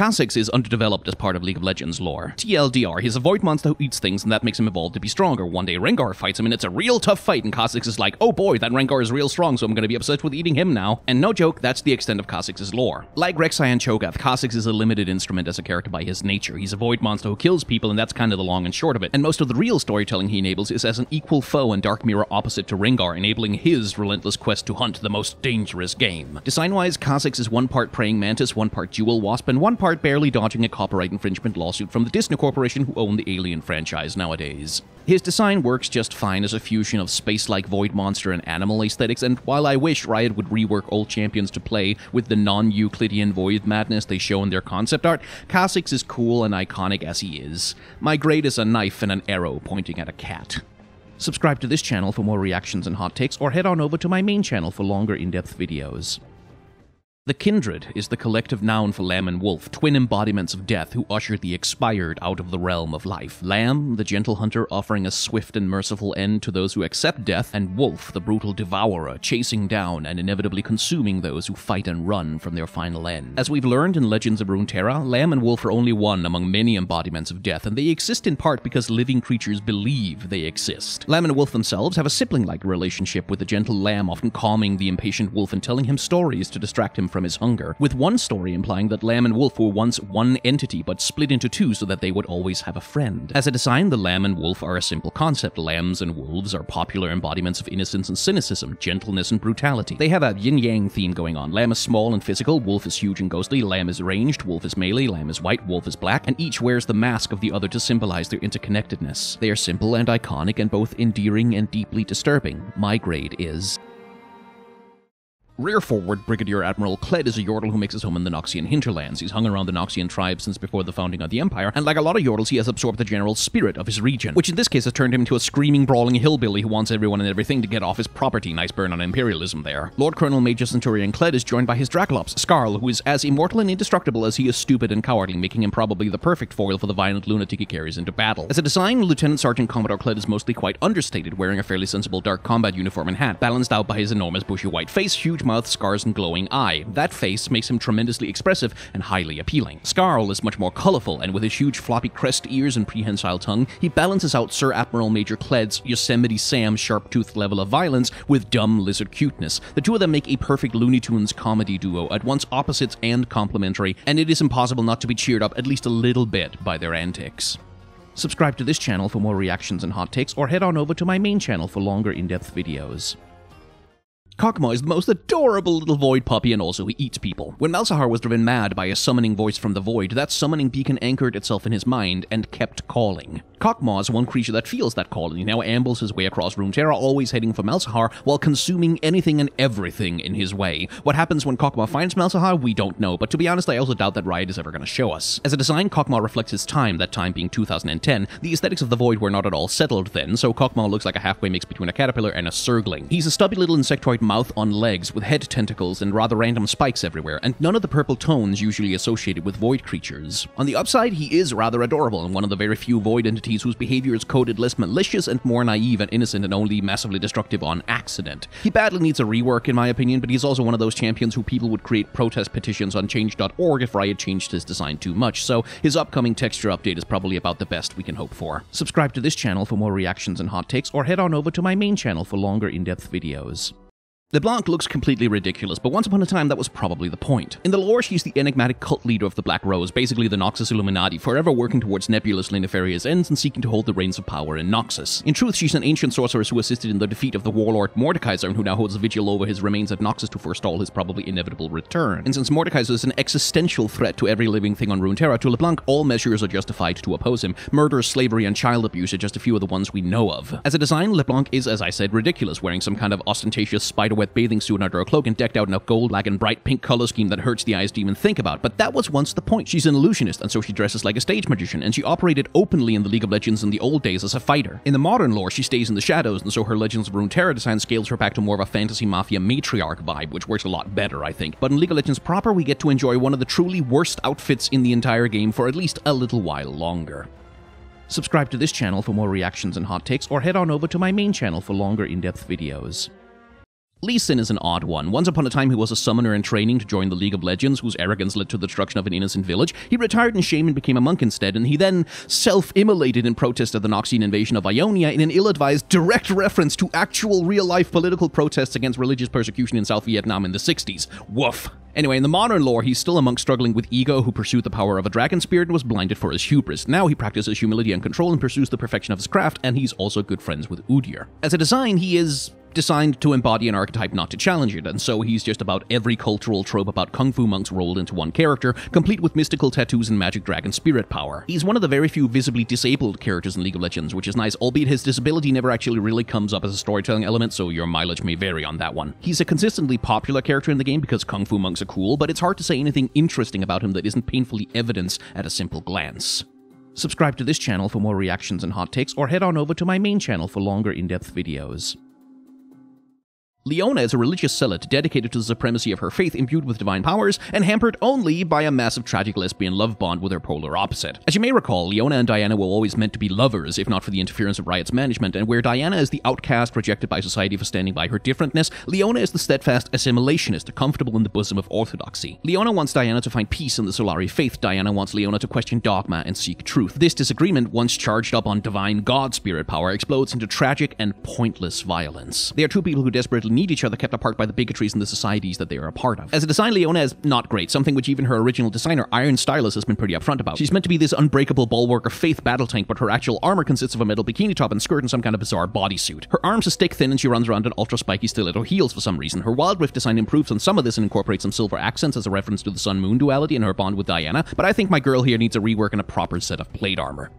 [SPEAKER 1] Kha'Zix is underdeveloped as part of League of Legends lore. TLDR, he's a void monster who eats things and that makes him evolve to be stronger. One day Rengar fights him and it's a real tough fight and Kha'Zix is like, oh boy, that Rengar is real strong so I'm gonna be obsessed with eating him now. And no joke, that's the extent of Kha'Zix's lore. Like Rek'Sai and Cho'Gath, Kha'Zix is a limited instrument as a character by his nature. He's a void monster who kills people and that's kind of the long and short of it. And most of the real storytelling he enables is as an equal foe and Dark Mirror opposite to Rengar, enabling his relentless quest to hunt the most dangerous game. Design-wise, Kha'Zix is one part praying mantis, one part jewel wasp, and one part barely dodging a copyright infringement lawsuit from the Disney Corporation who own the Alien franchise nowadays. His design works just fine as a fusion of space-like void monster and animal aesthetics, and while I wish Riot would rework old champions to play with the non-Euclidean void madness they show in their concept art, Kha'Zix is cool and iconic as he is. My grade is a knife and an arrow pointing at a cat. Subscribe to this channel for more reactions and hot takes, or head on over to my main channel for longer in-depth videos. The kindred is the collective noun for Lamb and Wolf, twin embodiments of death who ushered the expired out of the realm of life. Lamb, the gentle hunter offering a swift and merciful end to those who accept death, and Wolf, the brutal devourer, chasing down and inevitably consuming those who fight and run from their final end. As we've learned in Legends of Runeterra, Lamb and Wolf are only one among many embodiments of death, and they exist in part because living creatures believe they exist. Lamb and Wolf themselves have a sibling-like relationship with the gentle Lamb often calming the impatient Wolf and telling him stories to distract him from his hunger, with one story implying that Lamb and Wolf were once one entity but split into two so that they would always have a friend. As a design, the Lamb and Wolf are a simple concept. Lambs and wolves are popular embodiments of innocence and cynicism, gentleness and brutality. They have a yin-yang theme going on. Lamb is small and physical, Wolf is huge and ghostly, Lamb is ranged, Wolf is melee, Lamb is white, Wolf is black, and each wears the mask of the other to symbolize their interconnectedness. They are simple and iconic and both endearing and deeply disturbing. My grade is Rear forward, Brigadier Admiral Kled is a Yordle who makes his home in the Noxian hinterlands. He's hung around the Noxian tribe since before the founding of the Empire, and like a lot of Yordles, he has absorbed the general spirit of his region, which in this case has turned him into a screaming, brawling hillbilly who wants everyone and everything to get off his property. Nice burn on imperialism there. Lord Colonel Major Centurion Kled is joined by his Dracolops, Skaarl, who is as immortal and indestructible as he is stupid and cowardly, making him probably the perfect foil for the violent lunatic he carries into battle. As a design, Lieutenant Sergeant Commodore Kled is mostly quite understated, wearing a fairly sensible dark combat uniform and hat, balanced out by his enormous bushy white face, huge mouth, scars, and glowing eye. That face makes him tremendously expressive and highly appealing. Skaarl is much more colorful, and with his huge floppy crest ears and prehensile tongue, he balances out Sir Admiral Major Kled's Yosemite Sam sharp-toothed level of violence with dumb lizard cuteness. The two of them make a perfect Looney Tunes comedy duo, at once opposites and complementary, and it is impossible not to be cheered up at least a little bit by their antics. Subscribe to this channel for more reactions and hot takes, or head on over to my main channel for longer in-depth videos. Kog'Maw is the most adorable little void puppy and also he eats people. When Malzahar was driven mad by a summoning voice from the void, that summoning beacon anchored itself in his mind and kept calling. Kog'Maw is one creature that feels that call and he now ambles his way across Runeterra, always heading for Malzahar while consuming anything and everything in his way. What happens when Kog'Maw finds Malzahar, we don't know, but to be honest, I also doubt that Riot is ever going to show us. As a design, Kog'Maw reflects his time, that time being 2010. The aesthetics of the Void were not at all settled then, so Kog'Maw looks like a halfway mix between a caterpillar and a zergling. He's a stubby little insectoid mouth on legs with head tentacles and rather random spikes everywhere, and none of the purple tones usually associated with void creatures. On the upside, he is rather adorable and one of the very few void entities whose behavior is coded less malicious and more naive and innocent and only massively destructive on accident. He badly needs a rework in my opinion, but he's also one of those champions who people would create protest petitions on change.org if Riot changed his design too much, so his upcoming texture update is probably about the best we can hope for. Subscribe to this channel for more reactions and hot takes, or head on over to my main channel for longer in-depth videos. LeBlanc looks completely ridiculous, but once upon a time that was probably the point. In the lore, she's the enigmatic cult leader of the Black Rose, basically the Noxus Illuminati, forever working towards nebulously nefarious ends and seeking to hold the reins of power in Noxus. In truth, she's an ancient sorceress who assisted in the defeat of the warlord Mordekaiser and who now holds a vigil over his remains at Noxus to forestall his probably inevitable return. And since Mordekaiser is an existential threat to every living thing on Runeterra, to LeBlanc all measures are justified to oppose him. Murder, slavery, and child abuse are just a few of the ones we know of. As a design, LeBlanc is, as I said, ridiculous, wearing some kind of ostentatious spider wet bathing suit under a cloak and decked out in a gold, black, and bright pink color scheme that hurts the eyes to even think about. But that was once the point. She's an illusionist, and so she dresses like a stage magician, and she operated openly in the League of Legends in the old days as a fighter. In the modern lore, she stays in the shadows, and so her Legends of Runeterra design scales her back to more of a fantasy mafia matriarch vibe, which works a lot better, I think. But in League of Legends proper, we get to enjoy one of the truly worst outfits in the entire game for at least a little while longer. Subscribe to this channel for more reactions and hot takes, or head on over to my main channel for longer in-depth videos. Lee Sin is an odd one. Once upon a time, he was a summoner in training to join the League of Legends, whose arrogance led to the destruction of an innocent village. He retired in shame and became a monk instead, and he then self-immolated in protest of the Noxian invasion of Ionia in an ill-advised direct reference to actual real-life political protests against religious persecution in South Vietnam in the 60s. Woof. Anyway, in the modern lore, he's still a monk struggling with ego who pursued the power of a dragon spirit and was blinded for his hubris. Now he practices humility and control and pursues the perfection of his craft, and he's also good friends with Udyr. As a design, he is designed to embody an archetype not to challenge it, and so he's just about every cultural trope about kung fu monks rolled into one character, complete with mystical tattoos and magic dragon spirit power. He's one of the very few visibly disabled characters in League of Legends, which is nice, albeit his disability never actually really comes up as a storytelling element, so your mileage may vary on that one. He's a consistently popular character in the game because kung fu monks are cool, but it's hard to say anything interesting about him that isn't painfully evident at a simple glance. Subscribe to this channel for more reactions and hot takes, or head on over to my main channel for longer in-depth videos. Leona is a religious zealot dedicated to the supremacy of her faith, imbued with divine powers, and hampered only by a massive tragic lesbian love bond with her polar opposite. As you may recall, Leona and Diana were always meant to be lovers, if not for the interference of Riot's management, and where Diana is the outcast rejected by society for standing by her differentness, Leona is the steadfast assimilationist, comfortable in the bosom of orthodoxy. Leona wants Diana to find peace in the Solari faith, Diana wants Leona to question dogma and seek truth. This disagreement, once charged up on divine god spirit power, explodes into tragic and pointless violence. They are two people who desperately meet each other kept apart by the bigotries in the societies that they are a part of. As a design, Leona is not great, something which even her original designer, Iron Stylus, has been pretty upfront about. She's meant to be this unbreakable bulwark of faith battle tank, but her actual armor consists of a metal bikini top and skirt and some kind of bizarre bodysuit. Her arms are stick thin and she runs around in ultra spiky stiletto heels for some reason. Her Wild Rift design improves on some of this and incorporates some silver accents as a reference to the Sun Moon duality and her bond with Diana, but I think my girl here needs a rework and a proper set of plate armor.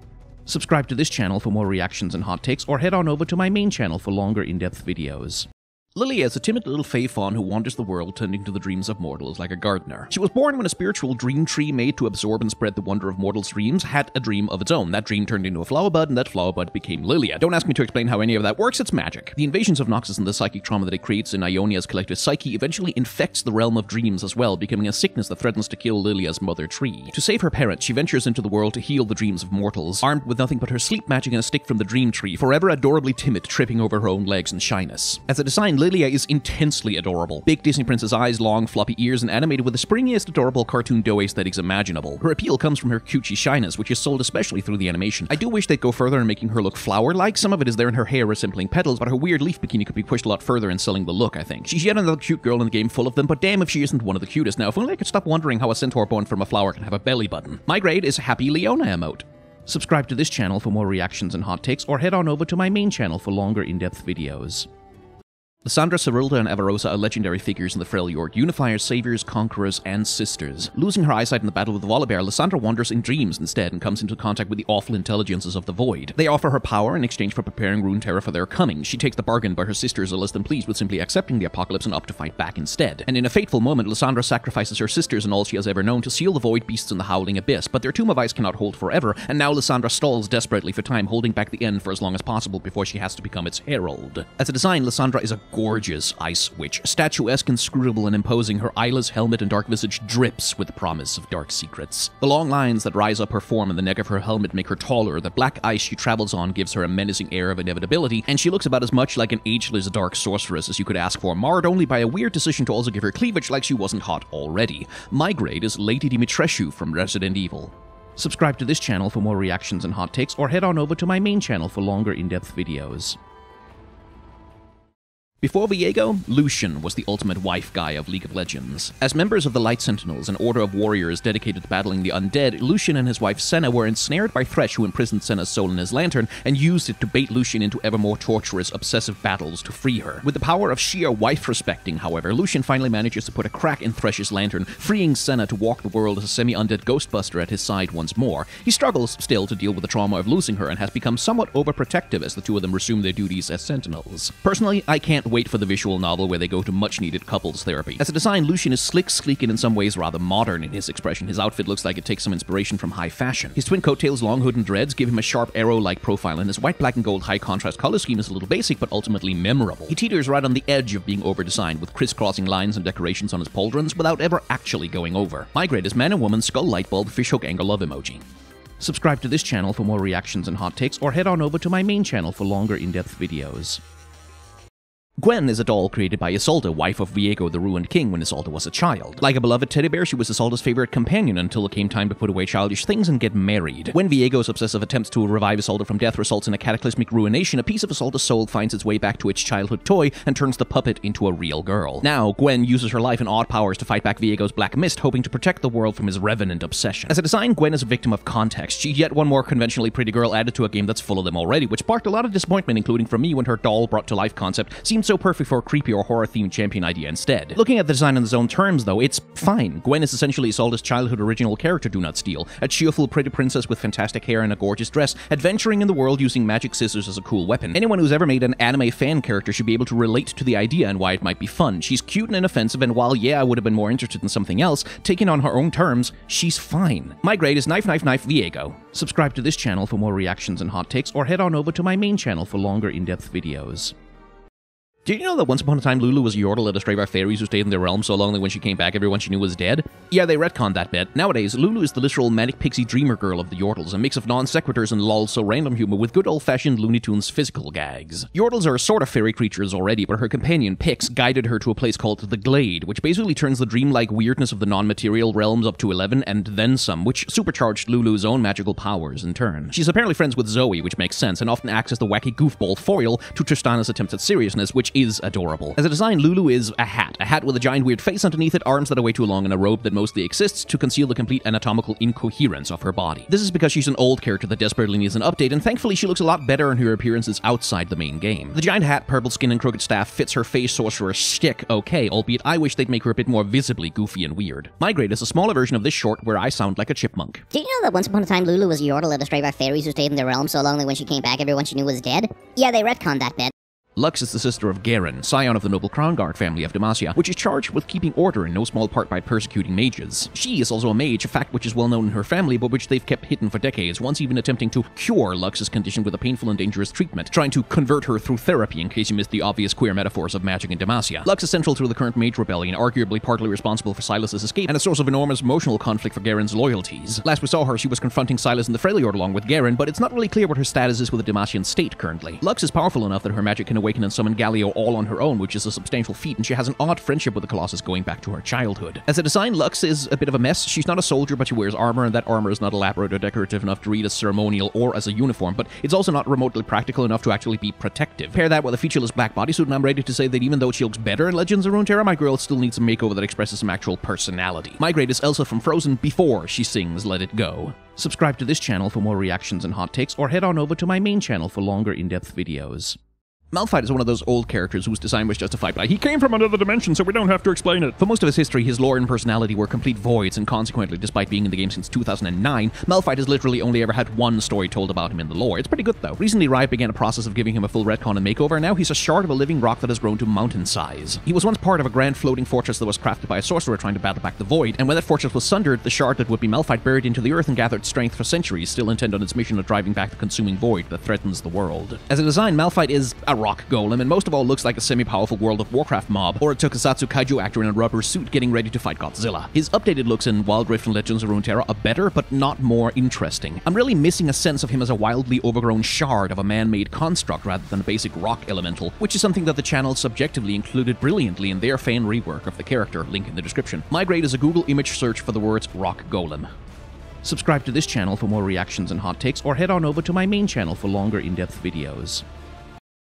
[SPEAKER 1] Subscribe to this channel for more reactions and hot takes, or head on over to my main channel for longer in-depth videos. Lilia is a timid little fae fawn who wanders the world tending to the dreams of mortals like a gardener. She was born when a spiritual dream tree made to absorb and spread the wonder of mortals' dreams had a dream of its own. That dream turned into a flower bud, and that flower bud became Lilia. Don't ask me to explain how any of that works, it's magic. The invasions of Noxus and the psychic trauma that it creates in Ionia's collective psyche eventually infects the realm of dreams as well, becoming a sickness that threatens to kill Lilia's mother tree. To save her parents, she ventures into the world to heal the dreams of mortals, armed with nothing but her sleep magic and a stick from the dream tree, forever adorably timid, tripping over her own legs and shyness. As a design, Lilia is intensely adorable. Big Disney princess eyes, long floppy ears, and animated with the springiest adorable cartoon dough aesthetics imaginable. Her appeal comes from her cutesy shyness, which is sold especially through the animation. I do wish they'd go further in making her look flower-like. Some of it is there in her hair resembling petals, but her weird leaf bikini could be pushed a lot further in selling the look, I think. She's yet another cute girl in the game full of them, but damn if she isn't one of the cutest. Now, if only I could stop wondering how a centaur born from a flower can have a belly button. My grade is Happy Leona emote. Subscribe to this channel for more reactions and hot takes, or head on over to my main channel for longer in-depth videos. Lissandra, Serylda, and Avarosa are legendary figures in the Frail Freljord, unifiers, saviors, conquerors, and sisters. Losing her eyesight in the battle with the Volibear, Lissandra wanders in dreams instead and comes into contact with the awful intelligences of the Void. They offer her power in exchange for preparing Runeterra for their coming. She takes the bargain, but her sisters are less than pleased with simply accepting the apocalypse and opt to fight back instead. And in a fateful moment, Lissandra sacrifices her sisters and all she has ever known to seal the Void beasts in the Howling Abyss, but their Tomb of Ice cannot hold forever, and now Lissandra stalls desperately for time, holding back the end for as long as possible before she has to become its herald. As a design, Lissandra is a gorgeous ice witch. Statuesque, inscrutable, and imposing, her eyeless helmet and dark visage drips with the promise of dark secrets. The long lines that rise up her form and the neck of her helmet make her taller. The black ice she travels on gives her a menacing air of inevitability, and she looks about as much like an ageless dark sorceress as you could ask for, marred only by a weird decision to also give her cleavage like she wasn't hot already. My grade is Lady Dimitrescu from Resident Evil. Subscribe to this channel for more reactions and hot takes, or head on over to my main channel for longer in-depth videos. Before Viego, Lucian was the ultimate wife guy of League of Legends. As members of the Light Sentinels, an order of warriors dedicated to battling the undead, Lucian and his wife Senna were ensnared by Thresh, who imprisoned Senna's soul in his lantern and used it to bait Lucian into ever more torturous, obsessive battles to free her. With the power of sheer wife respecting, however, Lucian finally manages to put a crack in Thresh's lantern, freeing Senna to walk the world as a semi undead ghostbuster at his side once more. He struggles still to deal with the trauma of losing her and has become somewhat overprotective as the two of them resume their duties as sentinels. Personally, I can't wait for the visual novel where they go to much needed couples therapy. As a design, Lucian is slick, sleek, and in some ways rather modern in his expression. His outfit looks like it takes some inspiration from high fashion. His twin coattails, long hood, and dreads give him a sharp arrow like profile, and his white, black, and gold high contrast color scheme is a little basic but ultimately memorable. He teeters right on the edge of being over designed with crisscrossing lines and decorations on his pauldrons without ever actually going over. My grade is man and woman, skull light bulb, fishhook angle love emoji. Subscribe to this channel for more reactions and hot takes, or head on over to my main channel for longer in-depth videos. Gwen is a doll created by Isolde, wife of Viego the Ruined King when Isolde was a child. Like a beloved teddy bear, she was Isolde's favorite companion until it came time to put away childish things and get married. When Viego's obsessive attempts to revive Isolde from death results in a cataclysmic ruination, a piece of Isolde's soul finds its way back to its childhood toy and turns the puppet into a real girl. Now, Gwen uses her life and odd powers to fight back Viego's black mist, hoping to protect the world from his revenant obsession. As a design, Gwen is a victim of context. She's yet one more conventionally pretty girl added to a game that's full of them already, which sparked a lot of disappointment, including from me when her doll brought to life concept seemed so perfect for a creepy or horror themed champion idea instead. Looking at the design in its own terms, though, it's fine. Gwen is essentially Isolde's childhood original character, Do Not Steal, a cheerful, pretty princess with fantastic hair and a gorgeous dress, adventuring in the world using magic scissors as a cool weapon. Anyone who's ever made an anime fan character should be able to relate to the idea and why it might be fun. She's cute and inoffensive, and while, yeah, I would have been more interested in something else, taking on her own terms, she's fine. My grade is Knife Knife Knife Viego. Subscribe to this channel for more reactions and hot takes, or head on over to my main channel for longer in-depth videos. Did you know that once upon a time Lulu was a Yordle at a stray of fairies who stayed in their realm so long that when she came back everyone she knew was dead? Yeah, they retconned that bit. Nowadays, Lulu is the literal manic pixie dreamer girl of the Yordles, a mix of non sequiturs and lol so random humor with good old fashioned Looney Tunes physical gags. Yordles are a sort of fairy creatures already, but her companion Pix guided her to a place called the Glade, which basically turns the dreamlike weirdness of the non material realms up to 11 and then some, which supercharged Lulu's own magical powers in turn. She's apparently friends with Zoe, which makes sense, and often acts as the wacky goofball foil to Tristana's attempts at seriousness, which which is adorable. As a design, Lulu is a hat, a hat with a giant weird face underneath it, arms that are way too long, and a robe that mostly exists to conceal the complete anatomical incoherence of her body. This is because she's an old character that desperately needs an update, and thankfully she looks a lot better in her appearances outside the main game. The giant hat, purple skin, and crooked staff fits her face sorcerer shtick okay, albeit I wish they'd make her a bit more visibly goofy and weird. Migrate is a smaller version of this short where I sound like a chipmunk.
[SPEAKER 4] Did you know that once upon a time Lulu was Yordle led astray by fairies who stayed in their realm so long that when she came back everyone she knew was dead? Yeah, they retconned that bit.
[SPEAKER 1] Lux is the sister of Garen, scion of the noble Crownguard family of Demacia, which is charged with keeping order in no small part by persecuting mages. She is also a mage, a fact which is well known in her family, but which they've kept hidden for decades, once even attempting to cure Lux's condition with a painful and dangerous treatment, trying to convert her through therapy in case you missed the obvious queer metaphors of magic in Demacia. Lux is central to the current mage rebellion, arguably partly responsible for Sylas's escape, and a source of enormous emotional conflict for Garen's loyalties. Last we saw her, she was confronting Sylas in the Freljord along with Garen, but it's not really clear what her status is with the Demacian state currently. Lux is powerful enough that her magic can awaken and summon Galio all on her own, which is a substantial feat, and she has an odd friendship with the Colossus going back to her childhood. As a design, Lux is a bit of a mess. She's not a soldier, but she wears armor, and that armor is not elaborate or decorative enough to read as ceremonial or as a uniform, but it's also not remotely practical enough to actually be protective. Pair that with a featureless black bodysuit, and I'm ready to say that even though she looks better in Legends of Runeterra, my girl still needs a makeover that expresses some actual personality. My grade is Elsa from Frozen before she sings Let It Go. Subscribe to this channel for more reactions and hot takes, or head on over to my main channel for longer in-depth videos. Malphite is one of those old characters whose design was justified by he came from another dimension, so we don't have to explain it. For most of his history, his lore and personality were complete voids, and consequently, despite being in the game since 2009, Malphite has literally only ever had one story told about him in the lore. It's pretty good though. Recently, Riot began a process of giving him a full retcon and makeover, and now he's a shard of a living rock that has grown to mountain size. He was once part of a grand floating fortress that was crafted by a sorcerer trying to battle back the void, and when that fortress was sundered, the shard that would be Malphite buried into the earth and gathered strength for centuries, still intent on its mission of driving back the consuming void that threatens the world. As a design, Malphite is a rock golem, and most of all looks like a semi-powerful World of Warcraft mob, or a tokusatsu kaiju actor in a rubber suit getting ready to fight Godzilla. His updated looks in Wild Rift and Legends of Runeterra are better, but not more interesting. I'm really missing a sense of him as a wildly overgrown shard of a man-made construct rather than a basic rock elemental, which is something that the channel subjectively included brilliantly in their fan rework of the character, link in the description. My grade is a Google image search for the words rock golem. Subscribe to this channel for more reactions and hot takes, or head on over to my main channel for longer in-depth videos.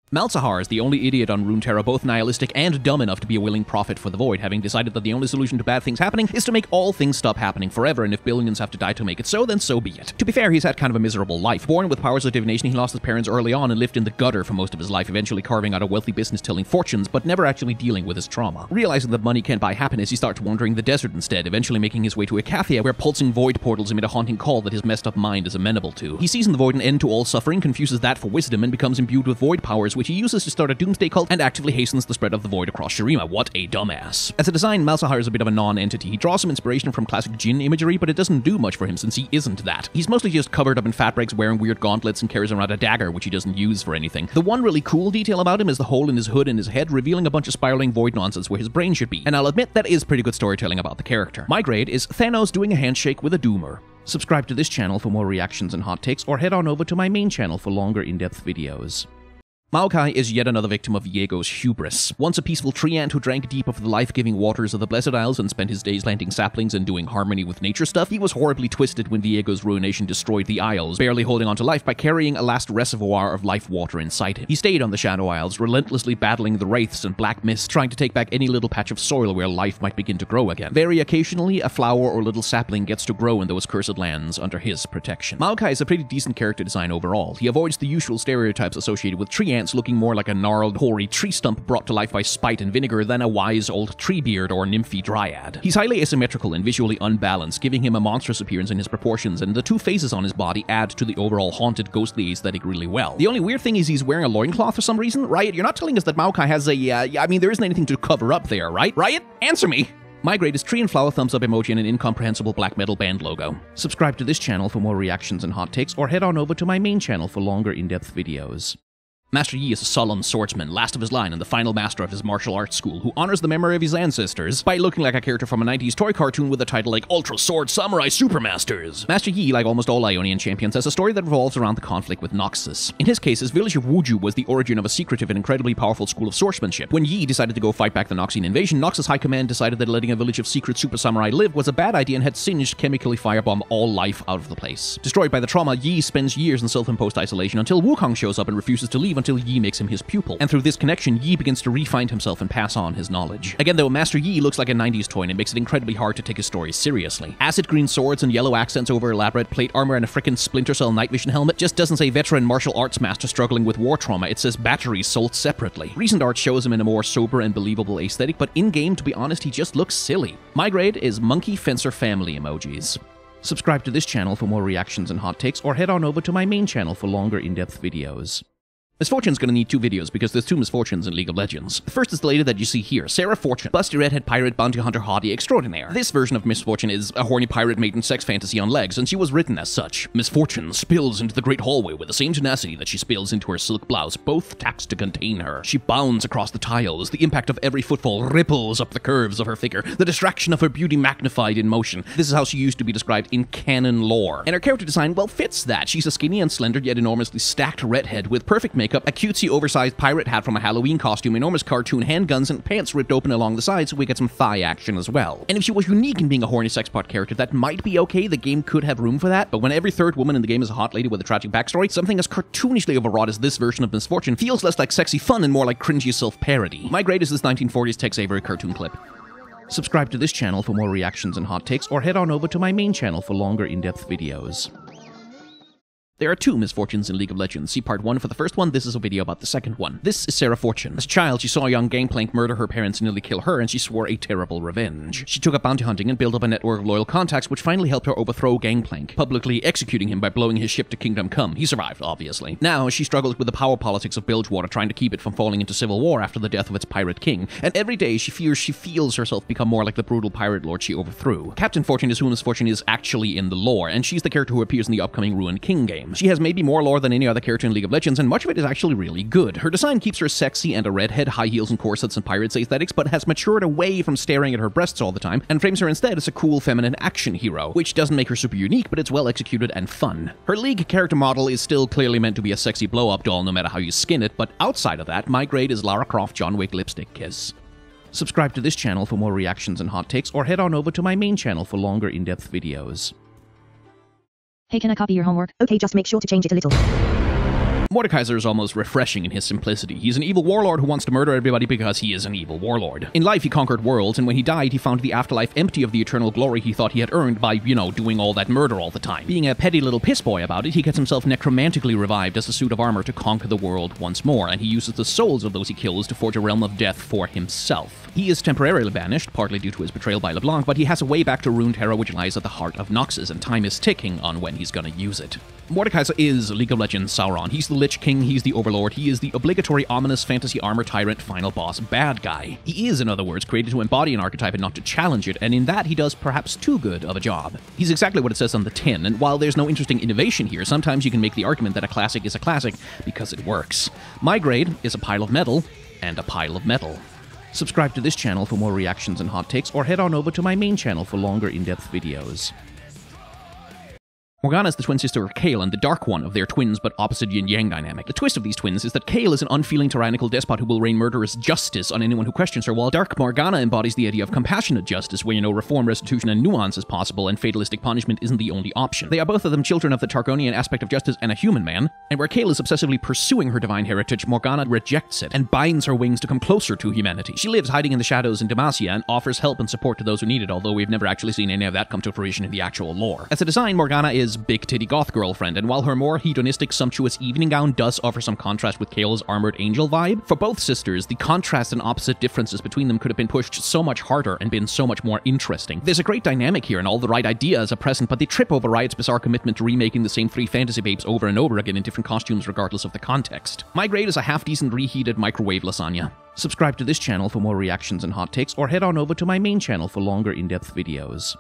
[SPEAKER 1] Malzahar is the only idiot on Runeterra, both nihilistic and dumb enough to be a willing prophet for the Void, having decided that the only solution to bad things happening is to make all things stop happening forever, and if billions have to die to make it so, then so be it. To be fair, he's had kind of a miserable life. Born with powers of divination, he lost his parents early on and lived in the gutter for most of his life, eventually carving out a wealthy business telling fortunes, but never actually dealing with his trauma. Realizing that money can't buy happiness, he starts wandering the desert instead, eventually making his way to Icathia, where pulsing void portals emit a haunting call that his messed up mind is amenable to. He sees in the void an end to all suffering, confuses that for wisdom, and becomes imbued with void powers, which he uses to start a doomsday cult and actively hastens the spread of the void across Shurima. What a dumbass. As a design, Malzahar is a bit of a non-entity. He draws some inspiration from classic Djinn imagery, but it doesn't do much for him since he isn't that. He's mostly just covered up in fabrics, wearing weird gauntlets, and carries around a dagger, which he doesn't use for anything. The one really cool detail about him is the hole in his hood and his head, revealing a bunch of spiraling void nonsense where his brain should be. And I'll admit that is pretty good storytelling about the character. My grade is Thanos doing a handshake with a doomer. Subscribe to this channel for more reactions and hot takes, or head on over to my main channel for longer in-depth videos. Maokai is yet another victim of Viego's hubris. Once a peaceful treant who drank deep of the life-giving waters of the Blessed Isles and spent his days planting saplings and doing harmony with nature stuff, he was horribly twisted when Viego's ruination destroyed the Isles, barely holding on to life by carrying a last reservoir of life water inside him. He stayed on the Shadow Isles, relentlessly battling the wraiths and black mist, trying to take back any little patch of soil where life might begin to grow again. Very occasionally, a flower or little sapling gets to grow in those cursed lands under his protection. Maokai is a pretty decent character design overall. He avoids the usual stereotypes associated with tree ants looking more like a gnarled, hoary tree stump brought to life by spite and vinegar than a wise old treebeard or nymphy dryad. He's highly asymmetrical and visually unbalanced, giving him a monstrous appearance in his proportions, and the two faces on his body add to the overall haunted, ghostly aesthetic really well. The only weird thing is he's wearing a loincloth for some reason. Riot, you're not telling us that Maokai has a, uh, I mean, there isn't anything to cover up there, right? Riot, answer me! My grade is tree and flower thumbs up emoji and an incomprehensible black metal band logo. Subscribe to this channel for more reactions and hot takes, or head on over to my main channel for longer in-depth videos. Master Yi is a solemn swordsman, last of his line and the final master of his martial arts school, who honors the memory of his ancestors by looking like a character from a 90s toy cartoon with a title like Ultra Sword Samurai Supermasters. Master Yi, like almost all Ionian champions, has a story that revolves around the conflict with Noxus. In his case, his village of Wuju was the origin of a secretive and incredibly powerful school of swordsmanship. When Yi decided to go fight back the Noxian invasion, Noxus High Command decided that letting a village of secret super samurai live was a bad idea and had Singed chemically firebomb all life out of the place. Destroyed by the trauma, Yi spends years in self-imposed isolation until Wukong shows up and refuses to leave leave until Yi makes him his pupil, and through this connection, Yi begins to refine himself and pass on his knowledge. Again, though, Master Yi looks like a 90s toy and it makes it incredibly hard to take his story seriously. Acid green swords and yellow accents over elaborate plate armor and a frickin' Splinter Cell night vision helmet just doesn't say veteran martial arts master struggling with war trauma, it says batteries sold separately. Recent art shows him in a more sober and believable aesthetic, but in game, to be honest, he just looks silly. My grade is Monkey Fencer Family emojis. Subscribe to this channel for more reactions and hot takes, or head on over to my main channel for longer in depth videos. Miss Fortune's gonna need two videos because there's two misfortunes in League of Legends. The first is the lady that you see here, Sarah Fortune, busty redhead pirate bounty hunter hottie extraordinaire. This version of Miss Fortune is a horny pirate maiden sex fantasy on legs, and she was written as such. Miss Fortune spills into the great hallway with the same tenacity that she spills into her silk blouse, both taxed to contain her. She bounds across the tiles, the impact of every footfall ripples up the curves of her figure, the distraction of her beauty magnified in motion. This is how she used to be described in canon lore. And her character design, well, fits that. She's a skinny and slender yet enormously stacked redhead with perfect makeup, a cutesy oversized pirate hat from a Halloween costume, enormous cartoon handguns, and pants ripped open along the sides so we get some thigh action as well. And if she was unique in being a horny sexpot character, that might be okay, the game could have room for that, but when every third woman in the game is a hot lady with a tragic backstory, something as cartoonishly overwrought as this version of Miss Fortune feels less like sexy fun and more like cringy self-parody. My grade is this 1940s Tex Avery cartoon clip. Subscribe to this channel for more reactions and hot takes, or head on over to my main channel for longer in-depth videos. There are two misfortunes in League of Legends. See part 1 for the first one, this is a video about the second one. This is Sarah Fortune. As a child, she saw a young Gangplank murder her parents and nearly kill her, and she swore a terrible revenge. She took up bounty hunting and built up a network of loyal contacts, which finally helped her overthrow Gangplank, publicly executing him by blowing his ship to Kingdom Come. He survived, obviously. Now, she struggles with the power politics of Bilgewater, trying to keep it from falling into civil war after the death of its pirate king, and every day she fears she feels herself become more like the brutal pirate lord she overthrew. Captain Fortune is who Miss Fortune is actually in the lore, and she's the character who appears in the upcoming Ruined King game. She has maybe more lore than any other character in League of Legends, and much of it is actually really good. Her design keeps her sexy and a redhead, high heels and corsets and pirates aesthetics, but has matured away from staring at her breasts all the time, and frames her instead as a cool feminine action hero, which doesn't make her super unique, but it's well executed and fun. Her League character model is still clearly meant to be a sexy blow-up doll no matter how you skin it, but outside of that, my grade is Lara Croft John Wick lipstick kiss. Subscribe to this channel for more reactions and hot takes, or head on over to my main channel for longer in-depth videos.
[SPEAKER 5] Hey, can I copy your homework?
[SPEAKER 6] Okay, just make sure to change it a little.
[SPEAKER 1] Mordekaiser is almost refreshing in his simplicity. He's an evil warlord who wants to murder everybody because he is an evil warlord. In life, he conquered worlds, and when he died, he found the afterlife empty of the eternal glory he thought he had earned by, you know, doing all that murder all the time. Being a petty little piss boy about it, he gets himself necromantically revived as a suit of armor to conquer the world once more, and he uses the souls of those he kills to forge a realm of death for himself. He is temporarily banished, partly due to his betrayal by LeBlanc, but he has a way back to Runeterra which lies at the heart of Noxus, and time is ticking on when he's gonna use it. Mordekaiser is League of Legends Sauron. He's the Lich King, he's the Overlord, he is the obligatory ominous fantasy armor tyrant final boss bad guy. He is, in other words, created to embody an archetype and not to challenge it, and in that he does perhaps too good of a job. He's exactly what it says on the tin, and while there's no interesting innovation here, sometimes you can make the argument that a classic is a classic because it works. My grade is a pile of metal and a pile of metal. Subscribe to this channel for more reactions and hot takes, or head on over to my main channel for longer in-depth videos. Morgana is the twin sister of Kayle and the dark one of their twins but opposite yin yang dynamic. The twist of these twins is that Kayle is an unfeeling tyrannical despot who will rain murderous justice on anyone who questions her, while dark Morgana embodies the idea of compassionate justice, where you know reform, restitution, and nuance is possible, and fatalistic punishment isn't the only option. They are both of them children of the Targonian aspect of justice and a human man, and where Kayle is obsessively pursuing her divine heritage, Morgana rejects it and binds her wings to come closer to humanity. She lives hiding in the shadows in Demacia and offers help and support to those who need it, although we've never actually seen any of that come to fruition in the actual lore. As a design, Morgana is big titty goth girlfriend, and while her more hedonistic, sumptuous evening gown does offer some contrast with Kayle's armored angel vibe, for both sisters, the contrast and opposite differences between them could have been pushed so much harder and been so much more interesting. There's a great dynamic here, and all the right ideas are present, but they trip over Riot's bizarre commitment to remaking the same three fantasy babes over and over again in different costumes regardless of the context. My grade is a half-decent reheated microwave lasagna. Subscribe to this channel for more reactions and hot takes, or head on over to my main channel for longer in-depth videos.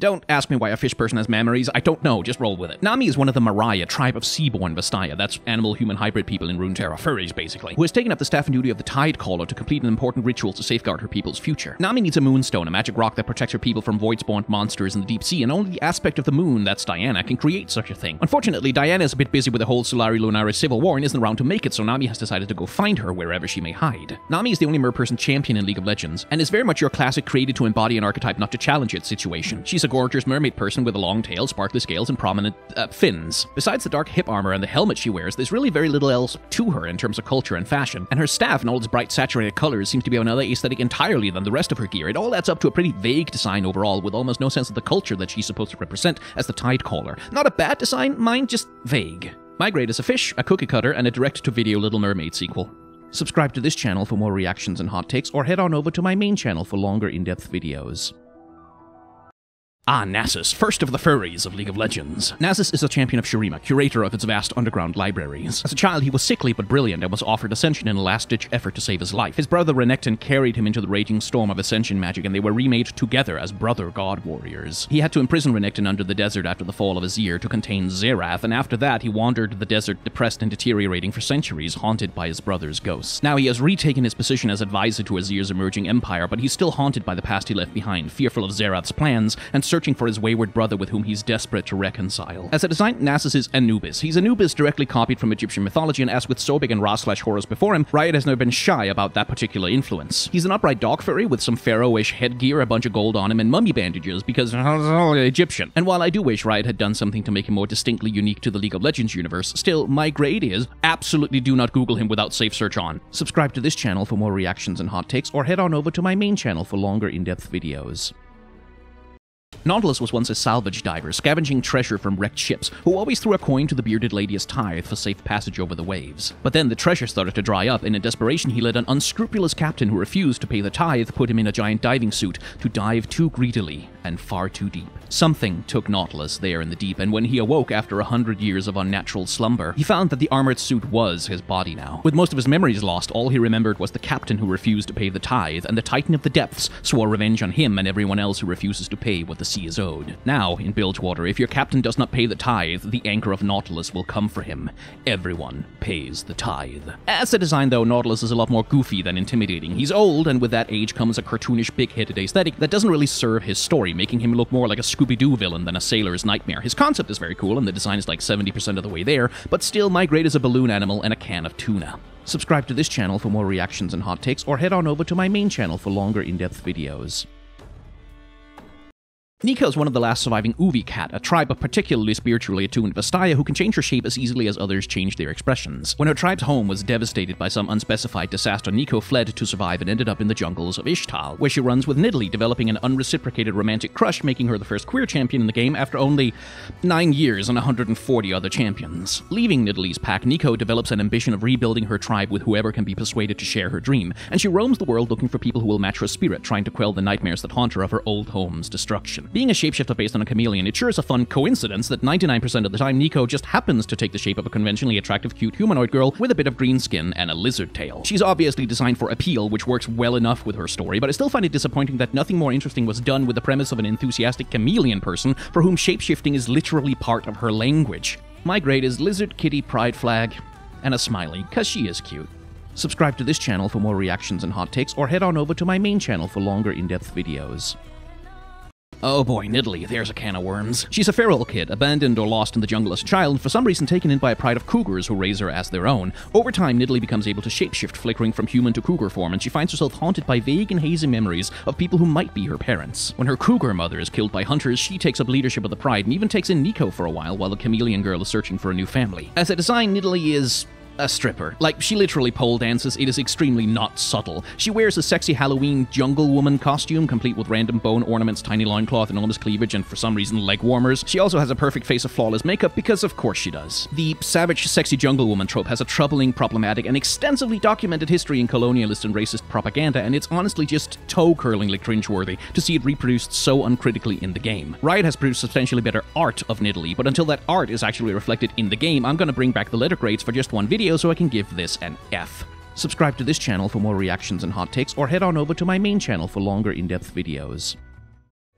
[SPEAKER 1] Don't ask me why a fish person has memories. I don't know. Just roll with it. Nami is one of the Marai, tribe of seaborn Vastaya. That's animal-human hybrid people in Runeterra. Furries, basically. Who has taken up the staff and duty of the Tide Caller to complete an important ritual to safeguard her people's future. Nami needs a moonstone, a magic rock that protects her people from void-spawned monsters in the deep sea, and only the aspect of the moon, that's Diana, can create such a thing. Unfortunately, Diana is a bit busy with the whole Solari Lunaris civil war and isn't around to make it, so Nami has decided to go find her wherever she may hide. Nami is the only merperson champion in League of Legends, and is very much your classic created to embody an archetype not to challenge it situation. She's a gorgeous mermaid person with a long tail, sparkly scales, and prominent uh, fins. Besides the dark hip armor and the helmet she wears, there's really very little else to her in terms of culture and fashion, and her staff in all its bright saturated colors seems to be another aesthetic entirely than the rest of her gear. It all adds up to a pretty vague design overall, with almost no sense of the culture that she's supposed to represent as the Tidecaller. Not a bad design, mind, just vague. My grade is a fish, a cookie cutter, and a direct-to-video Little Mermaid sequel. Subscribe to this channel for more reactions and hot takes, or head on over to my main channel for longer in-depth videos.
[SPEAKER 3] Ah, Nasus, first of the furries of League of Legends.
[SPEAKER 1] Nasus is a champion of Shurima, curator of its vast underground libraries. As a child, he was sickly but brilliant and was offered Ascension in a last-ditch effort to save his life. His brother Renekton carried him into the raging storm of Ascension magic, and they were remade together as brother god warriors. He had to imprison Renekton under the desert after the fall of Azir to contain Xerath, and after that, he wandered the desert depressed and deteriorating for centuries, haunted by his brother's ghosts. Now he has retaken his position as advisor to Azir's emerging empire, but he's still haunted by the past he left behind, fearful of Xerath's plans, and searching for his wayward brother with whom he's desperate to reconcile. As a design, Nasus is Anubis. He's Anubis directly copied from Egyptian mythology, and as with Sobek and Ra slash Horus before him, Riot has never been shy about that particular influence. He's an upright dog furry with some pharaoh-ish headgear, a bunch of gold on him, and mummy bandages because Egyptian. And while I do wish Riot had done something to make him more distinctly unique to the League of Legends universe, still, my grade is absolutely do not Google him without safe search on. Subscribe to this channel for more reactions and hot takes, or head on over to my main channel for longer in-depth videos. Nautilus was once a salvage diver, scavenging treasure from wrecked ships, who always threw a coin to the bearded lady as tithe for safe passage over the waves. But then the treasure started to dry up, and in desperation he let an unscrupulous captain who refused to pay the tithe put him in a giant diving suit to dive too greedily and far too deep. Something took Nautilus there in the deep, and when he awoke after a hundred years of unnatural slumber, he found that the armored suit was his body now. With most of his memories lost, all he remembered was the captain who refused to pay the tithe, and the Titan of the Depths swore revenge on him and everyone else who refuses to pay what the sea is owed. Now, in Bilgewater, if your captain does not pay the tithe, the anchor of Nautilus will come for him. Everyone pays the tithe. As a design, though, Nautilus is a lot more goofy than intimidating. He's old, and with that age comes a cartoonish, big-headed aesthetic that doesn't really serve his story, making him look more like a Scooby-Doo villain than a sailor's nightmare. His concept is very cool, and the design is like 70% of the way there, but still, my grade is a balloon animal and a can of tuna. Subscribe to this channel for more reactions and hot takes, or head on over to my main channel for longer in-depth videos. Neeko is one of the last surviving Oovi-Kat, a tribe of particularly spiritually attuned Vastaya who can change her shape as easily as others change their expressions. When her tribe's home was devastated by some unspecified disaster, Neeko fled to survive and ended up in the jungles of Ixtal, where she runs with Nidalee, developing an unreciprocated romantic crush, making her the first queer champion in the game after only 9 years and 140 other champions. Leaving Nidalee's pack, Neeko develops an ambition of rebuilding her tribe with whoever can be persuaded to share her dream, and she roams the world looking for people who will match her spirit, trying to quell the nightmares that haunt her of her old home's destruction. Being a shapeshifter based on a chameleon, it sure is a fun coincidence that 99% of the time Neeko just happens to take the shape of a conventionally attractive, cute humanoid girl with a bit of green skin and a lizard tail. She's obviously designed for appeal, which works well enough with her story, but I still find it disappointing that nothing more interesting was done with the premise of an enthusiastic chameleon person for whom shapeshifting is literally part of her language. My grade is lizard kitty pride flag and a smiley, cause she is cute. Subscribe to this channel for more reactions and hot takes, or head on over to my main channel for longer in-depth videos. Oh boy, Nidalee, there's a can of worms. She's a feral kid, abandoned or lost in the jungle as a child, and for some reason taken in by a pride of cougars who raise her as their own. Over time, Nidalee becomes able to shapeshift, flickering from human to cougar form, and she finds herself haunted by vague and hazy memories of people who might be her parents. When her cougar mother is killed by hunters, she takes up leadership of the pride and even takes in Neeko for a while while the chameleon girl is searching for a new family. As a design, Nidalee is a stripper. Like, she literally pole dances. It is extremely not subtle. She wears a sexy Halloween jungle woman costume, complete with random bone ornaments, tiny loincloth, enormous cleavage, and for some reason, leg warmers. She also has a perfect face of flawless makeup, because of course she does. The savage, sexy jungle woman trope has a troubling, problematic, and extensively documented history in colonialist and racist propaganda, and it's honestly just toe-curlingly cringeworthy to see it reproduced so uncritically in the game. Riot has produced substantially better art of Nidalee, but until that art is actually reflected in the game, I'm gonna bring back the letter grades for just one video so I can give this an F. Subscribe to this channel for more reactions and hot takes, or head on over to my main channel for longer in-depth videos.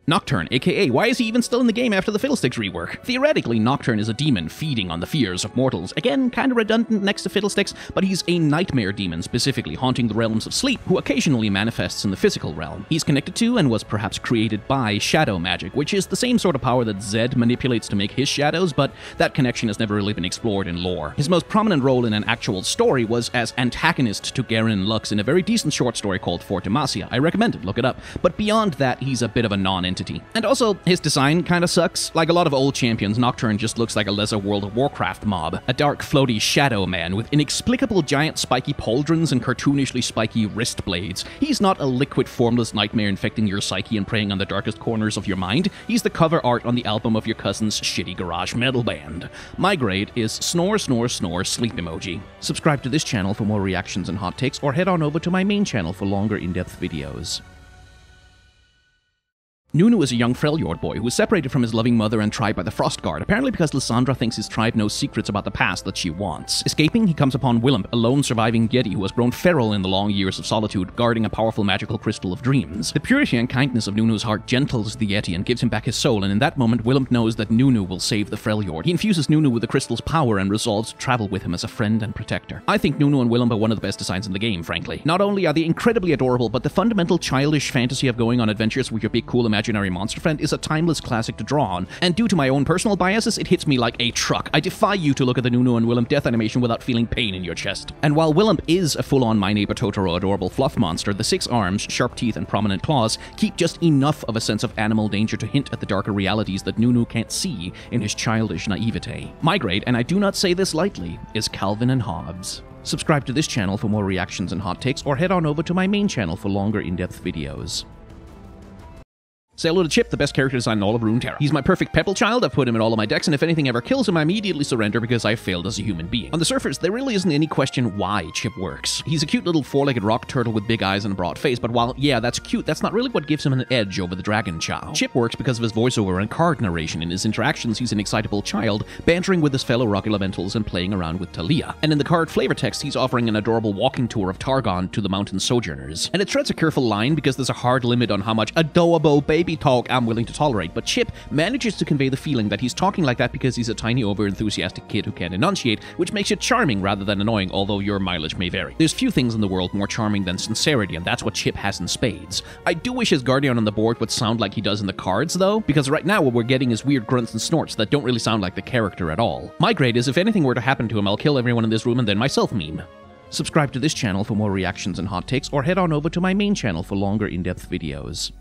[SPEAKER 1] Nocturne, aka why is he even still in the game after the Fiddlesticks rework? Theoretically, Nocturne is a demon feeding on the fears of mortals. Again, kinda redundant next to Fiddlesticks, but he's a nightmare demon specifically haunting the realms of sleep, who occasionally manifests in the physical realm. He's connected to and was perhaps created by shadow magic, which is the same sort of power that Zed manipulates to make his shadows, but that connection has never really been explored in lore. His most prominent role in an actual story was as antagonist to Garen Lux in a very decent short story called For Demacia. I recommend it, look it up. But beyond that, he's a bit of a non entity. And also, his design kinda sucks. Like a lot of old champions, Nocturne just looks like a lesser World of Warcraft mob. A dark, floaty shadow man with inexplicable giant spiky pauldrons and cartoonishly spiky wrist blades. He's not a liquid, formless nightmare infecting your psyche and preying on the darkest corners of your mind. He's the cover art on the album of your cousin's shitty garage metal band. My grade is snore, snore, snore, sleep emoji. Subscribe to this channel for more reactions and hot takes, or head on over to my main channel for longer in-depth videos. Nunu is a young Freljord boy who is separated from his loving mother and tribe by the Frostguard, apparently because Lissandra thinks his tribe knows secrets about the past that she wants. Escaping, he comes upon Willump, a lone surviving Yeti who has grown feral in the long years of solitude, guarding a powerful magical crystal of dreams. The purity and kindness of Nunu's heart gentles the Yeti and gives him back his soul, and in that moment, Willump knows that Nunu will save the Freljord. He infuses Nunu with the crystal's power and resolves to travel with him as a friend and protector. I think Nunu and Willump are one of the best designs in the game, frankly. Not only are they incredibly adorable, but the fundamental childish fantasy of going on adventures with your big cool imaginary monster friend is a timeless classic to draw on, and due to my own personal biases, it hits me like a truck. I defy you to look at the Nunu and Willump death animation without feeling pain in your chest. And while Willump is a full-on My Neighbor Totoro adorable fluff monster, the six arms, sharp teeth, and prominent claws keep just enough of a sense of animal danger to hint at the darker realities that Nunu can't see in his childish naivete. My grade, and I do not say this lightly, is Calvin and Hobbes. Subscribe to this channel for more reactions and hot takes, or head on over to my main channel for longer in-depth videos. Say hello to Chip, the best character design in all of Runeterra. He's my perfect Pebble child, I've put him in all of my decks, and if anything ever kills him, I immediately surrender because I failed as a human being. On the surface, there really isn't any question why Chip works. He's a cute little four-legged rock turtle with big eyes and a broad face, but while, yeah, that's cute, that's not really what gives him an edge over the Dragon child. Chip works because of his voiceover and card narration. In his interactions, he's an excitable child, bantering with his fellow rock elementals and playing around with Taliyah. And in the card flavor text, he's offering an adorable walking tour of Targon to the mountain sojourners. And it treads a careful line because there's a hard limit on how much adorable baby talk I'm willing to tolerate, but Chip manages to convey the feeling that he's talking like that because he's a tiny over-enthusiastic kid who can't enunciate, which makes it charming rather than annoying, although your mileage may vary. There's few things in the world more charming than sincerity, and that's what Chip has in spades. I do wish his Guardian on the board would sound like he does in the cards, though, because right now what we're getting is weird grunts and snorts that don't really sound like the character at all. My grade is if anything were to happen to him, I'll kill everyone in this room and then myself meme. Subscribe to this channel for more reactions and hot takes, or head on over to my main channel for longer in-depth videos.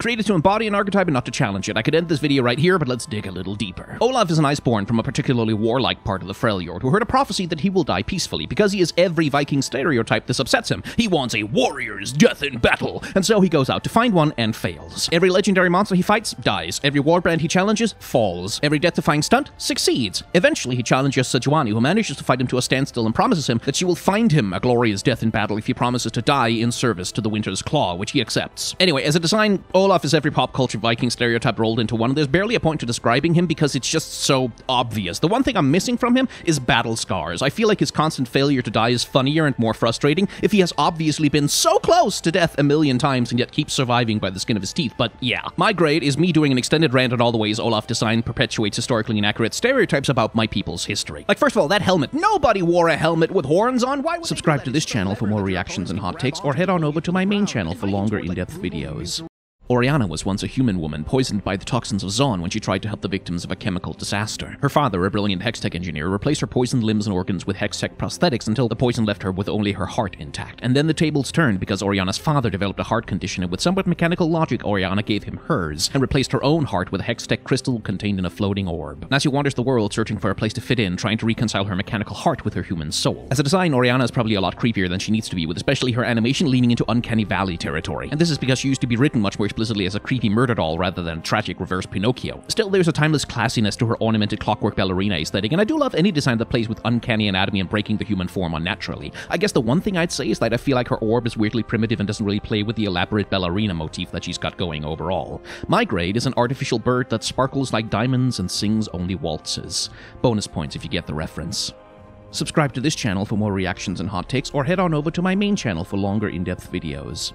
[SPEAKER 1] Created to embody an archetype and not to challenge it. I could end this video right here, but let's dig a little deeper. Olaf is an Iceborn from a particularly warlike part of the Freljord who heard a prophecy that he will die peacefully. Because he is every Viking stereotype, this upsets him. He wants a warrior's death in battle, and so he goes out to find one and fails. Every legendary monster he fights dies. Every warband he challenges falls. Every death-defying stunt succeeds. Eventually, he challenges Sejuani, who manages to fight him to a standstill and promises him that she will find him a glorious death in battle if he promises to die in service to the Winter's Claw, which he accepts. Anyway, as a design, Olaf is every pop culture Viking stereotype rolled into one. There's barely a point to describing him because it's just so obvious. The one thing I'm missing from him is battle scars. I feel like his constant failure to die is funnier and more frustrating if he has obviously been so close to death a million times and yet keeps surviving by the skin of his teeth. But yeah, my grade is me doing an extended rant on all the ways Olaf design perpetuates historically inaccurate stereotypes about my people's history. Like, first of all, that helmet. Nobody wore a helmet with horns on. Why would Subscribe to this channel for more reactions and hot takes, or head on over to my main channel for longer in-depth videos. Orianna was once a human woman poisoned by the toxins of Zaun when she tried to help the victims of a chemical disaster. Her father, a brilliant Hextech engineer, replaced her poisoned limbs and organs with Hextech prosthetics until the poison left her with only her heart intact. And then the tables turned because Orianna's father developed a heart condition and with somewhat mechanical logic, Orianna gave him hers and replaced her own heart with a Hextech crystal contained in a floating orb. Now she wanders the world searching for a place to fit in, trying to reconcile her mechanical heart with her human soul. As a design, Orianna is probably a lot creepier than she needs to be, with especially her animation leaning into Uncanny Valley territory. And this is because she used to be written much more explicitly as a creepy murder doll rather than a tragic reverse Pinocchio. Still, there's a timeless classiness to her ornamented clockwork ballerina aesthetic, and I do love any design that plays with uncanny anatomy and breaking the human form unnaturally. I guess the one thing I'd say is that I feel like her orb is weirdly primitive and doesn't really play with the elaborate ballerina motif that she's got going overall. My grade is an artificial bird that sparkles like diamonds and sings only waltzes. Bonus points if you get the reference. Subscribe to this channel for more reactions and hot takes, or head on over to my main channel for longer in-depth videos.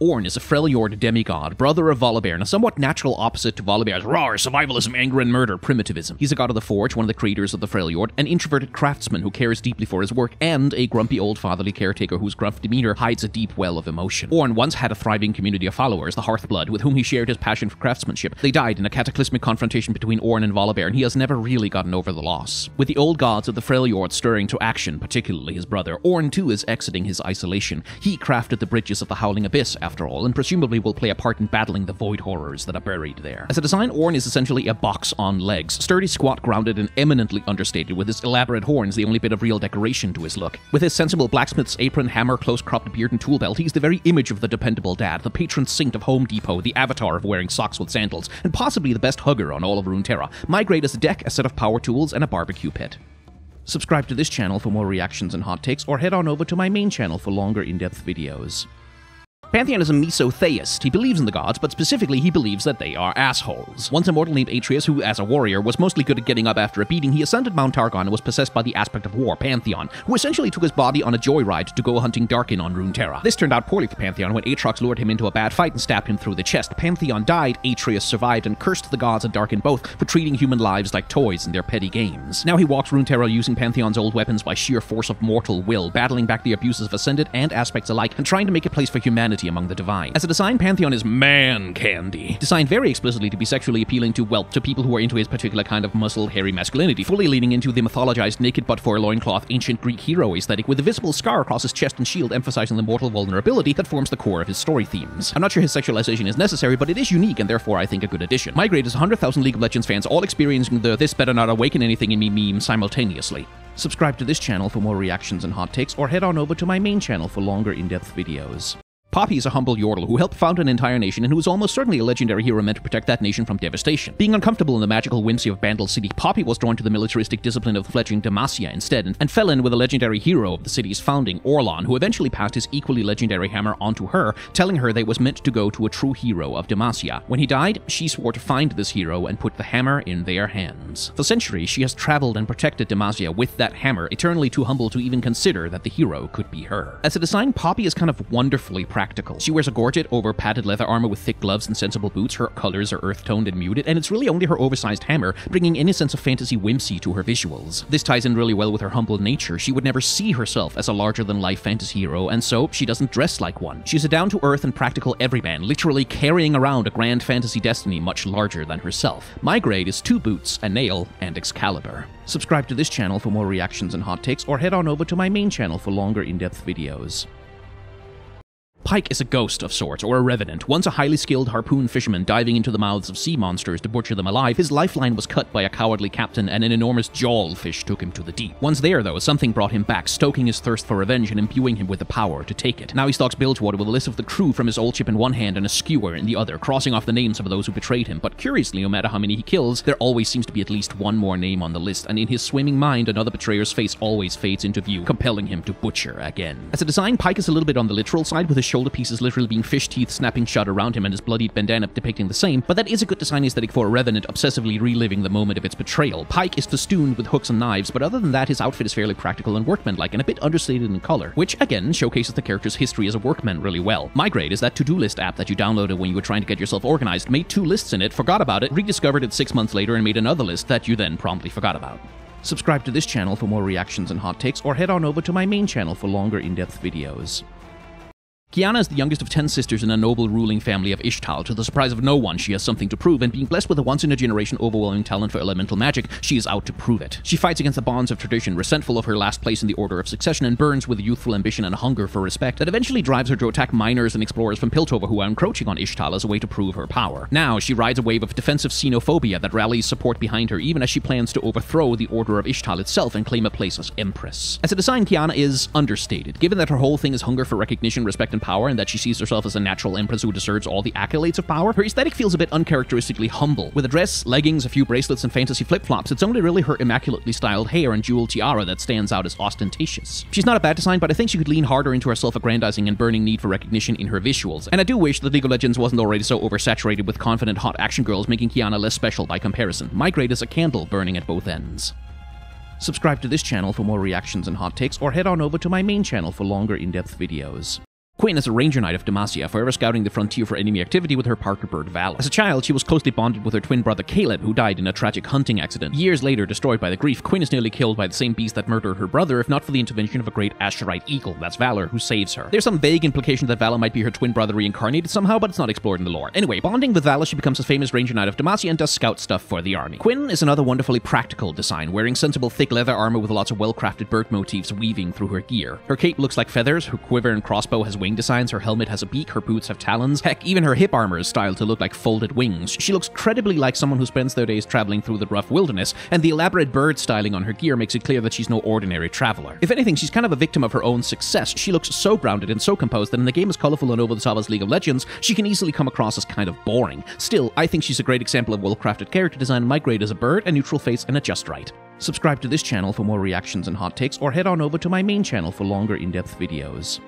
[SPEAKER 1] Ornn is a Freljord demigod, brother of Volibear, and a somewhat natural opposite to Volibear's raw survivalism, anger, and murder primitivism. He's a god of the forge, one of the creators of the Freljord, an introverted craftsman who cares deeply for his work, and a grumpy old fatherly caretaker whose gruff demeanor hides a deep well of emotion. Ornn once had a thriving community of followers, the Hearthblood, with whom he shared his passion for craftsmanship. They died in a cataclysmic confrontation between Ornn and Volibear, and he has never really gotten over the loss. With the old gods of the Freljord stirring to action, particularly his brother, Ornn too is exiting his isolation. He crafted the bridges of the Howling Abyss after after all, and presumably will play a part in battling the void horrors that are buried there. As a design, Ornn is essentially a box on legs, sturdy, squat, grounded, and eminently understated, with his elaborate horns the only bit of real decoration to his look. With his sensible blacksmith's apron, hammer, close cropped beard, and tool belt, he's the very image of the dependable dad, the patron saint of Home Depot, the avatar of wearing socks with sandals, and possibly the best hugger on all of Runeterra. My a deck, a set of power tools, and a barbecue pit. Subscribe to this channel for more reactions and hot takes, or head on over to my main channel for longer in-depth videos. Pantheon is a misotheist. He believes in the gods, but specifically he believes that they are assholes. Once a mortal named Atreus, who, as a warrior, was mostly good at getting up after a beating, he ascended Mount Targon and was possessed by the aspect of war, Pantheon, who essentially took his body on a joyride to go hunting Darkin on Runeterra. This turned out poorly for Pantheon when Aatrox lured him into a bad fight and stabbed him through the chest. Pantheon died, Atreus survived, and cursed the gods and Darkin both for treating human lives like toys in their petty games. Now he walks Runeterra using Pantheon's old weapons by sheer force of mortal will, battling back the abuses of Ascended and aspects alike, and trying to make a place for humanity among the divine. As a design, Pantheon is man candy. Designed very explicitly to be sexually appealing to, well, to people who are into his particular kind of muscle, hairy masculinity, fully leaning into the mythologized naked but for a loincloth ancient Greek hero aesthetic with a visible scar across his chest and shield emphasizing the mortal vulnerability that forms the core of his story themes. I'm not sure his sexualization is necessary, but it is unique and therefore I think a good addition. My grade is 100,000 League of Legends fans all experiencing the this better not awaken anything in me meme simultaneously. Subscribe to this channel for more reactions and hot takes, or head on over to my main channel for longer in-depth videos. Poppy is a humble yordle who helped found an entire nation and who is almost certainly a legendary hero meant to protect that nation from devastation. Being uncomfortable in the magical whimsy of Bandle City, Poppy was drawn to the militaristic discipline of the fledgling Demacia instead, and, and fell in with a legendary hero of the city's founding, Orlon, who eventually passed his equally legendary hammer onto her, telling her they was meant to go to a true hero of Demacia. When he died, she swore to find this hero and put the hammer in their hands. For centuries, she has traveled and protected Demacia with that hammer, eternally too humble to even consider that the hero could be her. As a design, Poppy is kind of wonderfully practical. She wears a gorget over padded leather armor with thick gloves and sensible boots. Her colors are earth toned and muted, and it's really only her oversized hammer bringing any sense of fantasy whimsy to her visuals. This ties in really well with her humble nature. She would never see herself as a larger than life fantasy hero, and so she doesn't dress like one. She's a down to earth and practical everyman, literally carrying around a grand fantasy destiny much larger than herself. My grade is two boots, a nail, and Excalibur. Subscribe to this channel for more reactions and hot takes, or head on over to my main channel for longer in depth videos. Pyke is a ghost of sorts, or a revenant. Once a highly skilled harpoon fisherman diving into the mouths of sea monsters to butcher them alive, his lifeline was cut by a cowardly captain and an enormous jawfish took him to the deep. Once there, though, something brought him back, stoking his thirst for revenge and imbuing him with the power to take it. Now he stalks Bilgewater with a list of the crew from his old ship in one hand and a skewer in the other, crossing off the names of those who betrayed him. But curiously, no matter how many he kills, there always seems to be at least one more name on the list, and in his swimming mind, another betrayer's face always fades into view, compelling him to butcher again. As a design, Pyke is a little bit on the literal side, with his shoulder pieces literally being fish teeth snapping shut around him and his bloodied bandana depicting the same, but that is a good design aesthetic for a revenant obsessively reliving the moment of its betrayal. Pyke is festooned with hooks and knives, but other than that, his outfit is fairly practical and workmanlike and a bit understated in color, which again showcases the character's history as a workman really well. My grade is that to-do list app that you downloaded when you were trying to get yourself organized, made two lists in it, forgot about it, rediscovered it six months later, and made another list that you then promptly forgot about. Subscribe to this channel for more reactions and hot takes, or head on over to my main channel for longer in-depth videos. Qiyana is the youngest of ten sisters in a noble ruling family of Ixtal. To the surprise of no one, she has something to prove, and being blessed with a once-in-a-generation overwhelming talent for elemental magic, she is out to prove it. She fights against the bonds of tradition, resentful of her last place in the order of succession, and burns with a youthful ambition and hunger for respect that eventually drives her to attack miners and explorers from Piltover who are encroaching on Ixtal as a way to prove her power. Now, she rides a wave of defensive xenophobia that rallies support behind her, even as she plans to overthrow the Order of Ixtal itself and claim a place as Empress. As a design, Qiyana is understated, given that her whole thing is hunger for recognition, respect, and power, and that she sees herself as a natural empress who deserves all the accolades of power, her aesthetic feels a bit uncharacteristically humble. With a dress, leggings, a few bracelets, and fantasy flip-flops, it's only really her immaculately styled hair and jeweled tiara that stands out as ostentatious. She's not a bad design, but I think she could lean harder into her self-aggrandizing and burning need for recognition in her visuals. And I do wish that League of Legends wasn't already so oversaturated with confident hot action girls, making Qiyana less special by comparison. My grade is a candle burning at both ends. Subscribe to this channel for more reactions and hot takes, or head on over to my main channel for longer in-depth videos. Quinn is a ranger knight of Demacia, forever scouting the frontier for enemy activity with her partner bird Valor. As a child, she was closely bonded with her twin brother Caleb, who died in a tragic hunting accident. Years later, destroyed by the grief, Quinn is nearly killed by the same beast that murdered her brother, if not for the intervention of a great Asherite eagle, that's Valor, who saves her. There's some vague implication that Valor might be her twin brother reincarnated somehow, but it's not explored in the lore. Anyway, bonding with Valor, she becomes a famous ranger knight of Demacia and does scout stuff for the army. Quinn is another wonderfully practical design, wearing sensible thick leather armor with lots of well-crafted bird motifs weaving through her gear. Her cape looks like feathers, her quiver and crossbow has wing designs, her helmet has a beak, her boots have talons. Heck, even her hip armor is styled to look like folded wings. She looks credibly like someone who spends their days traveling through the rough wilderness, and the elaborate bird styling on her gear makes it clear that she's no ordinary traveler. If anything, she's kind of a victim of her own success. She looks so grounded and so composed that in a game as colorful and over the top as League of Legends, she can easily come across as kind of boring. Still, I think she's a great example of well crafted character design, my grade as a bird, a neutral face, and a just right. Subscribe to this channel for more reactions and hot takes, or head on over to my main channel for longer in depth videos.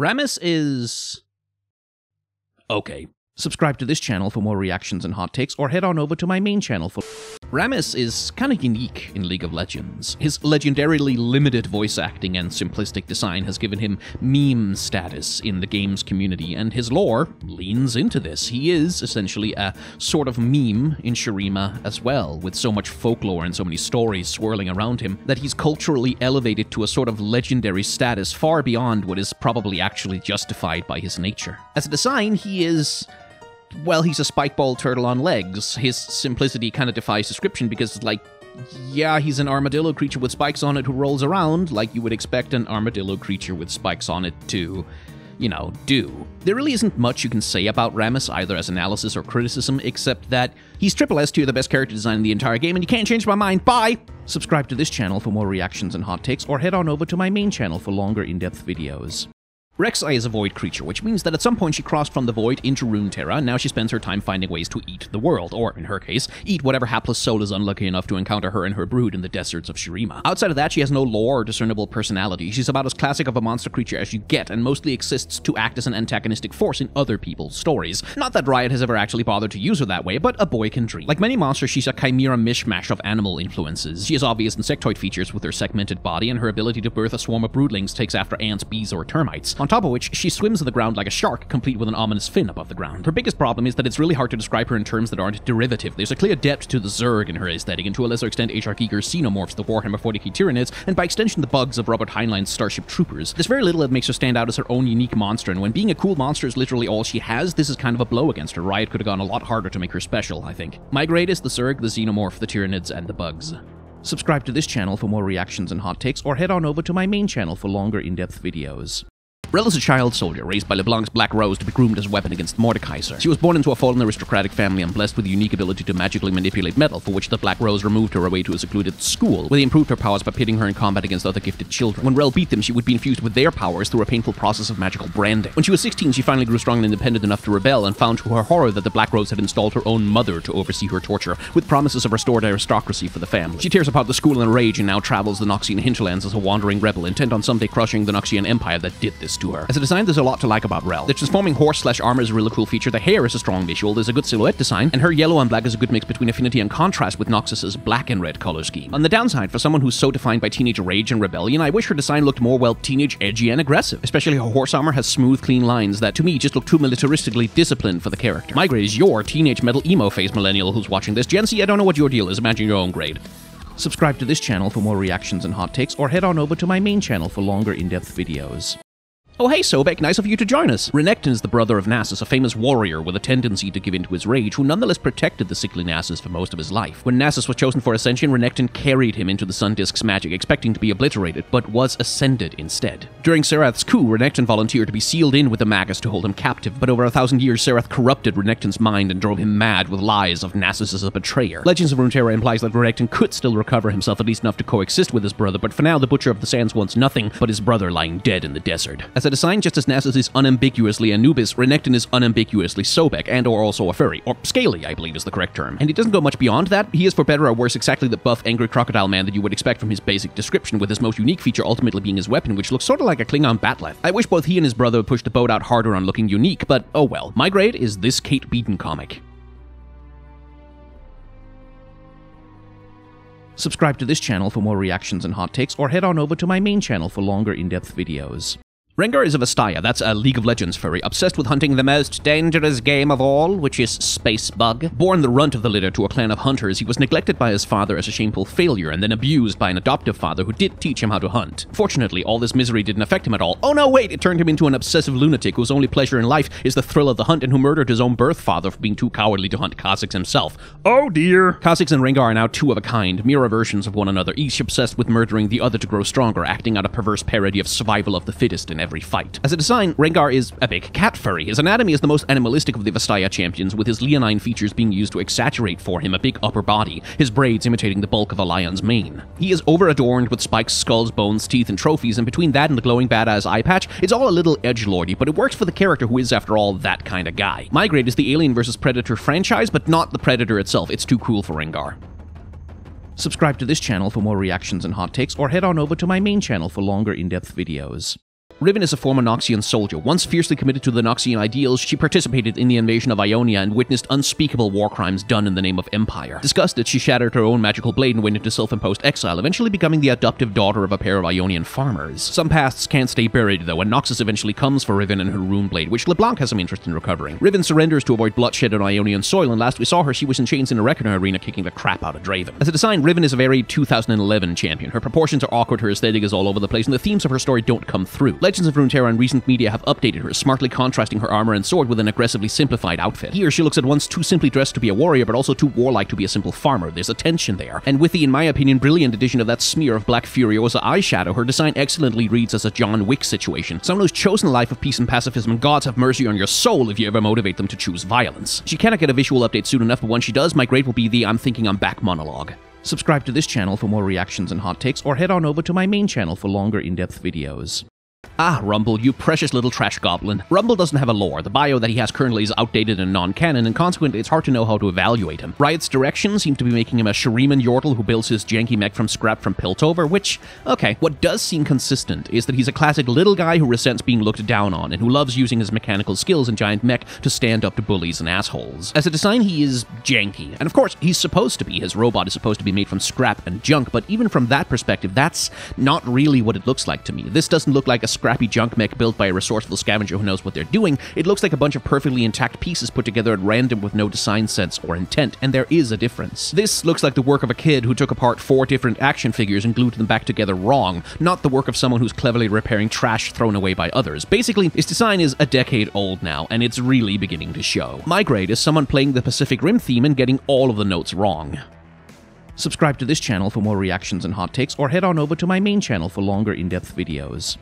[SPEAKER 1] Rammus is. Okay. Subscribe to this channel for more reactions and hot takes, or head on over to my main channel for. Rammus is kind of unique in League of Legends. His legendarily limited voice acting and simplistic design has given him meme status in the game's community, and his lore leans into this. He is essentially a sort of meme in Shurima as well, with so much folklore and so many stories swirling around him that he's culturally elevated to a sort of legendary status far beyond what is probably actually justified by his nature. As a design, he is well, he's a spikeball turtle on legs. His simplicity kind of defies description because, like, yeah, he's an armadillo creature with spikes on it who rolls around like you would expect an armadillo creature with spikes on it to, you know, do. There really isn't much you can say about Rammus, either as analysis or criticism, except that he's triple S tier, the best character design in the entire game, and you can't change my mind. Bye! Subscribe to this channel for more reactions and hot takes, or head on over to my main channel for longer in depth videos. Rek'Sai is a void creature, which means that at some point she crossed from the void into Runeterra, and now she spends her time finding ways to eat the world, or, in her case, eat whatever hapless soul is unlucky enough to encounter her and her brood in the deserts of Shurima. Outside of that, she has no lore or discernible personality. She's about as classic of a monster creature as you get, and mostly exists to act as an antagonistic force in other people's stories. Not that Riot has ever actually bothered to use her that way, but a boy can dream. Like many monsters, she's a chimera mishmash of animal influences. She has obvious insectoid features with her segmented body, and her ability to birth a swarm of broodlings takes after ants, bees, or termites. On top of which, she swims on the ground like a shark, complete with an ominous fin above the ground. Her biggest problem is that it's really hard to describe her in terms that aren't derivative. There's a clear depth to the Zerg in her aesthetic, and to a lesser extent, H.R. Giger's xenomorphs, the Warhammer 40k Tyranids, and by extension, the bugs of Robert Heinlein's Starship Troopers. There's very little that makes her stand out as her own unique monster, and when being a cool monster is literally all she has, this is kind of a blow against her. Riot could have gone a lot harder to make her special, I think. My grade is the Zerg, the Xenomorph, the Tyranids, and the bugs. Subscribe to this channel for more reactions and hot takes, or head on over to my main channel for longer in-depth videos. Rell is a child soldier raised by LeBlanc's Black Rose to be groomed as a weapon against Mordekaiser. She was born into a fallen aristocratic family and blessed with the unique ability to magically manipulate metal, for which the Black Rose removed her away to a secluded school, where they improved her powers by pitting her in combat against other gifted children. When Rell beat them, she would be infused with their powers through a painful process of magical branding. When she was 16, she finally grew strong and independent enough to rebel, and found to her horror that the Black Rose had installed her own mother to oversee her torture, with promises of restored aristocracy for the family. She tears apart the school in rage and now travels the Noxian hinterlands as a wandering rebel, intent on someday crushing the Noxian Empire that did this to her. As a design, there's a lot to like about Rell. The transforming horse slash armor is a really cool feature, the hair is a strong visual, there's a good silhouette design, and her yellow and black is a good mix between affinity and contrast with Noxus's black and red color scheme. On the downside, for someone who's so defined by teenage rage and rebellion, I wish her design looked more, well, teenage, edgy, and aggressive. Especially her horse armor has smooth, clean lines that, to me, just look too militaristically disciplined for the character. My grade is your teenage metal emo phase millennial who's watching this. Gen Z, I don't know what your deal is, imagine your own grade. Subscribe to this channel for more reactions and hot takes, or head on over to my main channel for longer in-depth videos. Oh hey Sobek, nice of you to join us. Renekton is the brother of Nasus, a famous warrior with a tendency to give in to his rage, who nonetheless protected the sickly Nasus for most of his life. When Nasus was chosen for Ascension, Renekton carried him into the Sun Disk's magic, expecting to be obliterated, but was ascended instead. During Xerath's coup, Renekton volunteered to be sealed in with the Magus to hold him captive, but over a thousand years, Serath corrupted Renekton's mind and drove him mad with lies of Nasus as a betrayer. Legends of Runeterra implies that Renekton could still recover himself at least enough to coexist with his brother, but for now, the Butcher of the Sands wants nothing but his brother lying dead in the desert. As a design, just as Nasus is unambiguously Anubis, Renekton is unambiguously Sobek, and or also a furry, or scaly, I believe is the correct term. And he doesn't go much beyond that. He is, for better or worse, exactly the buff, angry crocodile man that you would expect from his basic description, with his most unique feature ultimately being his weapon, which looks sort of like a Klingon bat'leth. I wish both he and his brother pushed the boat out harder on looking unique, but oh well. My grade is this Kate Beaton comic. Subscribe to this channel for more reactions and hot takes, or head on over to my main channel for longer in-depth videos. Rengar is a Vastaya, that's a League of Legends furry, obsessed with hunting the most dangerous game of all, which is Space Bug. Born the runt of the litter to a clan of hunters, he was neglected by his father as a shameful failure, and then abused by an adoptive father who did teach him how to hunt. Fortunately, all this misery didn't affect him at all. Oh no, wait, it turned him into an obsessive lunatic whose only pleasure in life is the thrill of the hunt and who murdered his own birth father for being too cowardly to hunt Kha'Zix himself. Oh dear! Kha'Zix and Rengar are now two of a kind, mirror versions of one another, each obsessed with murdering the other to grow stronger, acting out a perverse parody of survival of the fittest in every fight. As a design, Rengar is a big cat furry. His anatomy is the most animalistic of the Vastaya champions, with his leonine features being used to exaggerate for him a big upper body, his braids imitating the bulk of a lion's mane. He is over adorned with spikes, skulls, bones, teeth, and trophies, and between that and the glowing badass eye patch, it's all a little edge lordy, but it works for the character who is, after all, that kind of guy. My grade is the Alien vs. Predator franchise, but not the Predator itself. It's too cool for Rengar. Subscribe to this channel for more reactions and hot takes, or head on over to my main channel for longer in-depth videos. Riven is a former Noxian soldier. Once fiercely committed to the Noxian ideals, she participated in the invasion of Ionia and witnessed unspeakable war crimes done in the name of empire. Disgusted, she shattered her own magical blade and went into self-imposed exile, eventually becoming the adoptive daughter of a pair of Ionian farmers. Some pasts can't stay buried, though, and Noxus eventually comes for Riven and her rune blade, which LeBlanc has some interest in recovering. Riven surrenders to avoid bloodshed on Ionian soil, and last we saw her, she was in chains in a Reckoner arena kicking the crap out of Draven. As a design, Riven is a very 2011 champion. Her proportions are awkward, her aesthetic is all over the place, and the themes of her story don't come through. Legends of Runeterra and recent media have updated her, smartly contrasting her armor and sword with an aggressively simplified outfit. Here, she looks at once too simply dressed to be a warrior, but also too warlike to be a simple farmer. There's a tension there. And with the, in my opinion, brilliant addition of that smear of Black Furiosa eyeshadow, her design excellently reads as a John Wick situation. Someone who's chosen a life of peace and pacifism, and gods have mercy on your soul if you ever motivate them to choose violence. She cannot get a visual update soon enough, but when she does, my grade will be the I'm thinking I'm back monologue. Subscribe to this channel for more reactions and hot takes, or head on over to my main channel for longer in-depth videos. Ah, Rumble, you precious little trash goblin. Rumble doesn't have a lore. The bio that he has currently is outdated and non-canon, and consequently it's hard to know how to evaluate him. Riot's direction seem to be making him a Shuriman Yordle who builds his janky mech from scrap from Piltover, which, okay, what does seem consistent is that he's a classic little guy who resents being looked down on, and who loves using his mechanical skills and giant mech to stand up to bullies and assholes. As a design, he is janky, and of course, he's supposed to be. His robot is supposed to be made from scrap and junk, but even from that perspective, that's not really what it looks like to me. This doesn't look like a scrap scrappy junk mech built by a resourceful scavenger who knows what they're doing, it looks like a bunch of perfectly intact pieces put together at random with no design sense or intent, and there is a difference. This looks like the work of a kid who took apart four different action figures and glued them back together wrong, not the work of someone who's cleverly repairing trash thrown away by others. Basically, its design is a decade old now, and it's really beginning to show. My grade is someone playing the Pacific Rim theme and getting all of the notes wrong. Subscribe to this channel for more reactions and hot takes, or head on over to my main channel for longer in-depth videos.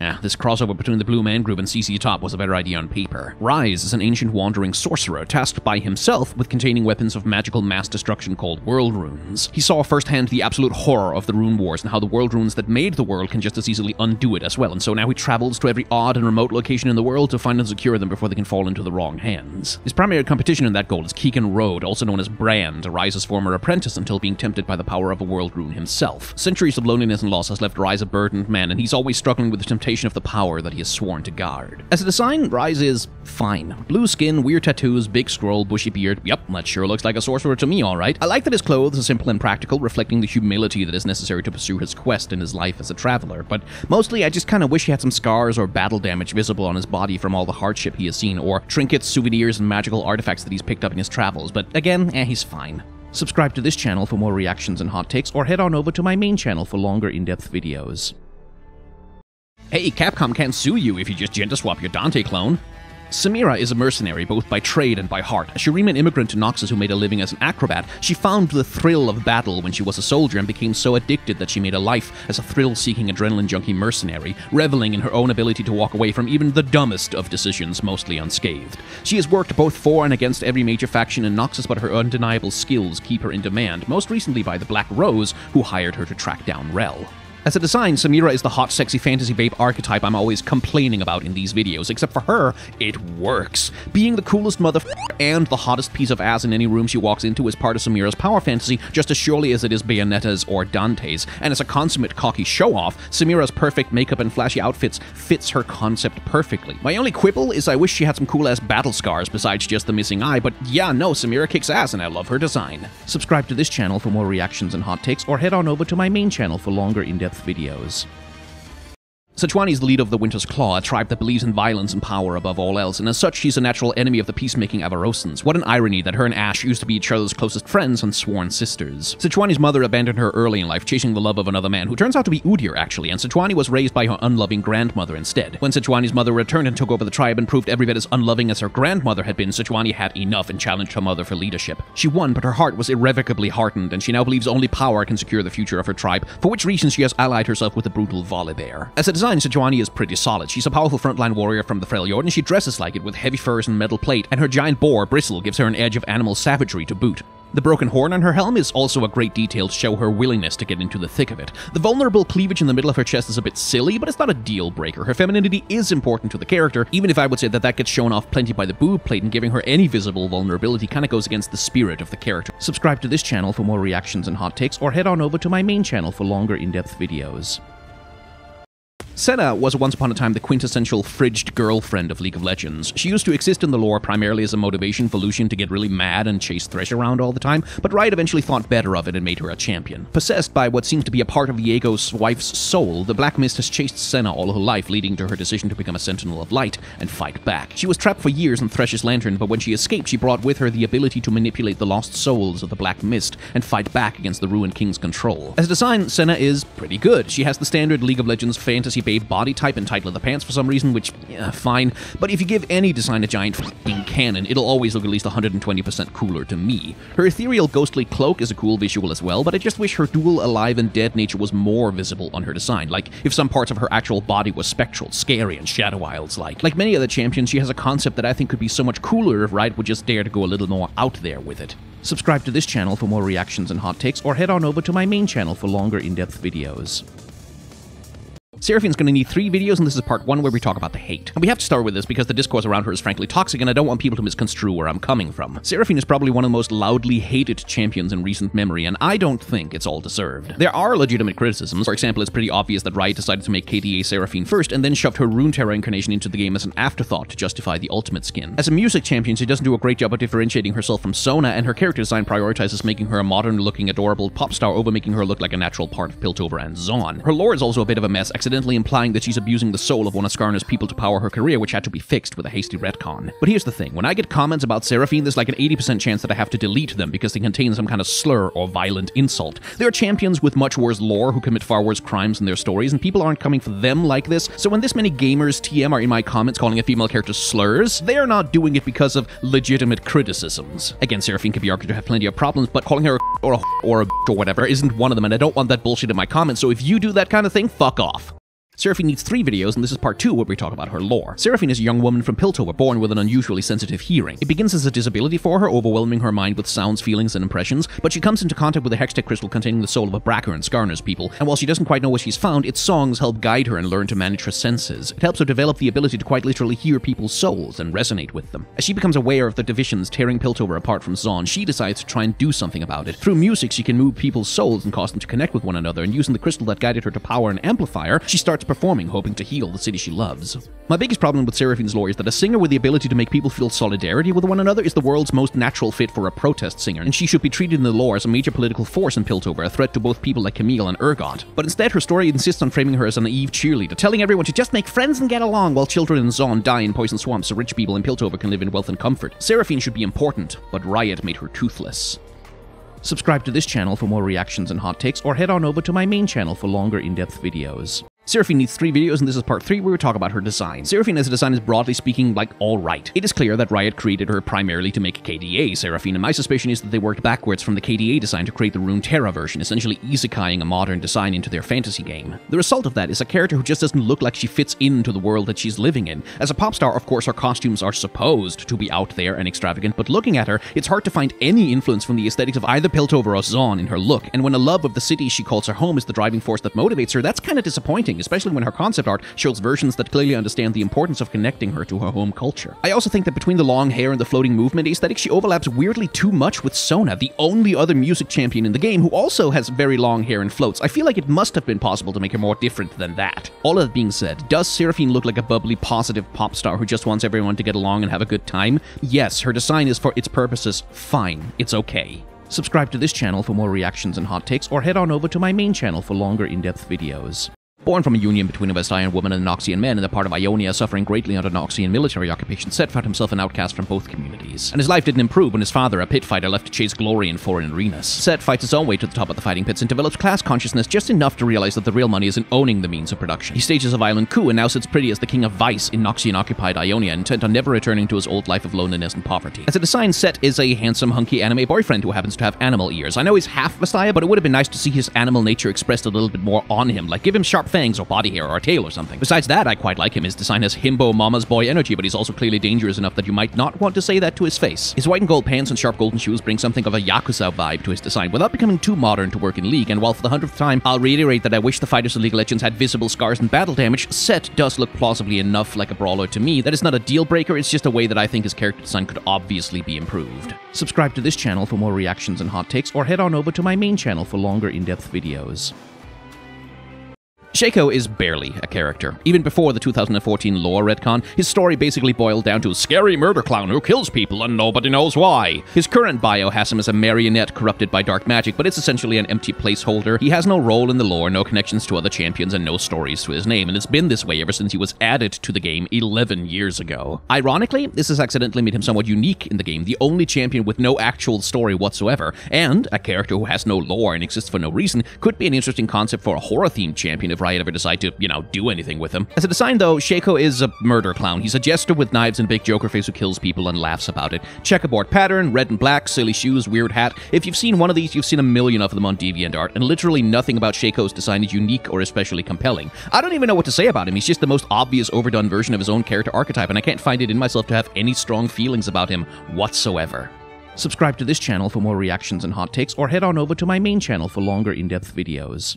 [SPEAKER 1] Ah, this crossover between the Blue Man Group and ZZ Top was a better idea on paper. Ryze is an ancient wandering sorcerer tasked by himself with containing weapons of magical mass destruction called world runes. He saw firsthand the absolute horror of the rune wars and how the world runes that made the world can just as easily undo it as well, and so now he travels to every odd and remote location in the world to find and secure them before they can fall into the wrong hands. His primary competition in that goal is Kegan Rodhe, also known as Brand, Ryze's former apprentice until being tempted by the power of a world rune himself. Centuries of loneliness and loss has left Ryze a burdened man, and he's always struggling with the temptation of the power that he has sworn to guard. As a design, Ryze is fine. Blue skin, weird tattoos, big scroll, bushy beard. Yep, that sure looks like a sorcerer to me, alright. I like that his clothes are simple and practical, reflecting the humility that is necessary to pursue his quest in his life as a traveler, but mostly I just kinda wish he had some scars or battle damage visible on his body from all the hardship he has seen, or trinkets, souvenirs, and magical artifacts that he's picked up in his travels, but again, eh, he's fine. Subscribe to this channel for more reactions and hot takes, or head on over to my main channel for longer in-depth videos. Hey, Capcom can't sue you if you just gender swap your Dante clone. Samira is a mercenary both by trade and by heart. A Shuriman immigrant to Noxus who made a living as an acrobat, she found the thrill of battle when she was a soldier and became so addicted that she made a life as a thrill-seeking adrenaline junkie mercenary, reveling in her own ability to walk away from even the dumbest of decisions mostly unscathed. She has worked both for and against every major faction in Noxus, but her undeniable skills keep her in demand, most recently by the Black Rose, who hired her to track down Rell. As a design, Samira is the hot, sexy fantasy babe archetype I'm always complaining about in these videos, except for her, it works. Being the coolest motherfucker and the hottest piece of ass in any room she walks into is part of Samira's power fantasy just as surely as it is Bayonetta's or Dante's, and as a consummate cocky show-off, Samira's perfect makeup and flashy outfits fits her concept perfectly. My only quibble is I wish she had some cool-ass battle scars besides just the missing eye, but yeah, no, Samira kicks ass and I love her design. Subscribe to this channel for more reactions and hot takes, or head on over to my main channel for longer in-depth videos. Sejuani is the leader of the Winter's Claw, a tribe that believes in violence and power above all else, and as such, she's a natural enemy of the peacemaking Avarosans. What an irony that her and Ashe used to be each other's closest friends and sworn sisters. Sejuani's mother abandoned her early in life, chasing the love of another man, who turns out to be Udyr, actually, and Sejuani was raised by her unloving grandmother instead. When Sejuani's mother returned and took over the tribe and proved every bit as unloving as her grandmother had been, Sejuani had enough and challenged her mother for leadership. She won, but her heart was irrevocably hardened, and she now believes only power can secure the future of her tribe, for which reason she has allied herself with the brutal Volibear. As a design, Sejuani is pretty solid. She's a powerful frontline warrior from the frail Freljord, and she dresses like it with heavy furs and metal plate, and her giant boar, Bristle, gives her an edge of animal savagery to boot. The broken horn on her helm is also a great detail to show her willingness to get into the thick of it. The vulnerable cleavage in the middle of her chest is a bit silly, but it's not a deal breaker. Her femininity is important to the character, even if I would say that that gets shown off plenty by the boob plate and giving her any visible vulnerability kind of goes against the spirit of the character. Subscribe to this channel for more reactions and hot takes, or head on over to my main channel for longer in-depth videos. Senna was once upon a time the quintessential fridged girlfriend of League of Legends. She used to exist in the lore primarily as a motivation for Lucian to get really mad and chase Thresh around all the time, but Riot eventually thought better of it and made her a champion. Possessed by what seems to be a part of Viego's wife's soul, the Black Mist has chased Senna all her life, leading to her decision to become a Sentinel of Light and fight back. She was trapped for years in Thresh's lantern, but when she escaped, she brought with her the ability to manipulate the lost souls of the Black Mist and fight back against the Ruined King's control. As a design, Senna is pretty good. She has the standard League of Legends fantasy babe body type and title of the pants for some reason, which, yeah, fine. But if you give any design a giant f***ing cannon, it'll always look at least 120% cooler to me. Her ethereal ghostly cloak is a cool visual as well, but I just wish her dual alive and dead nature was more visible on her design. Like, if some parts of her actual body was spectral, scary, and Shadow Isles-like. Like many other champions, she has a concept that I think could be so much cooler if Riot would just dare to go a little more out there with it. Subscribe to this channel for more reactions and hot takes, or head on over to my main channel for longer in-depth videos. Seraphine's going to need three videos, and this is part one where we talk about the hate. And we have to start with this because the discourse around her is frankly toxic, and I don't want people to misconstrue where I'm coming from. Seraphine is probably one of the most loudly hated champions in recent memory, and I don't think it's all deserved. There are legitimate criticisms. For example, it's pretty obvious that Riot decided to make KDA Seraphine first, and then shoved her Runeterra incarnation into the game as an afterthought to justify the ultimate skin. As a music champion, she doesn't do a great job of differentiating herself from Sona, and her character design prioritizes making her a modern-looking, adorable pop star over making her look like a natural part of Piltover and Zaun. Her lore is also a bit of a mess, accidentally implying that she's abusing the soul of one of Skarner's people to power her career, which had to be fixed with a hasty retcon. But here's the thing when I get comments about Seraphine, there's like an 80% chance that I have to delete them because they contain some kind of slur or violent insult. There are champions with much worse lore who commit far worse crimes in their stories, and people aren't coming for them like this. So when this many gamers TM are in my comments calling a female character slurs, they are not doing it because of legitimate criticisms. Again, Seraphine could be argued to have plenty of problems, but calling her a or a or a or whatever isn't one of them, and I don't want that bullshit in my comments. So if you do that kind of thing, fuck off. Seraphine needs three videos, and this is part two where we talk about her lore. Seraphine is a young woman from Piltover, born with an unusually sensitive hearing. It begins as a disability for her, overwhelming her mind with sounds, feelings, and impressions, but she comes into contact with a hextech crystal containing the soul of a Brackern Skarner's people, and while she doesn't quite know what she's found, its songs help guide her and learn to manage her senses. It helps her develop the ability to quite literally hear people's souls and resonate with them. As she becomes aware of the divisions tearing Piltover apart from Zaun, she decides to try and do something about it. Through music, she can move people's souls and cause them to connect with one another, and using the crystal that guided her to power an amplifier, she starts performing, hoping to heal the city she loves. My biggest problem with Seraphine's lore is that a singer with the ability to make people feel solidarity with one another is the world's most natural fit for a protest singer, and she should be treated in the lore as a major political force in Piltover, a threat to both people like Camille and Urgot. But instead, her story insists on framing her as a naive cheerleader, telling everyone to just make friends and get along while children in Zaun die in poison swamps so rich people in Piltover can live in wealth and comfort. Seraphine should be important, but Riot made her toothless. Subscribe to this channel for more reactions and hot takes, or head on over to my main channel for longer in-depth videos. Seraphine needs three videos, and this is part three where we talk about her design. Seraphine as a design is broadly speaking like alright. It is clear that Riot created her primarily to make KDA Seraphine, and my suspicion is that they worked backwards from the KDA design to create the Runeterra version, essentially isekaiing a modern design into their fantasy game. The result of that is a character who just doesn't look like she fits into the world that she's living in. As a pop star, of course, her costumes are supposed to be out there and extravagant, but looking at her, it's hard to find any influence from the aesthetics of either Piltover or Zaun in her look, and when a love of the city she calls her home is the driving force that motivates her, that's kind of disappointing, especially when her concept art shows versions that clearly understand the importance of connecting her to her home culture. I also think that between the long hair and the floating movement aesthetic, she overlaps weirdly too much with Sona, the only other music champion in the game who also has very long hair and floats. I feel like it must have been possible to make her more different than that. All of that being said, does Seraphine look like a bubbly, positive pop star who just wants everyone to get along and have a good time? Yes, her design is for its purposes fine. It's okay. Subscribe to this channel for more reactions and hot takes, or head on over to my main channel for longer in-depth videos. Born from a union between a Vastayan woman and a Noxian men in the part of Ionia suffering greatly under Noxian military occupation, Sett found himself an outcast from both communities. And his life didn't improve when his father, a pit fighter, left to chase glory in foreign arenas. Sett fights his own way to the top of the fighting pits and develops class consciousness just enough to realize that the real money is in owning the means of production. He stages a violent coup and now sits pretty as the king of vice in Noxian occupied Ionia, intent on never returning to his old life of loneliness and poverty. As a design, Sett is a handsome, hunky anime boyfriend who happens to have animal ears. I know he's half Messiah, but it would have been nice to see his animal nature expressed a little bit more on him. Like, give him sharp fangs or body hair or a tail or something. Besides that, I quite like him. His design has himbo mama's boy energy, but he's also clearly dangerous enough that you might not want to say that to his face. His white and gold pants and sharp golden shoes bring something of a Yakuza vibe to his design without becoming too modern to work in League, and while for the hundredth time I'll reiterate that I wish the fighters of League of Legends had visible scars and battle damage, Sett does look plausibly enough like a brawler to me that is not a deal breaker, it's just a way that I think his character design could obviously be improved. Subscribe to this channel for more reactions and hot takes, or head on over to my main channel for longer in-depth videos. Shaco is barely a character. Even before the 2014 lore retcon, his story basically boiled down to a scary murder clown who kills people and nobody knows why. His current bio has him as a marionette corrupted by dark magic, but it's essentially an empty placeholder. He has no role in the lore, no connections to other champions, and no stories to his name, and it's been this way ever since he was added to the game 11 years ago. Ironically, this has accidentally made him somewhat unique in the game, the only champion with no actual story whatsoever, and a character who has no lore and exists for no reason could be an interesting concept for a horror-themed champion if Riot ever decide to, you know, do anything with him. As a design, though, Shaco is a murder clown. He's a jester with knives and a big joker face who kills people and laughs about it. Checkerboard pattern, red and black, silly shoes, weird hat. If you've seen one of these, you've seen a million of them on DeviantArt, and literally nothing about Shaco's design is unique or especially compelling. I don't even know what to say about him. He's just the most obvious overdone version of his own character archetype, and I can't find it in myself to have any strong feelings about him whatsoever. Subscribe to this channel for more reactions and hot takes, or head on over to my main channel for longer in-depth videos.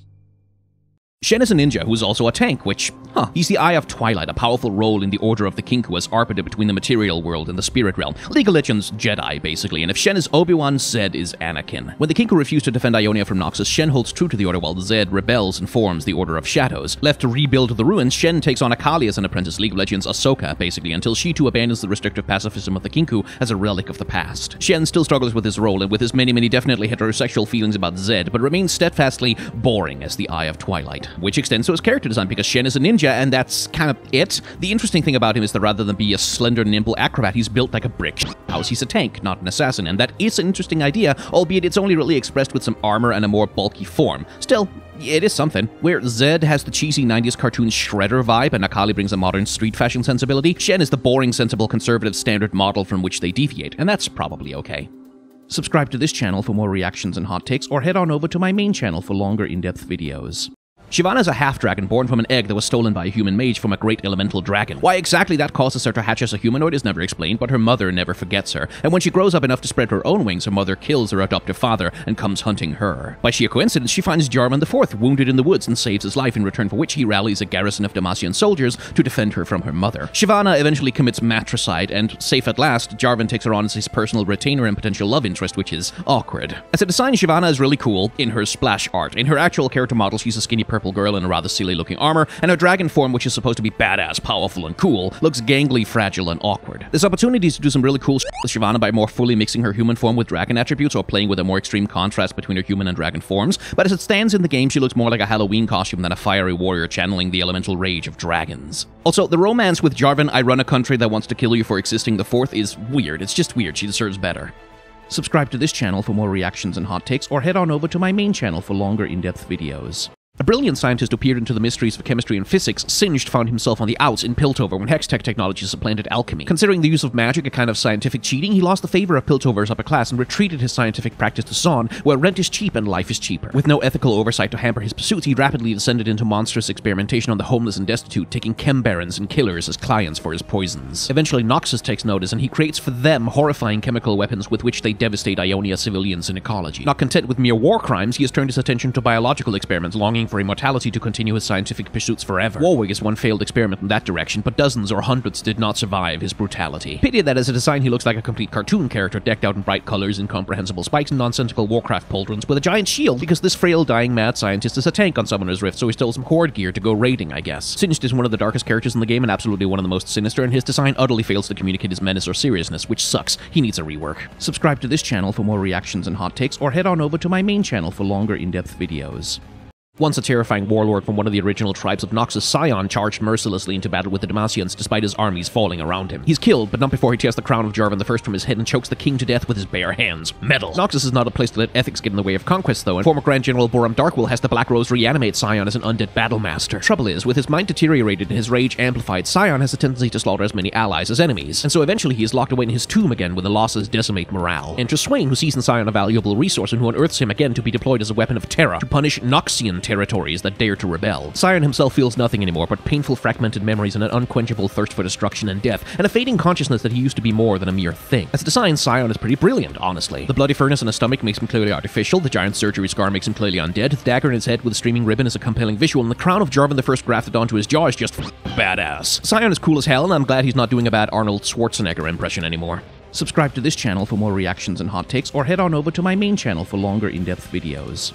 [SPEAKER 1] Shen is a ninja who's also a tank, which, huh, he's the Eye of Twilight, a powerful role in the Order of the Kinkou as arbiter between the material world and the spirit realm. League of Legends Jedi, basically, and if Shen is Obi-Wan, Zed is Anakin. When the Kinkou refuse to defend Ionia from Noxus, Shen holds true to the Order while Zed rebels and forms the Order of Shadows. Left to rebuild the ruins, Shen takes on Akali as an apprentice, League of Legends Ahsoka, basically, until she too abandons the restrictive pacifism of the Kinkou as a relic of the past. Shen still struggles with his role and with his many, many definitely heterosexual feelings about Zed, but remains steadfastly boring as the Eye of Twilight, which extends to his character design because Shen is a ninja and that's kind of it. The interesting thing about him is that rather than be a slender, nimble acrobat, he's built like a brick house. He's a tank, not an assassin, and that is an interesting idea, albeit it's only really expressed with some armor and a more bulky form. Still, it is something. Where Zed has the cheesy 90s cartoon shredder vibe and Akali brings a modern street fashion sensibility, Shen is the boring, sensible, conservative standard model from which they deviate, and that's probably okay. Subscribe to this channel for more reactions and hot takes, or head on over to my main channel for longer in-depth videos. Shyvana is a half-dragon born from an egg that was stolen by a human mage from a great elemental dragon. Why exactly that causes her to hatch as a humanoid is never explained, but her mother never forgets her, and when she grows up enough to spread her own wings, her mother kills her adoptive father and comes hunting her. By sheer coincidence, she finds Jarvan IV wounded in the woods and saves his life in return for which he rallies a garrison of Demacian soldiers to defend her from her mother. Shyvana eventually commits matricide, and safe at last, Jarvan takes her on as his personal retainer and potential love interest, which is awkward. As a design, Shyvana is really cool in her splash art. In her actual character model, she's a skinny purple girl in a rather silly looking armor, and her dragon form, which is supposed to be badass, powerful, and cool, looks gangly, fragile, and awkward. There's opportunities to do some really cool shit with Shyvana by more fully mixing her human form with dragon attributes or playing with a more extreme contrast between her human and dragon forms, but as it stands in the game, she looks more like a Halloween costume than a fiery warrior channeling the elemental rage of dragons. Also, the romance with Jarvan, I run a country that wants to kill you for existing the fourth is weird. It's just weird. She deserves better. Subscribe to this channel for more reactions and hot takes, or head on over to my main channel for longer in-depth videos. A brilliant scientist who peered into the mysteries of chemistry and physics, Singed found himself on the outs in Piltover when Hextech technology supplanted alchemy. Considering the use of magic a kind of scientific cheating, he lost the favor of Piltover's upper class and retreated his scientific practice to Zaun, where rent is cheap and life is cheaper. With no ethical oversight to hamper his pursuits, he rapidly descended into monstrous experimentation on the homeless and destitute, taking chem barons and killers as clients for his poisons. Eventually, Noxus takes notice and he creates for them horrifying chemical weapons with which they devastate Ionia civilians and ecology. Not content with mere war crimes, he has turned his attention to biological experiments, longing for immortality to continue his scientific pursuits forever. Warwick is one failed experiment in that direction, but dozens or hundreds did not survive his brutality. Pity that as a design he looks like a complete cartoon character decked out in bright colors, incomprehensible spikes, and nonsensical Warcraft pauldrons with a giant shield, because this frail, dying mad scientist is a tank on Summoner's Rift, so he stole some horde gear to go raiding, I guess. Singed is one of the darkest characters in the game and absolutely one of the most sinister, and his design utterly fails to communicate his menace or seriousness, which sucks. He needs a rework. Subscribe to this channel for more reactions and hot takes, or head on over to my main channel for longer in-depth videos. Once a terrifying warlord from one of the original tribes of Noxus, Sion charged mercilessly into battle with the Demacians despite his armies falling around him. He's killed, but not before he tears the crown of Jarvan I from his head and chokes the king to death with his bare hands. Metal. Noxus is not a place to let ethics get in the way of conquest, though, and former Grand General Boram Darkwill has the Black Rose reanimate Sion as an undead battle master. Trouble is, with his mind deteriorated and his rage amplified, Sion has a tendency to slaughter as many allies as enemies, and so eventually he is locked away in his tomb again when the losses decimate morale. Enter Swain, who sees in Sion a valuable resource and who unearths him again to be deployed as a weapon of terror to punish Noxian territories that dare to rebel. Sion himself feels nothing anymore but painful fragmented memories and an unquenchable thirst for destruction and death, and a fading consciousness that he used to be more than a mere thing. As a design, Sion is pretty brilliant, honestly. The bloody furnace in his stomach makes him clearly artificial, the giant surgery scar makes him clearly undead, the dagger in his head with a streaming ribbon is a compelling visual, and the crown of Jarvan the First grafted onto his jaw is just badass. Sion is cool as hell, and I'm glad he's not doing a bad Arnold Schwarzenegger impression anymore. Subscribe to this channel for more reactions and hot takes, or head on over to my main channel for longer in-depth videos.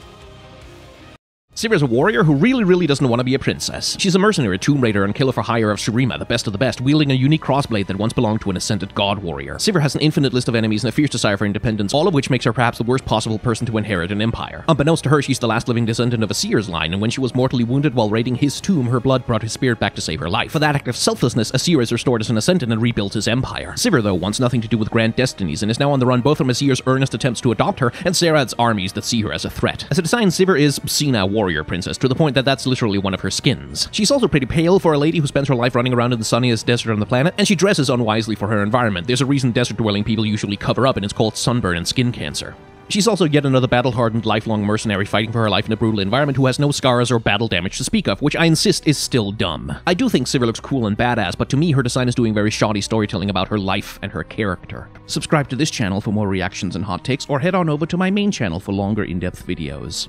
[SPEAKER 1] Sivir is a warrior who really, really doesn't want to be a princess. She's a mercenary, Tomb Raider, and killer for hire of Shurima, the best of the best, wielding a unique crossblade that once belonged to an ascended god warrior. Sivir has an infinite list of enemies and a fierce desire for independence, all of which makes her perhaps the worst possible person to inherit an empire. Unbeknownst to her, she's the last living descendant of Azir's line, and when she was mortally wounded while raiding his tomb, her blood brought his spirit back to save her life. For that act of selflessness, Azir is restored as an ascendant and rebuilt his empire. Sivir, though, wants nothing to do with grand destinies, and is now on the run both from Azir's earnest attempts to adopt her and Xerath's armies that see her as a threat. As a design, Sivir is Xena warrior princess, to the point that that's literally one of her skins. She's also pretty pale for a lady who spends her life running around in the sunniest desert on the planet, and she dresses unwisely for her environment. There's a reason desert-dwelling people usually cover up, and it's called sunburn and skin cancer. She's also yet another battle-hardened, lifelong mercenary fighting for her life in a brutal environment who has no scars or battle damage to speak of, which I insist is still dumb. I do think Sivir looks cool and badass, but to me her design is doing very shoddy storytelling about her life and her character. Subscribe to this channel for more reactions and hot takes, or head on over to my main channel for longer in-depth videos.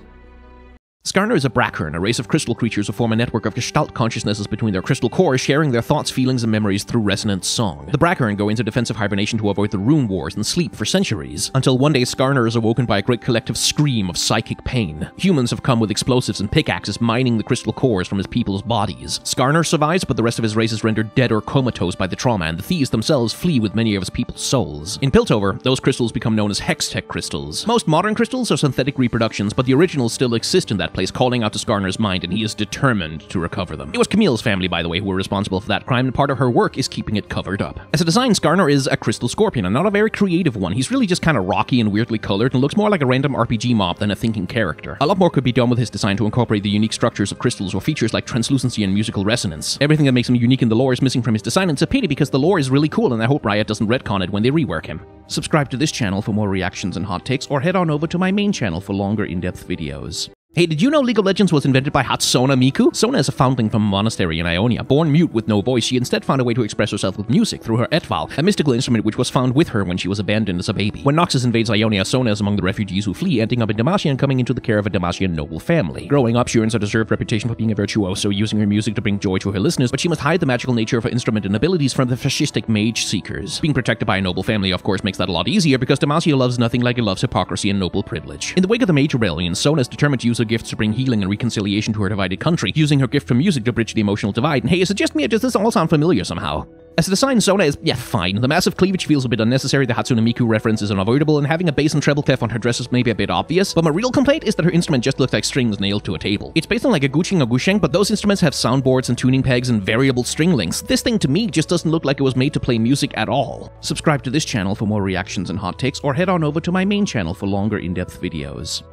[SPEAKER 1] Skarner is a Brackern, a race of crystal creatures who form a network of gestalt consciousnesses between their crystal cores, sharing their thoughts, feelings, and memories through resonant song. The Brackern go into defensive hibernation to avoid the rune wars and sleep for centuries, until one day Skarner is awoken by a great collective scream of psychic pain. Humans have come with explosives and pickaxes mining the crystal cores from his people's bodies. Skarner survives, but the rest of his race is rendered dead or comatose by the trauma, and the thieves themselves flee with many of his people's souls. In Piltover, those crystals become known as Hextech crystals. Most modern crystals are synthetic reproductions, but the originals still exist in that place, calling out to Skarner's mind, and he is determined to recover them. It was Camille's family, by the way, who were responsible for that crime, and part of her work is keeping it covered up. As a design, Skarner is a crystal scorpion, and not a very creative one. He's really just kind of rocky and weirdly colored, and looks more like a random RPG mob than a thinking character. A lot more could be done with his design to incorporate the unique structures of crystals or features like translucency and musical resonance. Everything that makes him unique in the lore is missing from his design, and it's a pity because the lore is really cool, and I hope Riot doesn't retcon it when they rework him. Subscribe to this channel for more reactions and hot takes, or head on over to my main channel for longer in-depth videos. Hey, did you know League of Legends was invented by Hatsune Miku? Sona is a foundling from a monastery in Ionia. Born mute with no voice, she instead found a way to express herself with music through her etwahl, a mystical instrument which was found with her when she was abandoned as a baby. When Noxus invades Ionia, Sona is among the refugees who flee, ending up in Demacia and coming into the care of a Demacian noble family. Growing up, she earns a deserved reputation for being a virtuoso, using her music to bring joy to her listeners, but she must hide the magical nature of her instrument and abilities from the fascistic mage seekers. Being protected by a noble family, of course, makes that a lot easier because Demacia loves nothing like it loves hypocrisy and noble privilege. In the wake of the Mage Rebellion, Sona is determined to use her gifts to bring healing and reconciliation to her divided country, using her gift for music to bridge the emotional divide. And hey, is it just me, or does this all sound familiar somehow? As the design, Sona is, yeah, fine. The massive cleavage feels a bit unnecessary, the Hatsune Miku reference is unavoidable, and having a bass and treble clef on her dress is maybe a bit obvious, but my real complaint is that her instrument just looks like strings nailed to a table. It's based on like a Guqin or Guzheng, but those instruments have soundboards and tuning pegs and variable string links. This thing to me just doesn't look like it was made to play music at all. Subscribe to this channel for more reactions and hot takes, or head on over to my main channel for longer in-depth videos.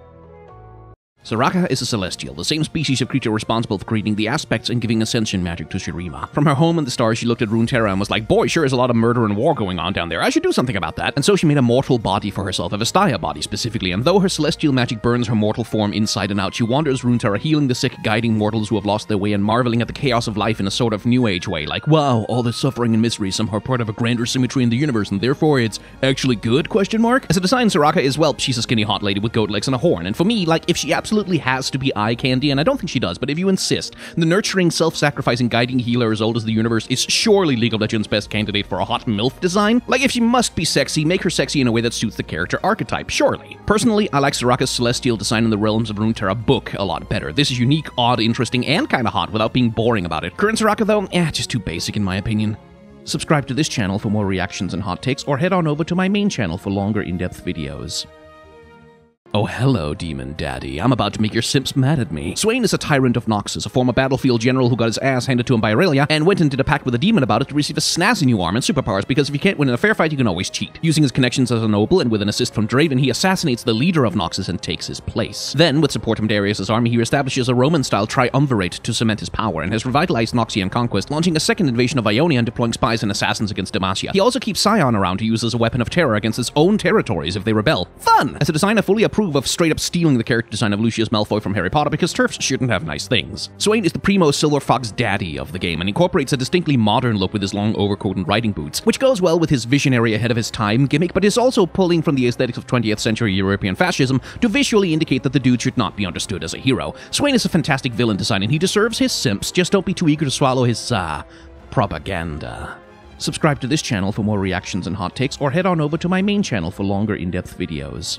[SPEAKER 1] Soraka is a celestial, the same species of creature responsible for creating the aspects and giving ascension magic to Shurima. From her home in the stars, she looked at Runeterra and was like, boy, sure is a lot of murder and war going on down there. I should do something about that. And so she made a mortal body for herself, a Vastaya body specifically, and though her celestial magic burns her mortal form inside and out, she wanders Runeterra, healing the sick, guiding mortals who have lost their way, and marveling at the chaos of life in a sort of new age way, like, wow, all this suffering and misery is somehow part of a grander symmetry in the universe, and therefore it's actually good, question mark? As a design, Soraka is, well, she's a skinny hot lady with goat legs and a horn, and for me, like, if she absolutely has to be eye candy, and I don't think she does, but if you insist, the nurturing, self sacrificing, guiding healer as old as the universe is surely League of Legends' best candidate for a hot MILF design. Like, if she must be sexy, make her sexy in a way that suits the character archetype, surely. Personally, I like Soraka's celestial design in the Realms of Runeterra book a lot better. This is unique, odd, interesting, and kinda hot without being boring about it. Current Soraka, though, eh, just too basic in my opinion. Subscribe to this channel for more reactions and hot takes, or head on over to my main channel for longer in depth videos. Oh, hello, Demon Daddy. I'm about to make your simps mad at me. Swain is a tyrant of Noxus, a former battlefield general who got his ass handed to him by Aurelia, and went and did a pact with a demon about it to receive a snazzy new arm and superpowers, because if you can't win in a fair fight, you can always cheat. Using his connections as a noble, and with an assist from Draven, he assassinates the leader of Noxus and takes his place. Then, with support from Darius' army, he establishes a Roman-style triumvirate to cement his power, and has revitalized Noxian conquest, launching a second invasion of Ionia and deploying spies and assassins against Demacia. He also keeps Sion around to use as a weapon of terror against his own territories if they rebel. Fun! As a design, I fully approve approve of straight up stealing the character design of Lucius Malfoy from Harry Potter because TERFs shouldn't have nice things. Swain is the primo Silver Fox daddy of the game and incorporates a distinctly modern look with his long overcoat and riding boots, which goes well with his visionary ahead of his time gimmick, but is also pulling from the aesthetics of 20th century European fascism to visually indicate that the dude should not be understood as a hero. Swain is a fantastic villain design and he deserves his simps, just don't be too eager to swallow his, uh, propaganda. Subscribe to this channel for more reactions and hot takes, or head on over to my main channel for longer in-depth videos.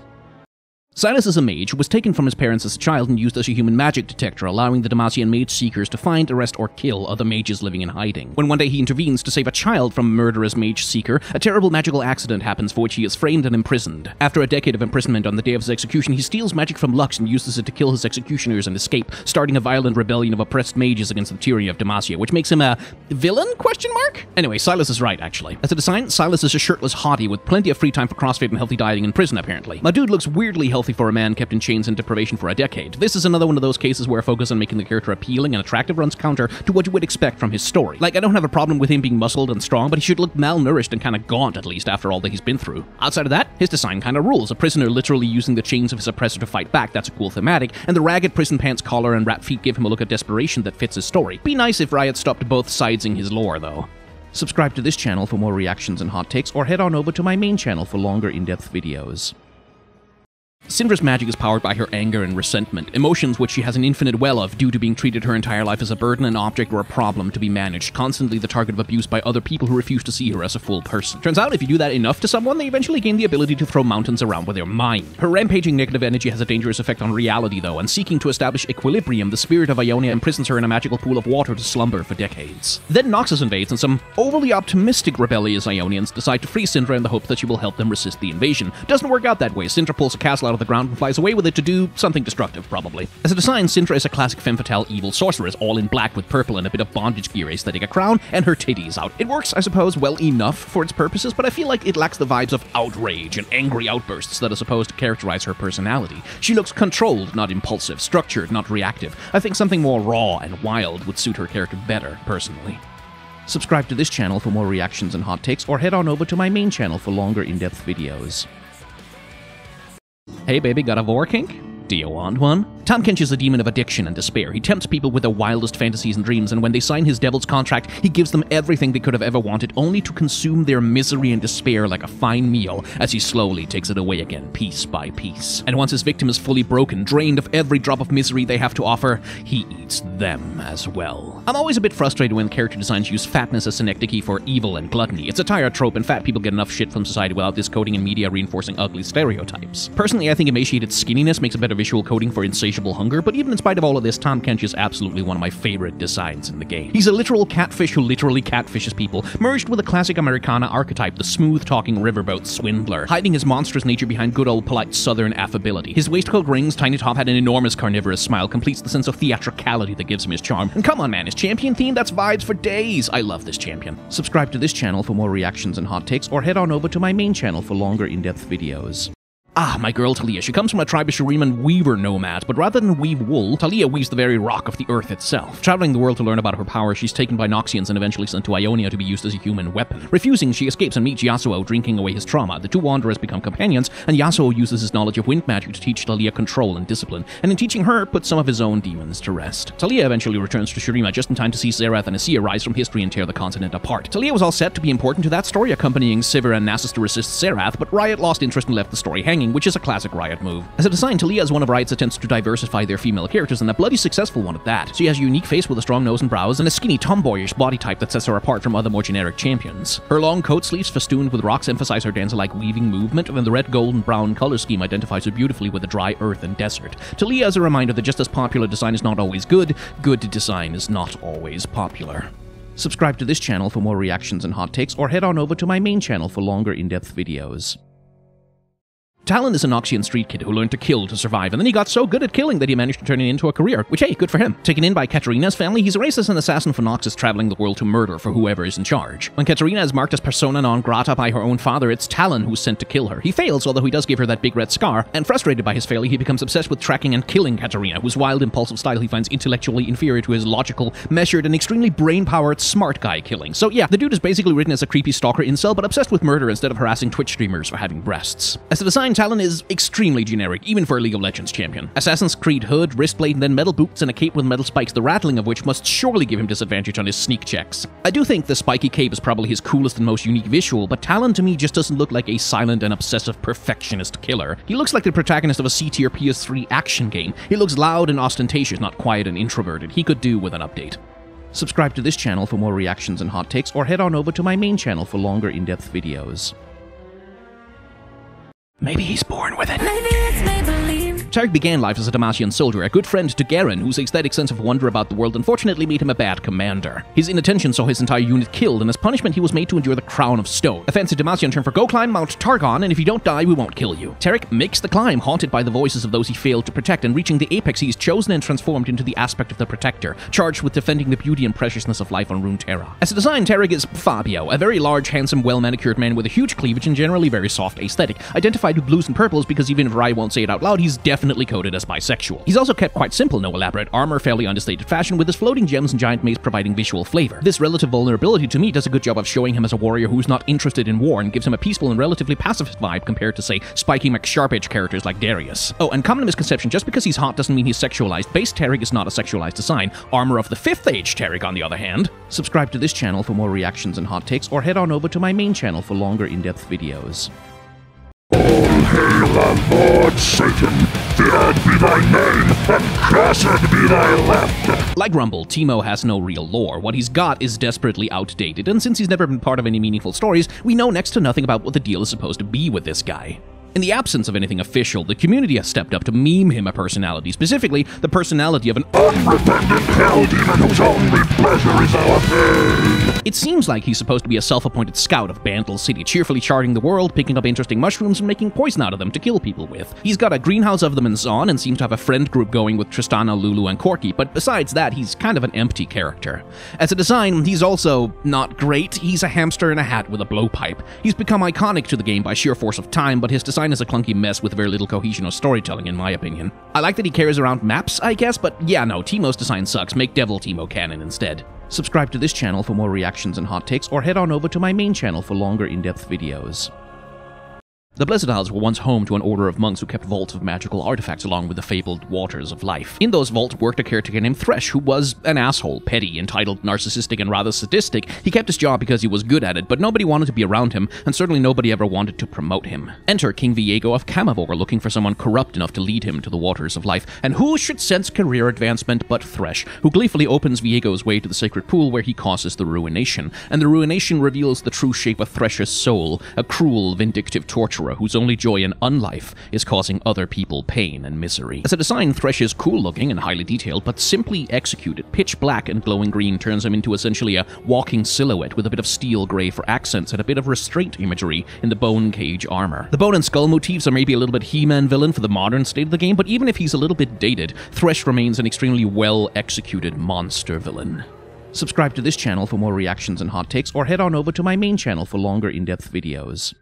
[SPEAKER 1] Sylas is a mage who was taken from his parents as a child and used as a human magic detector, allowing the Demacian mage seekers to find, arrest, or kill other mages living in hiding. When one day he intervenes to save a child from a murderous mage seeker, a terrible magical accident happens for which he is framed and imprisoned. After a decade of imprisonment on the day of his execution, he steals magic from Lux and uses it to kill his executioners and escape, starting a violent rebellion of oppressed mages against the tyranny of Demacia, which makes him a villain? Question mark? Anyway, Sylas is right, actually. As a design, Sylas is a shirtless hottie with plenty of free time for CrossFit and healthy dieting in prison, apparently. My dude looks weirdly healthy for a man kept in chains and deprivation for a decade. This is another one of those cases where a focus on making the character appealing and attractive runs counter to what you would expect from his story. Like, I don't have a problem with him being muscled and strong, but he should look malnourished and kind of gaunt at least after all that he's been through. Outside of that, his design kind of rules. A prisoner literally using the chains of his oppressor to fight back, that's a cool thematic, and the ragged prison pants collar and wrapped feet give him a look of desperation that fits his story. Be nice if Riot stopped both sidesing his lore, though. Subscribe to this channel for more reactions and hot takes, or head on over to my main channel for longer in-depth videos. Syndra's magic is powered by her anger and resentment, emotions which she has an infinite well of due to being treated her entire life as a burden, an object, or a problem to be managed, constantly the target of abuse by other people who refuse to see her as a full person. Turns out, if you do that enough to someone, they eventually gain the ability to throw mountains around with their mind. Her rampaging negative energy has a dangerous effect on reality, though, and seeking to establish equilibrium, the spirit of Ionia imprisons her in a magical pool of water to slumber for decades. Then Noxus invades, and some overly optimistic rebellious Ionians decide to free Syndra in the hope that she will help them resist the invasion. Doesn't work out that way. Syndra pulls a castle out of the ground and flies away with it to do something destructive, probably. As a design, Syndra is a classic femme fatale evil sorceress, all in black with purple and a bit of bondage gear aesthetic, a crown, and her titties out. It works, I suppose, well enough for its purposes, but I feel like it lacks the vibes of outrage and angry outbursts that are supposed to characterize her personality. She looks controlled, not impulsive, structured, not reactive. I think something more raw and wild would suit her character better, personally. Subscribe to this channel for more reactions and hot takes, or head on over to my main channel for longer in-depth videos. Hey baby, got a vor kink? Do you want one? Tahm Kench is a demon of addiction and despair. He tempts people with their wildest fantasies and dreams, and when they sign his devil's contract, he gives them everything they could have ever wanted, only to consume their misery and despair like a fine meal as he slowly takes it away again, piece by piece. And once his victim is fully broken, drained of every drop of misery they have to offer, he eats them as well. I'm always a bit frustrated when character designs use fatness as synecdoche for evil and gluttony. It's a tired trope, and fat people get enough shit from society without this coding and media reinforcing ugly stereotypes. Personally, I think emaciated skinniness makes a better visual coding for insatiable hunger, but even in spite of all of this, Tahm Kench is absolutely one of my favorite designs in the game. He's a literal catfish who literally catfishes people, merged with a classic Americana archetype, the smooth-talking riverboat swindler, hiding his monstrous nature behind good old polite southern affability. His waistcoat rings, tiny top hat, and enormous carnivorous smile completes the sense of theatricality that gives him his charm. And come on, man, his champion theme, that's vibes for days. I love this champion. Subscribe to this channel for more reactions and hot takes, or head on over to my main channel for longer in-depth videos. Ah, my girl Taliyah. She comes from a tribe of Shuriman weaver nomads, but rather than weave wool, Taliyah weaves the very rock of the earth itself. Traveling the world to learn about her power, she's taken by Noxians and eventually sent to Ionia to be used as a human weapon. Refusing, she escapes and meets Yasuo, drinking away his trauma. The two wanderers become companions, and Yasuo uses his knowledge of wind magic to teach Taliyah control and discipline, and in teaching her, puts some of his own demons to rest. Taliyah eventually returns to Shurima just in time to see Xerath and Azir rise from history and tear the continent apart. Taliyah was all set to be important to that story, accompanying Sivir and Nasus to resist Xerath, but Riot lost interest and left the story hanging, which is a classic Riot move. As a design, Taliyah is one of Riot's attempts to diversify their female characters, and a bloody successful one at that. She has a unique face with a strong nose and brows, and a skinny tomboyish body type that sets her apart from other more generic champions. Her long coat sleeves festooned with rocks emphasize her dancer-like weaving movement, and the red, gold, and brown color scheme identifies her beautifully with the dry earth and desert. Taliyah is a reminder that just as popular design is not always good, good design is not always popular. Subscribe to this channel for more reactions and hot takes, or head on over to my main channel for longer in-depth videos. Talon is a Noxian street kid who learned to kill to survive, and then he got so good at killing that he managed to turn it into a career, which hey, good for him. Taken in by Katarina's family, he's a racist and assassin for Noxus traveling the world to murder for whoever is in charge. When Katarina is marked as persona non grata by her own father, it's Talon who's sent to kill her. He fails, although he does give her that big red scar, and frustrated by his failure, he becomes obsessed with tracking and killing Katarina, whose wild, impulsive style he finds intellectually inferior to his logical, measured, and extremely brain-powered smart guy killing. So yeah, the dude is basically written as a creepy stalker incel, but obsessed with murder instead of harassing Twitch streamers for having breasts. As a design, Talon is extremely generic, even for a League of Legends champion. Assassin's Creed hood, wristblade, and then metal boots and a cape with metal spikes, the rattling of which must surely give him disadvantage on his sneak checks. I do think the spiky cape is probably his coolest and most unique visual, but Talon to me just doesn't look like a silent and obsessive perfectionist killer. He looks like the protagonist of a C-tier PS3 action game. He looks loud and ostentatious, not quiet and introverted. He could do with an update. Subscribe to this channel for more reactions and hot takes, or head on over to my main channel for longer in-depth videos.
[SPEAKER 3] Maybe he's born with it.
[SPEAKER 1] Taric began life as a Demacian soldier, a good friend to Garen, whose aesthetic sense of wonder about the world unfortunately made him a bad commander. His inattention saw his entire unit killed, and as punishment he was made to endure the Crown of Stone, a fancy Demacian term for go climb Mount Targon, and if you don't die, we won't kill you. Taric makes the climb, haunted by the voices of those he failed to protect, and reaching the apex he is chosen and transformed into the aspect of the Protector, charged with defending the beauty and preciousness of life on Runeterra. As a design, Taric is Fabio, a very large, handsome, well-manicured man with a huge cleavage and generally very soft aesthetic, identified with blues and purples because even if Rai won't say it out loud, he's definitely coded as bisexual. He's also kept quite simple, no elaborate armor, fairly understated fashion, with his floating gems and giant mace providing visual flavor. This relative vulnerability to me does a good job of showing him as a warrior who's not interested in war and gives him a peaceful and relatively pacifist vibe compared to, say, spiky McSharpage characters like Darius. Oh, and common misconception, just because he's hot doesn't mean he's sexualized. Base Taric is not a sexualized design. Armor of the 5th Age Taric, on the other hand. Subscribe to this channel for more reactions and hot takes, or head on over to my main channel for longer in-depth videos.
[SPEAKER 7] Hail the Lord Satan! Feared be thy name, and cursed be thy laughter!
[SPEAKER 1] Like Rumble, Teemo has no real lore. What he's got is desperately outdated, and since he's never been part of any meaningful stories, we know next to nothing about what the deal is supposed to be with this guy. In the absence of anything official, the community has stepped up to meme him a personality, specifically the personality of an
[SPEAKER 7] Unrepentant hell demon whose only pleasure is our pain!
[SPEAKER 1] It seems like he's supposed to be a self-appointed scout of Bandle City, cheerfully charting the world, picking up interesting mushrooms, and making poison out of them to kill people with. He's got a greenhouse of them in Zaun, and seems to have a friend group going with Tristana, Lulu, and Corki, but besides that, he's kind of an empty character. As a design, he's also not great. He's a hamster in a hat with a blowpipe. He's become iconic to the game by sheer force of time, but his design is a clunky mess with very little cohesion or storytelling, in my opinion. I like that he carries around maps, I guess, but yeah, no, Teemo's design sucks. Make Devil Teemo canon instead. Subscribe to this channel for more reactions and hot takes, or head on over to my main channel for longer in-depth videos. The Blessed Isles were once home to an order of monks who kept vaults of magical artifacts along with the fabled waters of life. In those vaults worked a caretaker named Thresh, who was an asshole, petty, entitled, narcissistic, and rather sadistic. He kept his job because he was good at it, but nobody wanted to be around him, and certainly nobody ever wanted to promote him. Enter King Viego of Camavor looking for someone corrupt enough to lead him to the waters of life, and who should sense career advancement but Thresh, who gleefully opens Viego's way to the sacred pool where he causes the ruination, and the ruination reveals the true shape of Thresh's soul, a cruel, vindictive torturer whose only joy in unlife is causing other people pain and misery. As a design, Thresh is cool looking and highly detailed, but simply executed, pitch black and glowing green turns him into essentially a walking silhouette with a bit of steel grey for accents and a bit of restraint imagery in the bone cage armor. The bone and skull motifs are maybe a little bit He-Man villain for the modern state of the game, but even if he's a little bit dated, Thresh remains an extremely well executed monster villain. Subscribe to this channel for more reactions and hot takes, or head on over to my main channel for longer in-depth videos.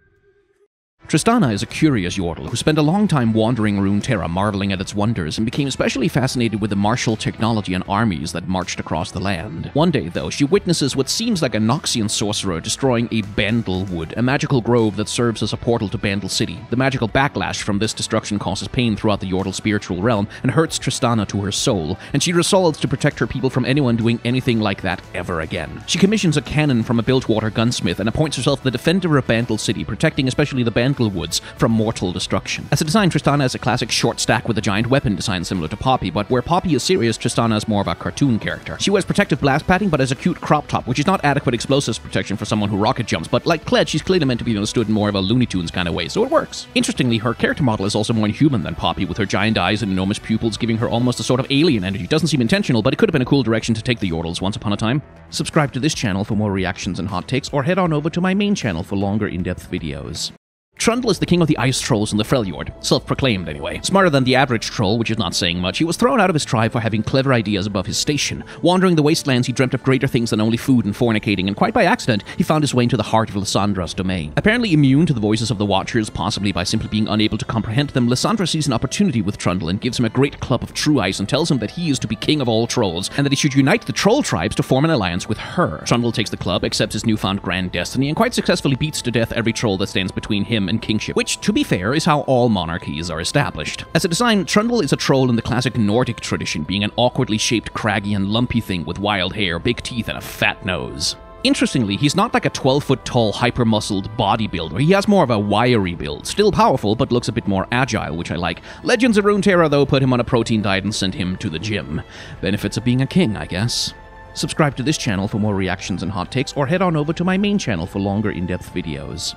[SPEAKER 1] Tristana is a curious Yordle who spent a long time wandering Runeterra, marveling at its wonders, and became especially fascinated with the martial technology and armies that marched across the land. One day, though, she witnesses what seems like a Noxian sorcerer destroying a Bandle Wood, a magical grove that serves as a portal to Bandle City. The magical backlash from this destruction causes pain throughout the Yordle spiritual realm and hurts Tristana to her soul, and she resolves to protect her people from anyone doing anything like that ever again. She commissions a cannon from a Bilgewater gunsmith and appoints herself the defender of Bandle City, protecting especially the Bandle Woods from mortal destruction. As a design, Tristana is a classic short stack with a giant weapon design similar to Poppy, but where Poppy is serious, Tristana is more of a cartoon character. She wears protective blast padding, but has a cute crop top, which is not adequate explosives protection for someone who rocket jumps, but like Kled, she's clearly meant to be understood in more of a Looney Tunes kind of way, so it works. Interestingly, her character model is also more human than Poppy, with her giant eyes and enormous pupils giving her almost a sort of alien energy. Doesn't seem intentional, but it could have been a cool direction to take the Yordles once upon a time. Subscribe to this channel for more reactions and hot takes, or head on over to my main channel for longer in-depth videos. Trundle is the king of the ice trolls in the Freljord, self-proclaimed anyway. Smarter than the average troll, which is not saying much, he was thrown out of his tribe for having clever ideas above his station. Wandering the wastelands, he dreamt of greater things than only food and fornicating, and quite by accident, he found his way into the heart of Lissandra's domain. Apparently immune to the voices of the Watchers, possibly by simply being unable to comprehend them, Lissandra sees an opportunity with Trundle and gives him a great club of true ice and tells him that he is to be king of all trolls, and that he should unite the troll tribes to form an alliance with her. Trundle takes the club, accepts his newfound grand destiny, and quite successfully beats to death every troll that stands between him and kingship, which, to be fair, is how all monarchies are established. As a design, Trundle is a troll in the classic Nordic tradition, being an awkwardly shaped, craggy, and lumpy thing with wild hair, big teeth, and a fat nose. Interestingly, he's not like a 12 foot tall, hyper muscled bodybuilder. He has more of a wiry build. Still powerful, but looks a bit more agile, which I like. Legends of Runeterra, though, put him on a protein diet and sent him to the gym. Benefits of being a king, I guess. Subscribe to this channel for more reactions and hot takes, or head on over to my main channel for longer in depth videos.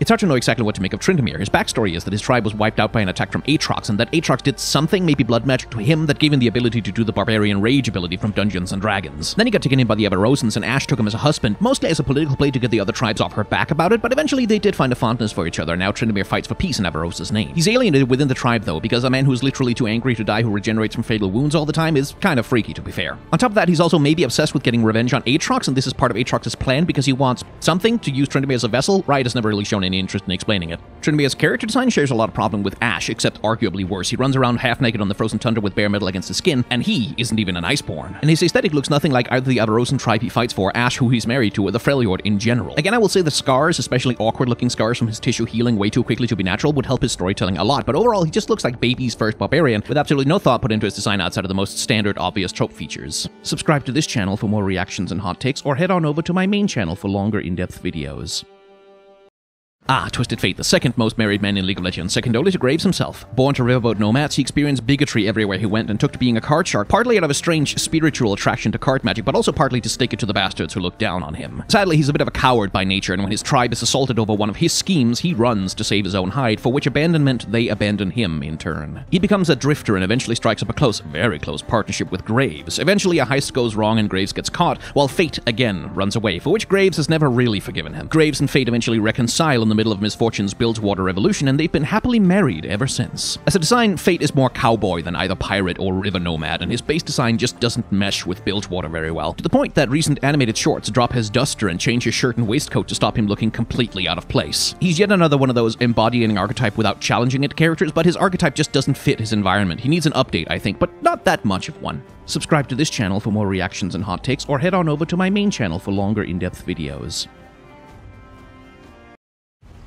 [SPEAKER 1] It's hard to know exactly what to make of Tryndamere. His backstory is that his tribe was wiped out by an attack from Aatrox, and that Aatrox did something, maybe blood magic to him, that gave him the ability to do the Barbarian Rage ability from Dungeons and Dragons. Then he got taken in by the Avarosans, and Ashe took him as a husband, mostly as a political play to get the other tribes off her back about it, but eventually they did find a fondness for each other, and now Tryndamere fights for peace in Avarosa's name. He's alienated within the tribe, though, because a man who's literally too angry to die who regenerates from fatal wounds all the time is kind of freaky, to be fair. On top of that, he's also maybe obsessed with getting revenge on Aatrox, and this is part of Aatrox's plan because he wants something to use Tryndamere as a vessel. Riot has never really shown any interest in explaining it. Tryndamere's character design shares a lot of problem with Ashe, except arguably worse. He runs around half naked on the frozen tundra with bare metal against his skin, and he isn't even an Iceborn. And his aesthetic looks nothing like either the Avarosan tribe he fights for, Ashe, who he's married to, or the Freljord in general. Again, I will say the scars, especially awkward looking scars from his tissue healing way too quickly to be natural, would help his storytelling a lot, but overall, he just looks like baby's first barbarian, with absolutely no thought put into his design outside of the most standard, obvious trope features. Subscribe to this channel for more reactions and hot takes, or head on over to my main channel for longer in depth videos. Ah, Twisted Fate, the second most married man in League of Legends, second only to Graves himself. Born to riverboat nomads, he experienced bigotry everywhere he went and took to being a card shark, partly out of a strange spiritual attraction to card magic, but also partly to stake it to the bastards who look down on him. Sadly, he's a bit of a coward by nature, and when his tribe is assaulted over one of his schemes, he runs to save his own hide, for which abandonment they abandon him in turn. He becomes a drifter and eventually strikes up a close, very close partnership with Graves. Eventually, a heist goes wrong and Graves gets caught, while Fate again runs away, for which Graves has never really forgiven him. Graves and Fate eventually reconcile in the middle of Miss Fortune's Bilgewater Revolution, and they've been happily married ever since. As a design, Fate is more cowboy than either pirate or river nomad, and his base design just doesn't mesh with Bilgewater very well, to the point that recent animated shorts drop his duster and change his shirt and waistcoat to stop him looking completely out of place. He's yet another one of those embodying archetype without challenging it characters, but his archetype just doesn't fit his environment. He needs an update, I think, but not that much of one. Subscribe to this channel for more reactions and hot takes, or head on over to my main channel for longer in-depth videos.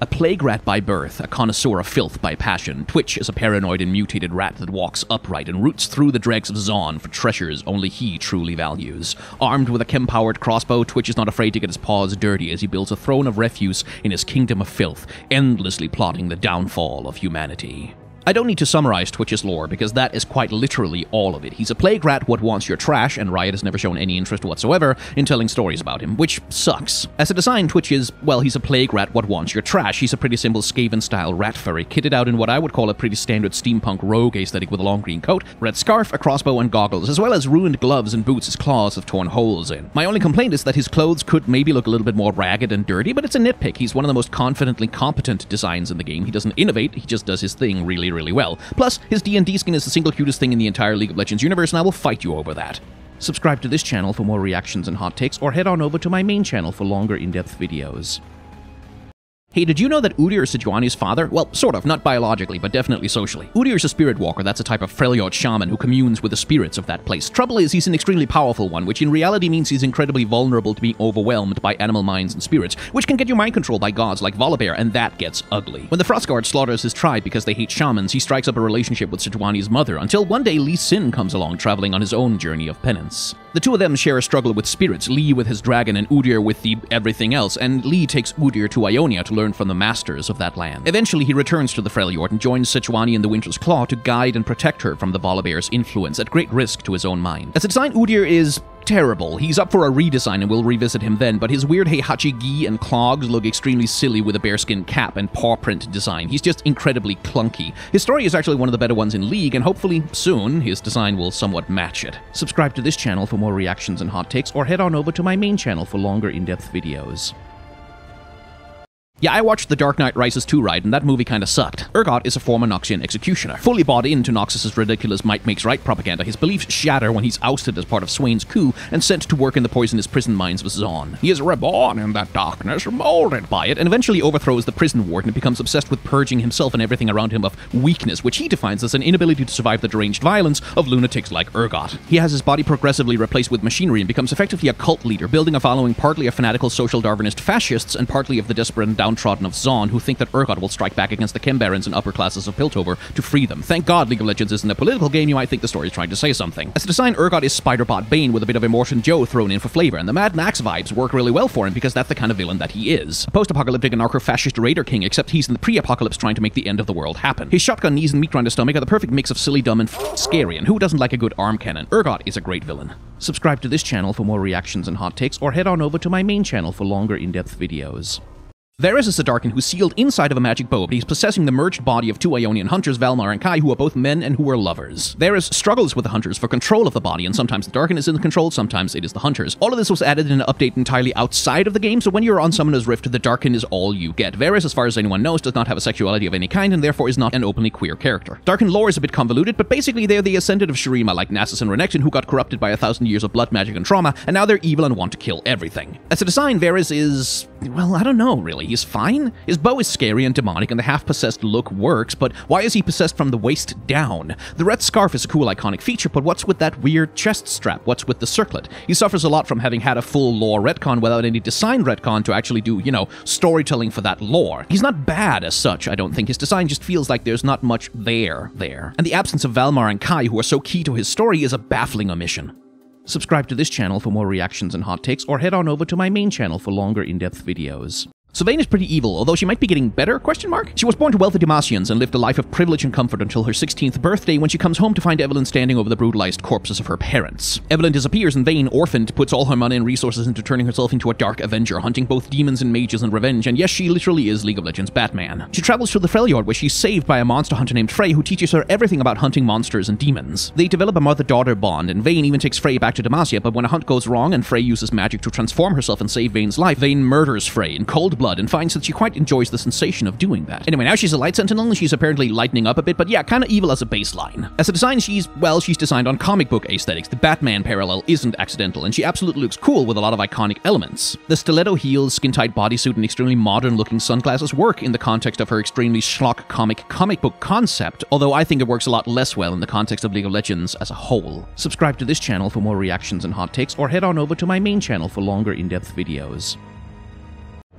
[SPEAKER 1] A plague rat by birth, a connoisseur of filth by passion, Twitch is a paranoid and mutated rat that walks upright and roots through the dregs of Zaun for treasures only he truly values. Armed with a chem-powered crossbow, Twitch is not afraid to get his paws dirty as he builds a throne of refuse in his kingdom of filth, endlessly plotting the downfall of humanity. I don't need to summarize Twitch's lore because that is quite literally all of it. He's a plague rat what wants your trash, and Riot has never shown any interest whatsoever in telling stories about him, which sucks. As a design, Twitch is, well, he's a plague rat what wants your trash. He's a pretty simple Skaven style rat furry, kitted out in what I would call a pretty standard steampunk rogue aesthetic with a long green coat, red scarf, a crossbow, and goggles, as well as ruined gloves and boots his claws have torn holes in. My only complaint is that his clothes could maybe look a little bit more ragged and dirty, but it's a nitpick. He's one of the most confidently competent designs in the game. He doesn't innovate, he just does his thing really, really well. Plus, his D&D skin is the single cutest thing in the entire League of Legends universe, and I will fight you over that. Subscribe to this channel for more reactions and hot takes, or head on over to my main channel for longer in-depth videos. Hey, did you know that Udyr is Sejuani's father? Well, sort of, not biologically, but definitely socially. Udyr is a spirit walker, that's a type of Freljord shaman who communes with the spirits of that place. Trouble is, he's an extremely powerful one, which in reality means he's incredibly vulnerable to being overwhelmed by animal minds and spirits, which can get you mind controlled by gods like Volibear, and that gets ugly. When the Frostguard slaughters his tribe because they hate shamans, he strikes up a relationship with Sejuani's mother, until one day Lee Sin comes along traveling on his own journey of penance. The two of them share a struggle with spirits, Lee with his dragon and Udyr with the everything else, and Lee takes Udyr to Ionia to learn from the masters of that land. Eventually, he returns to the Freljord and joins Sejuani in the Winter's Claw to guide and protect her from the Volibear's influence at great risk to his own mind. As a design, Udyr is terrible. He's up for a redesign and we'll revisit him then, but his weird Heihachi gi and clogs look extremely silly with a bearskin cap and paw print design. He's just incredibly clunky. His story is actually one of the better ones in League, and hopefully soon his design will somewhat match it. Subscribe to this channel for more reactions and hot takes, or head on over to my main channel for longer in-depth videos. Yeah, I watched The Dark Knight Rises 2 ride, and that movie kinda sucked. Urgot is a former Noxian executioner. Fully bought into Noxus's ridiculous might makes right propaganda, his beliefs shatter when he's ousted as part of Swain's coup and sent to work in the poisonous prison mines of Zaun. He is reborn in that darkness, molded by it, and eventually overthrows the prison warden and becomes obsessed with purging himself and everything around him of weakness, which he defines as an inability to survive the deranged violence of lunatics like Urgot. He has his body progressively replaced with machinery and becomes effectively a cult leader, building a following partly of fanatical social Darwinist fascists and partly of the desperate and down downtrodden of Zaun who think that Urgot will strike back against the Chembarons and upper classes of Piltover to free them. Thank God League of Legends isn't a political game, you might think the story is trying to say something. As a design, Urgot is Spider-Bot Bane with a bit of Immortan Joe thrown in for flavor, and the Mad Max vibes work really well for him because that's the kind of villain that he is. A post-apocalyptic anarcho-fascist raider king, except he's in the pre-apocalypse trying to make the end of the world happen. His shotgun knees and meat grinder stomach are the perfect mix of silly, dumb, and scary, and who doesn't like a good arm cannon? Urgot is a great villain. Subscribe to this channel for more reactions and hot takes, or head on over to my main channel for longer in-depth videos. Varus is a Darkin who's sealed inside of a magic bow, but he's possessing the merged body of two Ionian hunters, Valmar and Kai, who are both men and who are lovers. Varus struggles with the hunters for control of the body, and sometimes the Darkin is in control, sometimes it is the hunters. All of this was added in an update entirely outside of the game, so when you're on Summoner's Rift, the Darkin is all you get. Varus, as far as anyone knows, does not have a sexuality of any kind, and therefore is not an openly queer character. Darkin lore is a bit convoluted, but basically they're the ascendant of Shurima, like Nasus and Renekton, who got corrupted by a thousand years of blood magic and trauma, and now they're evil and want to kill everything. As a design, Varus is... well, I don't know, really. He's fine? His bow is scary and demonic, and the half-possessed look works, but why is he possessed from the waist down? The red scarf is a cool iconic feature, but what's with that weird chest strap? What's with the circlet? He suffers a lot from having had a full lore retcon without any design retcon to actually do, you know, storytelling for that lore. He's not bad as such, I don't think. His design just feels like there's not much there there. And the absence of Valmar and Kai, who are so key to his story, is a baffling omission. Subscribe to this channel for more reactions and hot takes, or head on over to my main channel for longer in-depth videos. Sylvain is pretty evil, although she might be getting better, question mark? She was born to wealthy Demacians and lived a life of privilege and comfort until her 16th birthday when she comes home to find Evelynn standing over the brutalized corpses of her parents. Evelynn disappears and Vayne, orphaned, puts all her money and resources into turning herself into a dark avenger, hunting both demons and mages and revenge, and yes, she literally is League of Legends Batman. She travels to the Freljord where she's saved by a monster hunter named Frey who teaches her everything about hunting monsters and demons. They develop a mother-daughter bond, and Vayne even takes Frey back to Demacia, but when a hunt goes wrong and Frey uses magic to transform herself and save Vayne's life, Vayne murders Frey in cold blood and finds that she quite enjoys the sensation of doing that. Anyway, now she's a light sentinel and she's apparently lightening up a bit, but yeah, kinda evil as a baseline. As a design, she's, well, she's designed on comic book aesthetics. The Batman parallel isn't accidental, and she absolutely looks cool with a lot of iconic elements. The stiletto heels, skin-tight bodysuit, and extremely modern-looking sunglasses work in the context of her extremely schlock comic comic book concept, although I think it works a lot less well in the context of League of Legends as a whole. Subscribe to this channel for more reactions and hot takes, or head on over to my main channel for longer in-depth videos.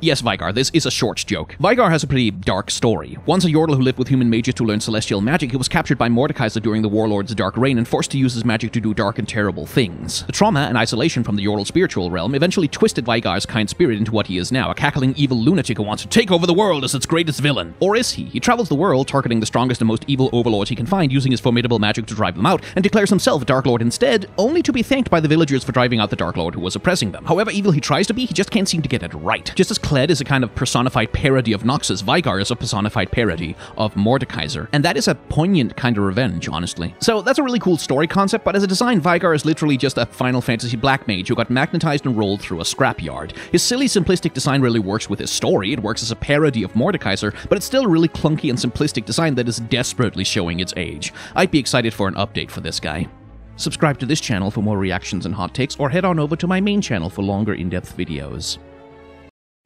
[SPEAKER 1] Yes, Veigar, this is a short joke. Veigar has a pretty dark story. Once a Yordle who lived with human mages to learn celestial magic, he was captured by Mordekaiser during the Warlord's Dark Reign and forced to use his magic to do dark and terrible things. The trauma and isolation from the Yordle spiritual realm eventually twisted Veigar's kind spirit into what he is now, a cackling evil lunatic who wants to take over the world as its greatest villain. Or is he? He travels the world, targeting the strongest and most evil overlords he can find, using his formidable magic to drive them out, and declares himself a Dark Lord instead, only to be thanked by the villagers for driving out the Dark Lord who was oppressing them. However evil he tries to be, he just can't seem to get it right. Just as Kled is a kind of personified parody of Noxus, Veigar is a personified parody of Mordekaiser. And that is a poignant kind of revenge, honestly. So that's a really cool story concept, but as a design, Veigar is literally just a Final Fantasy black mage who got magnetized and rolled through a scrapyard. His silly, simplistic design really works with his story. It works as a parody of Mordekaiser, but it's still a really clunky and simplistic design that is desperately showing its age. I'd be excited for an update for this guy. Subscribe to this channel for more reactions and hot takes, or head on over to my main channel for longer in-depth videos.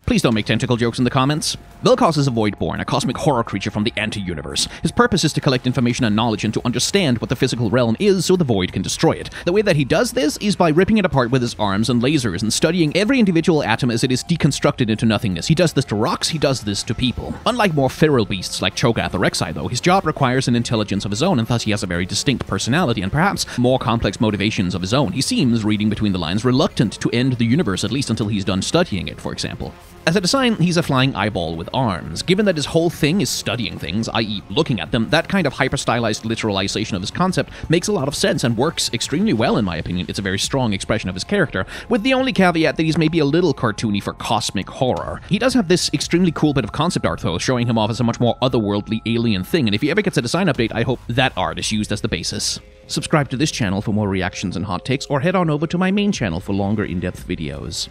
[SPEAKER 1] Please don't make tentacle jokes in the comments. Vel'Koz is a Voidborn, a cosmic horror creature from the anti-universe. His purpose is to collect information and knowledge and to understand what the physical realm is so the Void can destroy it. The way that he does this is by ripping it apart with his arms and lasers and studying every individual atom as it is deconstructed into nothingness. He does this to rocks, he does this to people. Unlike more feral beasts like Cho'Gath or Rek'Sai though, his job requires an intelligence of his own and thus he has a very distinct personality and perhaps more complex motivations of his own. He seems, reading between the lines, reluctant to end the universe at least until he's done studying it, for example. As a design, he's a flying eyeball with arms. Given that his whole thing is studying things, i.e., looking at them, that kind of hyper stylized literalization of his concept makes a lot of sense and works extremely well, in my opinion. It's a very strong expression of his character, with the only caveat that he's maybe a little cartoony for cosmic horror. He does have this extremely cool bit of concept art, though, showing him off as a much more otherworldly alien thing, and if he ever gets a design update, I hope that art is used as the basis. Subscribe to this channel for more reactions and hot takes, or head on over to my main channel for longer in depth videos.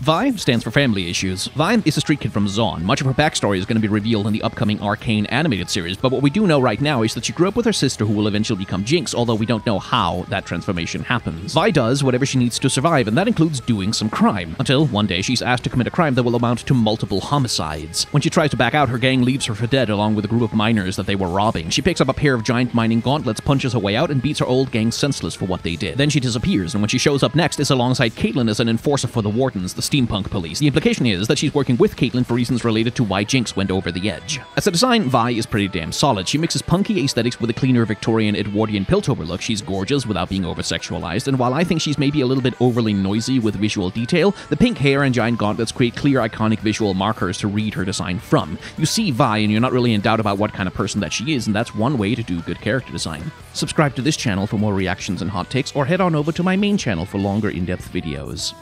[SPEAKER 1] Vi stands for family issues. Vi is a street kid from Zaun. Much of her backstory is going to be revealed in the upcoming Arcane animated series, but what we do know right now is that she grew up with her sister who will eventually become Jinx, although we don't know how that transformation happens. Vi does whatever she needs to survive, and that includes doing some crime, until one day she's asked to commit a crime that will amount to multiple homicides. When she tries to back out, her gang leaves her for dead along with a group of miners that they were robbing. She picks up a pair of giant mining gauntlets, punches her way out, and beats her old gang senseless for what they did. Then she disappears, and when she shows up next, is alongside Caitlyn as an enforcer for the Wardens, the steampunk police. The implication is that she's working with Caitlyn for reasons related to why Jinx went over the edge. As a design, Vi is pretty damn solid. She mixes punky aesthetics with a cleaner Victorian Edwardian Piltover look. She's gorgeous without being over sexualized, and while I think she's maybe a little bit overly noisy with visual detail, the pink hair and giant gauntlets create clear, iconic visual markers to read her design from. You see Vi, and you're not really in doubt about what kind of person that she is, and that's one way to do good character design. Subscribe to this channel for more reactions and hot takes, or head on over to my main channel for longer in depth videos.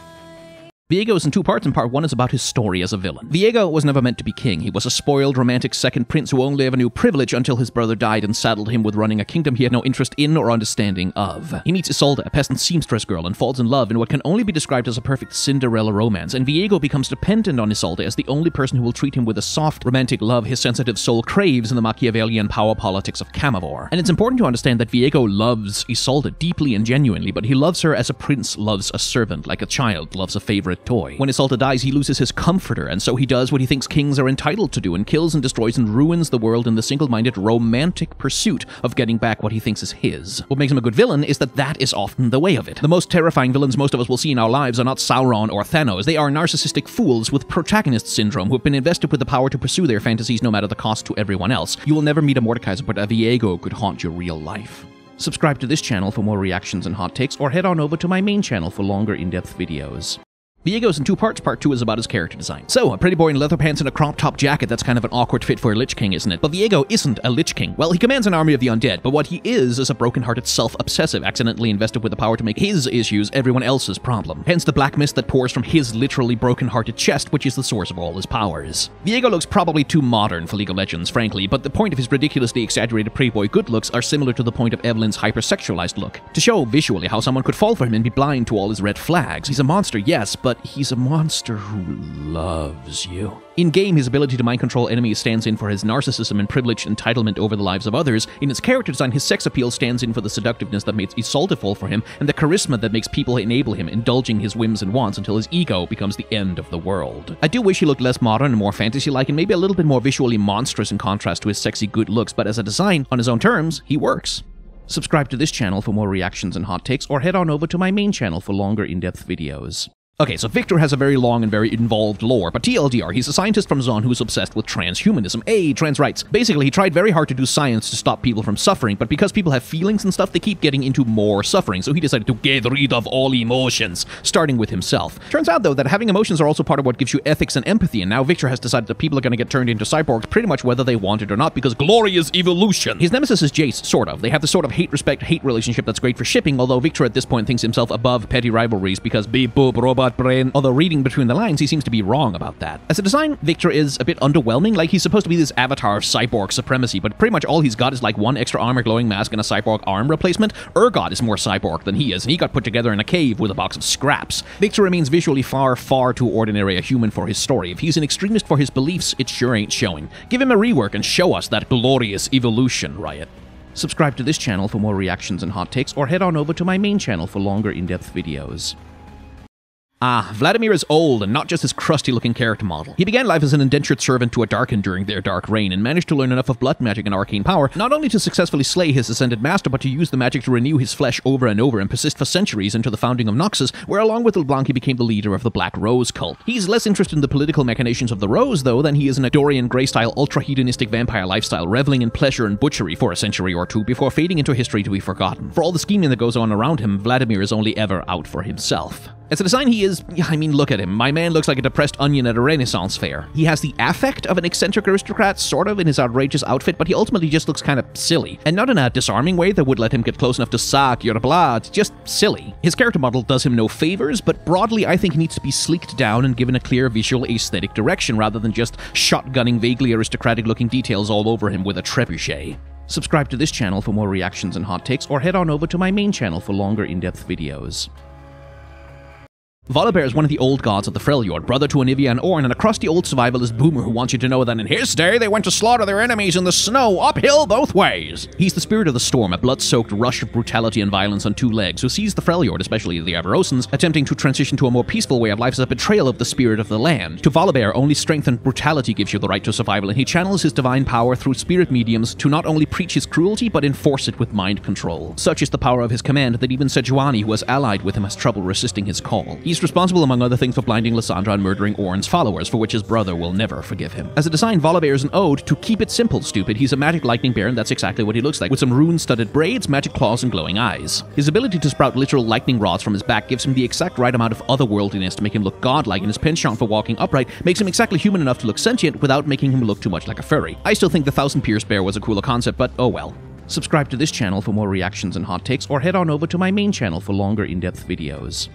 [SPEAKER 1] Viego is in two parts, and part one is about his story as a villain. Viego was never meant to be king. He was a spoiled, romantic second prince who only ever knew privilege until his brother died and saddled him with running a kingdom he had no interest in or understanding of. He meets Isolde, a peasant seamstress girl, and falls in love in what can only be described as a perfect Cinderella romance, and Viego becomes dependent on Isolde as the only person who will treat him with the soft, romantic love his sensitive soul craves in the Machiavellian power politics of Camavor. And it's important to understand that Viego loves Isolde deeply and genuinely, but he loves her as a prince loves a servant, like a child loves a favorite toy. When Isolde dies, he loses his comforter, and so he does what he thinks kings are entitled to do and kills and destroys and ruins the world in the single minded romantic pursuit of getting back what he thinks is his. What makes him a good villain is that that is often the way of it. The most terrifying villains most of us will see in our lives are not Sauron or Thanos, they are narcissistic fools with protagonist syndrome who have been invested with the power to pursue their fantasies no matter the cost to everyone else. You will never meet a Mordekaiser, but a Viego could haunt your real life. Subscribe to this channel for more reactions and hot takes, or head on over to my main channel for longer in-depth videos. Viego's in two parts. Part two is about his character design. So, a pretty boy in leather pants and a crop top jacket, that's kind of an awkward fit for a Lich King, isn't it? But Viego isn't a Lich King. Well, he commands an army of the undead, but what he is is a broken-hearted self-obsessive, accidentally invested with the power to make his issues everyone else's problem. Hence the black mist that pours from his literally broken-hearted chest, which is the source of all his powers. Viego looks probably too modern for League of Legends, frankly, but the point of his ridiculously exaggerated pretty boy good looks are similar to the point of Evelynn's hypersexualized look. To show visually how someone could fall for him and be blind to all his red flags. He's a monster, yes, but he's a monster who loves you. In game, his ability to mind control enemies stands in for his narcissism and privileged entitlement over the lives of others. In his character design, his sex appeal stands in for the seductiveness that makes Isolde for him, and the charisma that makes people enable him, indulging his whims and wants until his ego becomes the end of the world. I do wish he looked less modern and more fantasy-like, and maybe a little bit more visually monstrous in contrast to his sexy good looks, but as a design, on his own terms, he works. Subscribe to this channel for more reactions and hot takes, or head on over to my main channel for longer in-depth videos. Okay, so Viktor has a very long and very involved lore, but TLDR, he's a scientist from Zaun who's obsessed with transhumanism. A, trans rights. Basically, he tried very hard to do science to stop people from suffering, but because people have feelings and stuff, they keep getting into more suffering, so he decided to get rid of all emotions, starting with himself. Turns out, though, that having emotions are also part of what gives you ethics and empathy, and now Viktor has decided that people are going to get turned into cyborgs pretty much whether they want it or not, because glorious evolution. His nemesis is Jace, sort of. They have the sort of hate-respect-hate relationship that's great for shipping, although Viktor at this point thinks himself above petty rivalries because beep boop robot brain, although reading between the lines, he seems to be wrong about that. As a design, Viktor is a bit underwhelming, like he's supposed to be this avatar of cyborg supremacy, but pretty much all he's got is like one extra armor glowing mask and a cyborg arm replacement. Urgot is more cyborg than he is, and he got put together in a cave with a box of scraps. Viktor remains visually far, far too ordinary a human for his story. If he's an extremist for his beliefs, it sure ain't showing. Give him a rework and show us that glorious evolution, Riot. Subscribe to this channel for more reactions and hot takes, or head on over to my main channel for longer in-depth videos. Ah, Vladimir is old and not just his crusty looking character model. He began life as an indentured servant to a Darkin during their dark reign and managed to learn enough of blood magic and arcane power not only to successfully slay his ascended master but to use the magic to renew his flesh over and over and persist for centuries into the founding of Noxus, where along with LeBlanc he became the leader of the Black Rose cult. He's less interested in the political machinations of the Rose though than he is in a Dorian Grey style ultra hedonistic vampire lifestyle, reveling in pleasure and butchery for a century or two before fading into history to be forgotten. For all the scheming that goes on around him, Vladimir is only ever out for himself. As a design, he is, I mean, look at him. My man looks like a depressed onion at a Renaissance fair. He has the affect of an eccentric aristocrat, sort of, in his outrageous outfit, but he ultimately just looks kind of silly. And not in a disarming way that would let him get close enough to suck your blood, just silly. His character model does him no favors, but broadly, I think he needs to be sleeked down and given a clear visual aesthetic direction rather than just shotgunning vaguely aristocratic looking details all over him with a trebuchet. Subscribe to this channel for more reactions and hot takes, or head on over to my main channel for longer in-depth videos. Volibear is one of the old gods of the Freljord, brother to Anivia and Ornn, and a crusty old survivalist boomer who wants you to know that in his day they went to slaughter their enemies in the snow, uphill both ways. He's the spirit of the storm, a blood-soaked rush of brutality and violence on two legs, who sees the Freljord, especially the Avarosans, attempting to transition to a more peaceful way of life as a betrayal of the spirit of the land. To Volibear, only strength and brutality gives you the right to survival, and he channels his divine power through spirit mediums to not only preach his cruelty, but enforce it with mind control. Such is the power of his command that even Sejuani, who was allied with him, has trouble resisting his call. He's He's responsible, among other things, for blinding Lissandra and murdering Ornn's followers, for which his brother will never forgive him. As a design, Volibear is an ode to keep it simple, stupid. He's a magic lightning bear, and that's exactly what he looks like, with some rune-studded braids, magic claws, and glowing eyes. His ability to sprout literal lightning rods from his back gives him the exact right amount of otherworldliness to make him look godlike, and his penchant for walking upright makes him exactly human enough to look sentient without making him look too much like a furry. I still think the Thousand Pierce Bear was a cooler concept, but oh well. Subscribe to this channel for more reactions and hot takes, or head on over to my main channel for longer in-depth videos.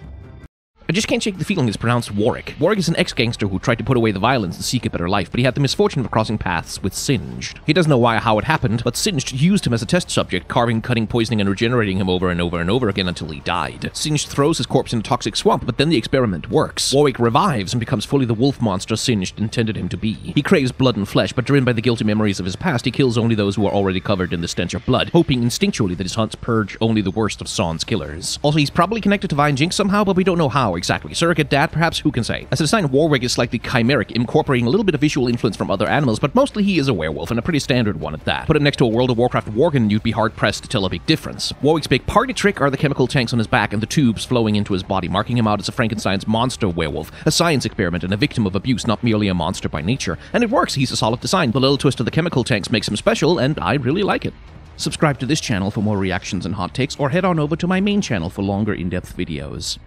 [SPEAKER 1] I just can't shake the feeling it's pronounced Warwick. Warwick is an ex-gangster who tried to put away the violence and seek a better life, but he had the misfortune of crossing paths with Singed. He doesn't know why or how it happened, but Singed used him as a test subject, carving, cutting, poisoning, and regenerating him over and over and over again until he died. Singed throws his corpse in a toxic swamp, but then the experiment works. Warwick revives and becomes fully the wolf monster Singed intended him to be. He craves blood and flesh, but driven by the guilty memories of his past, he kills only those who are already covered in the stench of blood, hoping instinctually that his hunts purge only the worst of Zaun's killers. Also, he's probably connected to Vine Jinx somehow, but we don't know how exactly. Surrogate dad, perhaps? Who can say? As a design, Warwick is slightly chimeric, incorporating a little bit of visual influence from other animals, but mostly he is a werewolf, and a pretty standard one at that. Put it next to a World of Warcraft Worgen, you'd be hard-pressed to tell a big difference. Warwick's big party trick are the chemical tanks on his back and the tubes flowing into his body, marking him out as a Frankenstein's monster werewolf, a science experiment and a victim of abuse, not merely a monster by nature. And it works, he's a solid design. The little twist of the chemical tanks makes him special, and I really like it. Subscribe to this channel for more reactions and hot takes, or head on over to my main channel for longer in-depth videos.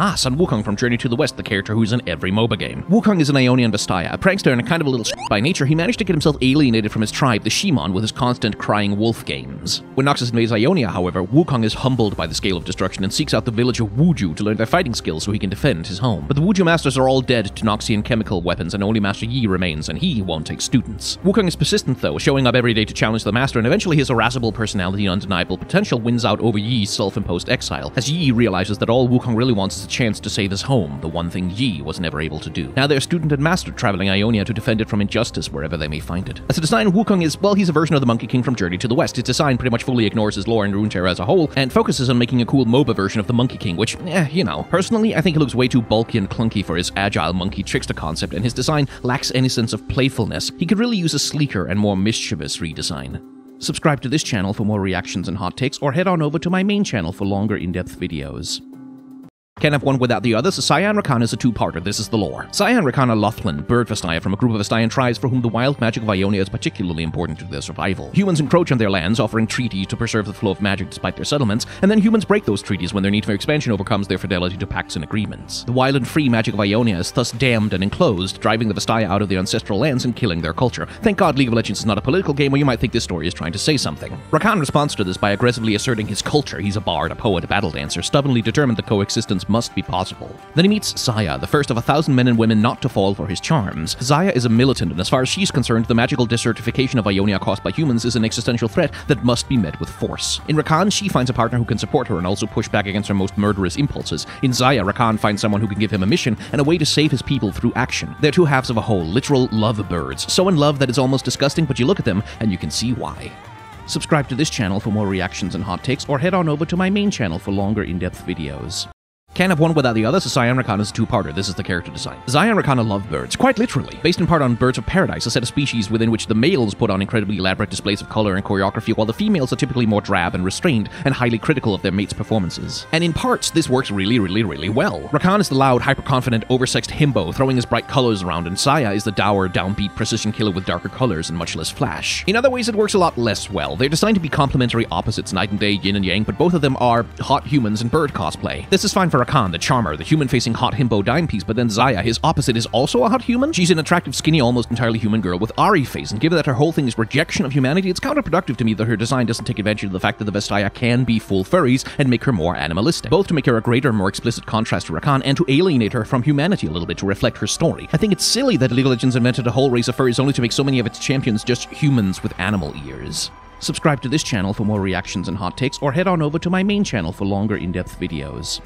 [SPEAKER 1] Ah, Sun Wukong from Journey to the West, the character who's in every MOBA game. Wukong is an Ionian Vastaya, a prankster and a kind of a little by nature. He managed to get himself alienated from his tribe, the Shimon, with his constant crying wolf games. When Noxus invades Ionia, however, Wukong is humbled by the scale of destruction and seeks out the village of Wuju to learn their fighting skills so he can defend his home. But the Wuju masters are all dead to Noxian chemical weapons, and only Master Yi remains, and he won't take students. Wukong is persistent, though, showing up every day to challenge the master, and eventually his irascible personality and undeniable potential wins out over Yi's self-imposed exile, as Yi realizes that all Wukong really wants is chance to save his home, the one thing Yi was never able to do. Now they're student and master traveling Ionia to defend it from injustice wherever they may find it. As a design, Wukong is, well, he's a version of the Monkey King from Journey to the West. His design pretty much fully ignores his lore and Runeterra as a whole, and focuses on making a cool MOBA version of the Monkey King, which, eh, you know. Personally, I think he looks way too bulky and clunky for his agile monkey trickster concept, and his design lacks any sense of playfulness. He could really use a sleeker and more mischievous redesign. Subscribe to this channel for more reactions and hot takes, or head on over to my main channel for longer in-depth videos. Can't have one without the other, so Cyan Rakan is a two-parter. This is the lore. Cyan Rakan are Lhotlan, bird Vastaya from a group of Vastayan tribes for whom the wild magic of Ionia is particularly important to their survival. Humans encroach on their lands, offering treaties to preserve the flow of magic despite their settlements, and then humans break those treaties when their need for expansion overcomes their fidelity to pacts and agreements. The wild and free magic of Ionia is thus dammed and enclosed, driving the Vastaya out of their ancestral lands and killing their culture. Thank God League of Legends is not a political game where you might think this story is trying to say something. Rakan responds to this by aggressively asserting his culture. He's a bard, a poet, a battle dancer, stubbornly determined that coexistence must be possible. Then he meets Xayah, the first of a thousand men and women not to fall for his charms. Xayah is a militant, and as far as she's concerned, the magical desertification of Ionia caused by humans is an existential threat that must be met with force. In Rakan, she finds a partner who can support her and also push back against her most murderous impulses. In Xayah, Rakan finds someone who can give him a mission and a way to save his people through action. They're two halves of a whole, literal love birds. So in love that it's almost disgusting, but you look at them and you can see why. Subscribe to this channel for more reactions and hot takes, or head on over to my main channel for longer in-depth videos. Can't have one without the other, so Cyan Rakana is a two-parter. This is the character design. Cyan Rakana love birds, quite literally. Based in part on Birds of Paradise, a set of species within which the males put on incredibly elaborate displays of color and choreography, while the females are typically more drab and restrained and highly critical of their mates' performances. And in parts, this works really, really, really well. Rakan is the loud, hyper-confident, oversexed himbo, throwing his bright colors around, and Xayah is the dour, downbeat precision killer with darker colors and much less flash. In other ways, it works a lot less well. They're designed to be complementary opposites, night and day, yin and yang, but both of them are hot humans in bird cosplay. This is fine for Rakan, the charmer, the human-facing hot himbo dime piece, but then Xayah, his opposite, is also a hot human? She's an attractive, skinny, almost entirely human girl with Ahri face, and given that her whole thing is rejection of humanity, it's counterproductive to me that her design doesn't take advantage of the fact that the Vastaya can be full furries and make her more animalistic, both to make her a greater, more explicit contrast to Rakan and to alienate her from humanity a little bit to reflect her story. I think it's silly that League of Legends invented a whole race of furries only to make so many of its champions just humans with animal ears. Subscribe to this channel for more reactions and hot takes, or head on over to my main channel for longer in-depth videos.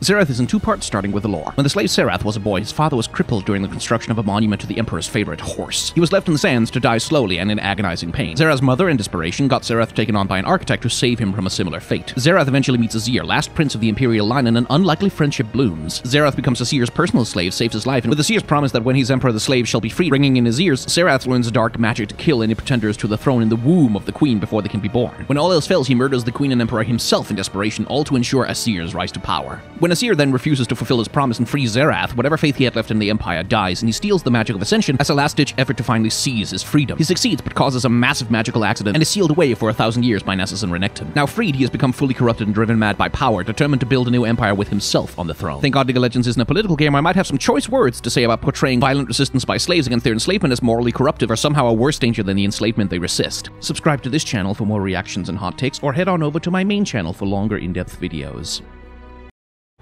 [SPEAKER 1] Xerath is in two parts, starting with the lore. When the slave Xerath was a boy, his father was crippled during the construction of a monument to the Emperor's favorite horse. He was left in the sands to die slowly and in agonizing pain. Xerath's mother, in desperation, got Xerath taken on by an architect to save him from a similar fate. Xerath eventually meets Azir, last prince of the Imperial line, and an unlikely friendship blooms. Xerath becomes Azir's personal slave, saves his life, and with Azir's promise that when he's emperor, the slaves shall be free, ringing in his ears, Xerath learns dark magic to kill any pretenders to the throne in the womb of the queen before they can be born. When all else fails, he murders the queen and emperor himself in desperation, all to ensure Azir's rise to power. When When then refuses to fulfill his promise and frees Xerath, whatever faith he had left in the Empire dies, and he steals the magic of Ascension as a last-ditch effort to finally seize his freedom. He succeeds, but causes a massive magical accident and is sealed away for a thousand years by Nasus and Renekton. Now freed, he has become fully corrupted and driven mad by power, determined to build a new empire with himself on the throne. Thank God League of Legends isn't a political game, I might have some choice words to say about portraying violent resistance by slaves against their enslavement as morally corruptive or somehow a worse danger than the enslavement they resist. Subscribe to this channel for more reactions and hot takes, or head on over to my main channel for longer in-depth videos.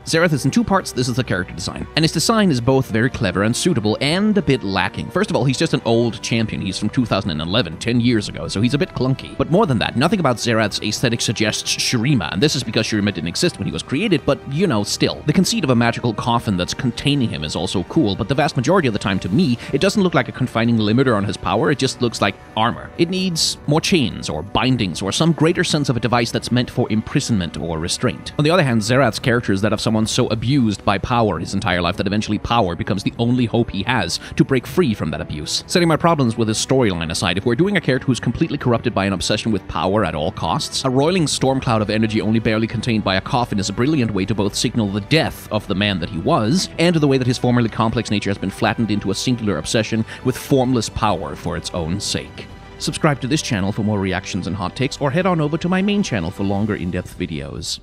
[SPEAKER 1] Xerath is in two parts, this is the character design. And his design is both very clever and suitable, and a bit lacking. First of all, he's just an old champion. He's from 2011, 10 years ago, so he's a bit clunky. But more than that, nothing about Xerath's aesthetic suggests Shurima, and this is because Shurima didn't exist when he was created, but you know, still. The conceit of a magical coffin that's containing him is also cool, but the vast majority of the time to me, it doesn't look like a confining limiter on his power, it just looks like armor. It needs more chains, or bindings, or some greater sense of a device that's meant for imprisonment or restraint. On the other hand, character is that of someone so abused by power his entire life that eventually power becomes the only hope he has to break free from that abuse. Setting my problems with his storyline aside, if we're doing a character who's completely corrupted by an obsession with power at all costs, a roiling storm cloud of energy only barely contained by a coffin is a brilliant way to both signal the death of the man that he was, and the way that his formerly complex nature has been flattened into a singular obsession with formless power for its own sake. Subscribe to this channel for more reactions and hot takes, or head on over to my main channel for longer in-depth videos.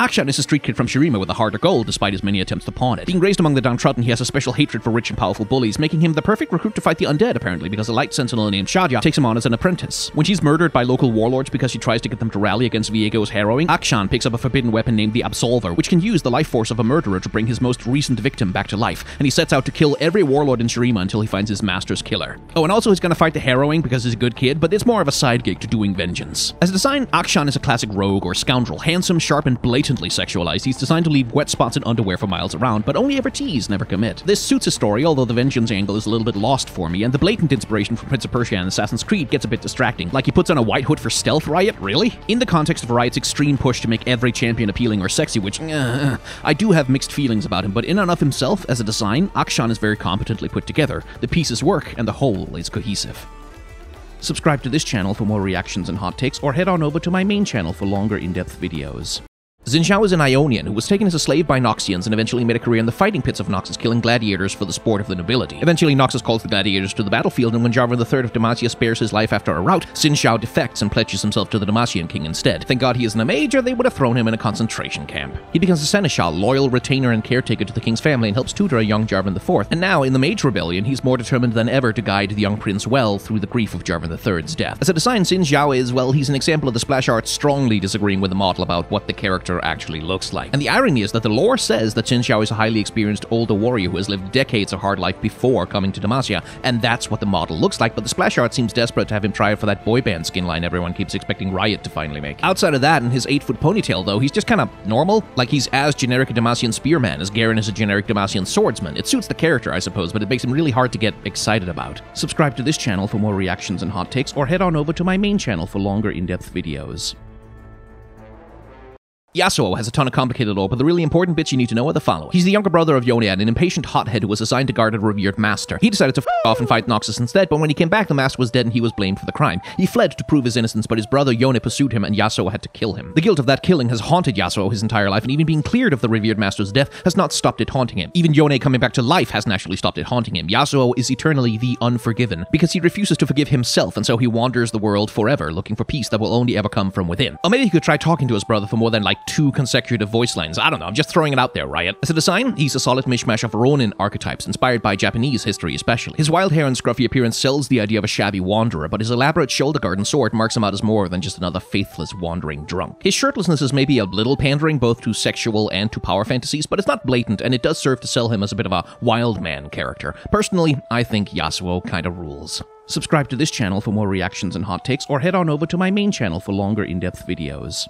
[SPEAKER 1] Akshan is a street kid from Shurima with a heart of gold despite his many attempts to pawn it. Being raised among the downtrodden, he has a special hatred for rich and powerful bullies, making him the perfect recruit to fight the undead apparently because a light sentinel named Shadya takes him on as an apprentice. When she's murdered by local warlords because she tries to get them to rally against Viego's harrowing, Akshan picks up a forbidden weapon named the Absolver, which can use the life force of a murderer to bring his most recent victim back to life, and he sets out to kill every warlord in Shurima until he finds his master's killer. Oh, and also he's gonna fight the harrowing because he's a good kid, but it's more of a side gig to doing vengeance. As a design, Akshan is a classic rogue or scoundrel, handsome, sharp, and blatantly sexualized he's designed to leave wet spots in underwear for miles around, but only ever tease, never commit. This suits his story, although the vengeance angle is a little bit lost for me, and the blatant inspiration from Prince of Persia and Assassin's Creed gets a bit distracting. Like he puts on a white hood for stealth, Riot? Really? In the context of Riot's extreme push to make every champion appealing or sexy, which, uh, I do have mixed feelings about him, but in and of himself, as a design, Akshan is very competently put together. The pieces work, and the whole is cohesive. Subscribe to this channel for more reactions and hot takes, or head on over to my main channel for longer in-depth videos. Xin Zhao is an Ionian who was taken as a slave by Noxians and eventually made a career in the fighting pits of Noxus, killing gladiators for the sport of the nobility. Eventually, Noxus calls the gladiators to the battlefield, and when Jarvan III of Demacia spares his life after a rout, Xin Zhao defects and pledges himself to the Demacian king instead. Thank God he isn't a mage, or they would have thrown him in a concentration camp. He becomes a seneschal, loyal retainer and caretaker to the king's family, and helps tutor a young Jarvan IV. And now, in the Mage Rebellion, he's more determined than ever to guide the young prince well through the grief of Jarvan III's death. As a design, Xin Zhao is, well, he's an example of the splash art strongly disagreeing with the model about what the character actually looks like. And the irony is that the lore says that Xin Zhao is a highly experienced older warrior who has lived decades of hard life before coming to Demacia, and that's what the model looks like, but the splash art seems desperate to have him try for that boy band skin line everyone keeps expecting Riot to finally make. Outside of that and his 8 foot ponytail, though, he's just kind of normal. Like he's as generic a Demacian spearman as Garen is a generic Demacian swordsman. It suits the character, I suppose, but it makes him really hard to get excited about. Subscribe to this channel for more reactions and hot takes, or head on over to my main channel for longer in depth videos. Yasuo has a ton of complicated lore, but the really important bits you need to know are the following. He's the younger brother of Yone an impatient hothead who was assigned to guard a revered master. He decided to f off and fight Noxus instead, but when he came back, the master was dead and he was blamed for the crime. He fled to prove his innocence, but his brother Yone pursued him and Yasuo had to kill him. The guilt of that killing has haunted Yasuo his entire life, and even being cleared of the revered master's death has not stopped it haunting him. Even Yone coming back to life hasn't actually stopped it haunting him. Yasuo is eternally the unforgiven, because he refuses to forgive himself, and so he wanders the world forever, looking for peace that will only ever come from within. Or maybe he could try talking to his brother for more than like two consecutive voice lines. I don't know, I'm just throwing it out there, Riot. As a design, he's a solid mishmash of Ronin archetypes, inspired by Japanese history especially. His wild hair and scruffy appearance sells the idea of a shabby wanderer, but his elaborate shoulder guard and sword marks him out as more than just another faithless wandering drunk. His shirtlessness is maybe a little pandering both to sexual and to power fantasies, but it's not blatant, and it does serve to sell him as a bit of a wild man character. Personally, I think Yasuo kinda rules. Subscribe to this channel for more reactions and hot takes, or head on over to my main channel for longer in-depth videos.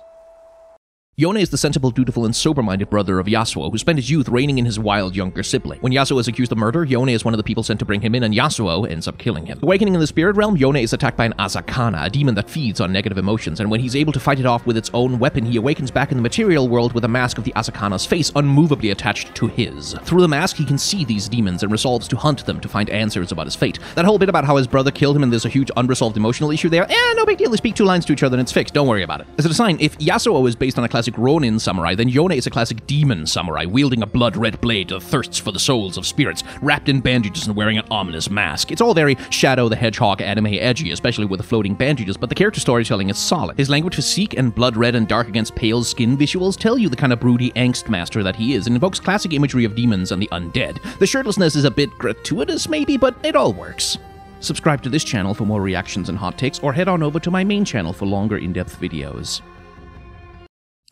[SPEAKER 1] Yone is the sensible, dutiful, and sober-minded brother of Yasuo, who spent his youth reining in his wild younger sibling. When Yasuo is accused of murder, Yone is one of the people sent to bring him in, and Yasuo ends up killing him. Awakening in the spirit realm, Yone is attacked by an Azakana, a demon that feeds on negative emotions, and when he's able to fight it off with its own weapon, he awakens back in the material world with a mask of the Azakana's face unmovably attached to his. Through the mask, he can see these demons and resolves to hunt them to find answers about his fate. That whole bit about how his brother killed him and there's a huge unresolved emotional issue there, eh, no big deal. They speak two lines to each other and it's fixed. Don't worry about it. As a design, if Yasuo is based on a classic classic Ronin samurai, then Yone is a classic demon samurai, wielding a blood red blade that thirsts for the souls of spirits, wrapped in bandages and wearing an ominous mask. It's all very Shadow the Hedgehog anime edgy, especially with the floating bandages, but the character storytelling is solid. His language physique and blood red and dark against pale skin visuals tell you the kind of broody angst master that he is, and invokes classic imagery of demons and the undead. The shirtlessness is a bit gratuitous, maybe, but it all works. Subscribe to this channel for more reactions and hot takes, or head on over to my main channel for longer in depth videos.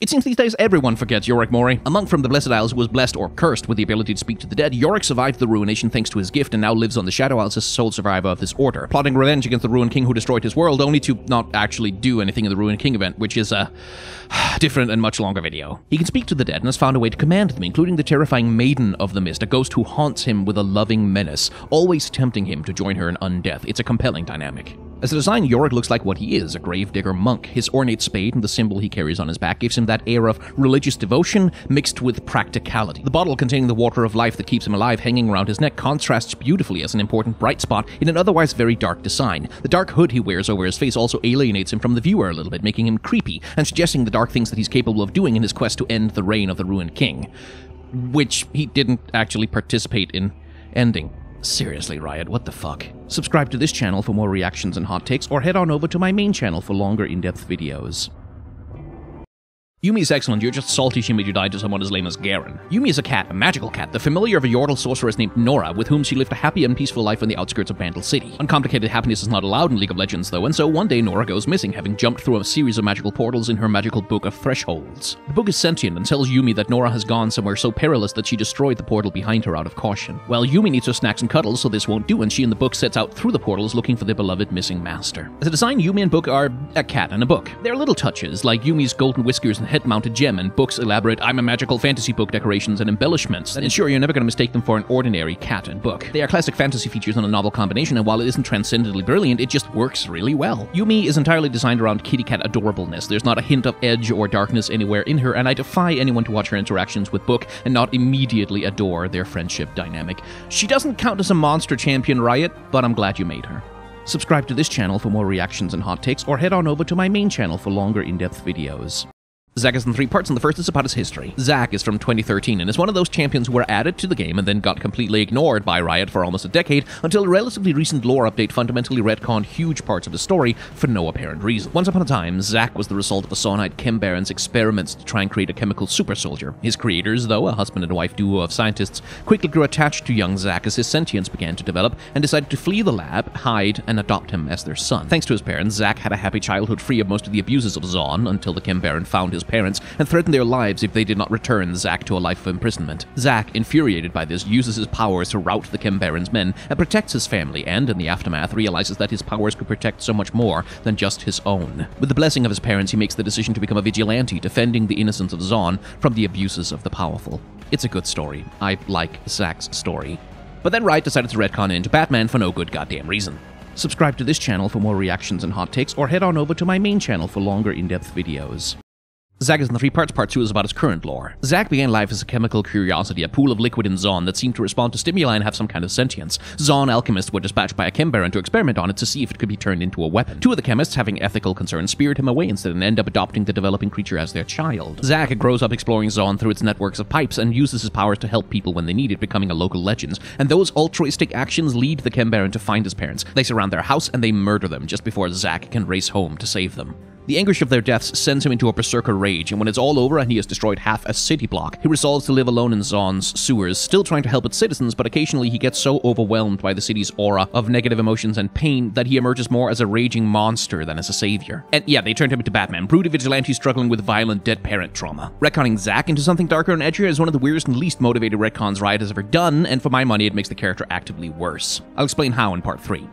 [SPEAKER 1] It seems these days everyone forgets Yorick Mori. A monk from the Blessed Isles who was blessed or cursed with the ability to speak to the dead, Yorick survived the ruination thanks to his gift and now lives on the Shadow Isles as sole survivor of this order, plotting revenge against the Ruined King who destroyed his world, only to not actually do anything in the Ruined King event, which is a different and much longer video. He can speak to the dead and has found a way to command them, including the terrifying Maiden of the Mist, a ghost who haunts him with a loving menace, always tempting him to join her in undeath. It's a compelling dynamic. As a design, Yorick looks like what he is, a gravedigger monk. His ornate spade and the symbol he carries on his back gives him that air of religious devotion mixed with practicality. The bottle containing the water of life that keeps him alive hanging around his neck contrasts beautifully as an important bright spot in an otherwise very dark design. The dark hood he wears over his face also alienates him from the viewer a little bit, making him creepy and suggesting the dark things that he's capable of doing in his quest to end the reign of the ruined king. Which he didn't actually participate in ending. Seriously, Riot, what the fuck? Subscribe to this channel for more reactions and hot takes, or head on over to my main channel for longer in-depth videos. Yuumi is excellent, you're just salty she made you die to someone as lame as Garen. Yuumi is a cat, a magical cat, the familiar of a Yordle sorceress named Norra, with whom she lived a happy and peaceful life on the outskirts of Bandle City. Uncomplicated happiness is not allowed in League of Legends, though, and so one day Norra goes missing, having jumped through a series of magical portals in her magical Book of Thresholds. The book is sentient and tells Yuumi that Norra has gone somewhere so perilous that she destroyed the portal behind her out of caution. Well, Yuumi needs her snacks and cuddles, so this won't do, and she and the book sets out through the portals looking for their beloved missing master. As a design, Yuumi and Book are a cat and a book. There are little touches, like Yuumi's golden whiskers and head-mounted gem, and Book's elaborate I'm a magical fantasy book decorations and embellishments that ensure you're never going to mistake them for an ordinary cat and book. They are classic fantasy features in a novel combination, and while it isn't transcendently brilliant, it just works really well. Yuumi is entirely designed around kitty cat adorableness. There's not a hint of edge or darkness anywhere in her, and I defy anyone to watch her interactions with Book and not immediately adore their friendship dynamic. She doesn't count as a monster champion, Riot, but I'm glad you made her. Subscribe to this channel for more reactions and hot takes, or head on over to my main channel for longer in-depth videos. Zac is in three parts, and the first is about his history. Zac is from 2013 and is one of those champions who were added to the game and then got completely ignored by Riot for almost a decade until a relatively recent lore update fundamentally retconned huge parts of his story for no apparent reason. Once upon a time, Zac was the result of a Zaunite Chem Baron's experiments to try and create a chemical super soldier. His creators, though, a husband and wife duo of scientists, quickly grew attached to young Zac as his sentience began to develop and decided to flee the lab, hide, and adopt him as their son. Thanks to his parents, Zac had a happy childhood free of most of the abuses of Zaun until the Chem Baron found his parents and threatened their lives if they did not return Zac to a life of imprisonment. Zac, infuriated by this, uses his powers to rout the Chem Baron's men and protects his family, and in the aftermath realizes that his powers could protect so much more than just his own. With the blessing of his parents, he makes the decision to become a vigilante, defending the innocence of Zaun from the abuses of the powerful. It's a good story. I like Zac's story. But then Riot decided to retcon into Batman for no good goddamn reason. Subscribe to this channel for more reactions and hot takes, or head on over to my main channel for longer in-depth videos. Zac is in three parts. Part two is about his current lore. Zac began life as a chemical curiosity, a pool of liquid in Zaun that seemed to respond to stimuli and have some kind of sentience. Zaun alchemists were dispatched by a Chem Baron to experiment on it to see if it could be turned into a weapon. Two of the chemists, having ethical concerns, speared him away instead and end up adopting the developing creature as their child. Zac grows up exploring Zaun through its networks of pipes and uses his powers to help people when they need it, becoming a local legend. And those altruistic actions lead the Chem Baron to find his parents. They surround their house and they murder them just before Zac can race home to save them. The anguish of their deaths sends him into a berserker rage, and when it's all over and he has destroyed half a city block, he resolves to live alone in Zaun's sewers, still trying to help its citizens, but occasionally he gets so overwhelmed by the city's aura of negative emotions and pain that he emerges more as a raging monster than as a savior. And yeah, they turned him into Batman, broody vigilante struggling with violent dead parent trauma. Retconning Zac into something darker and edgier is one of the weirdest and least motivated retcons Riot has ever done, and for my money, it makes the character actively worse. I'll explain how in part 3.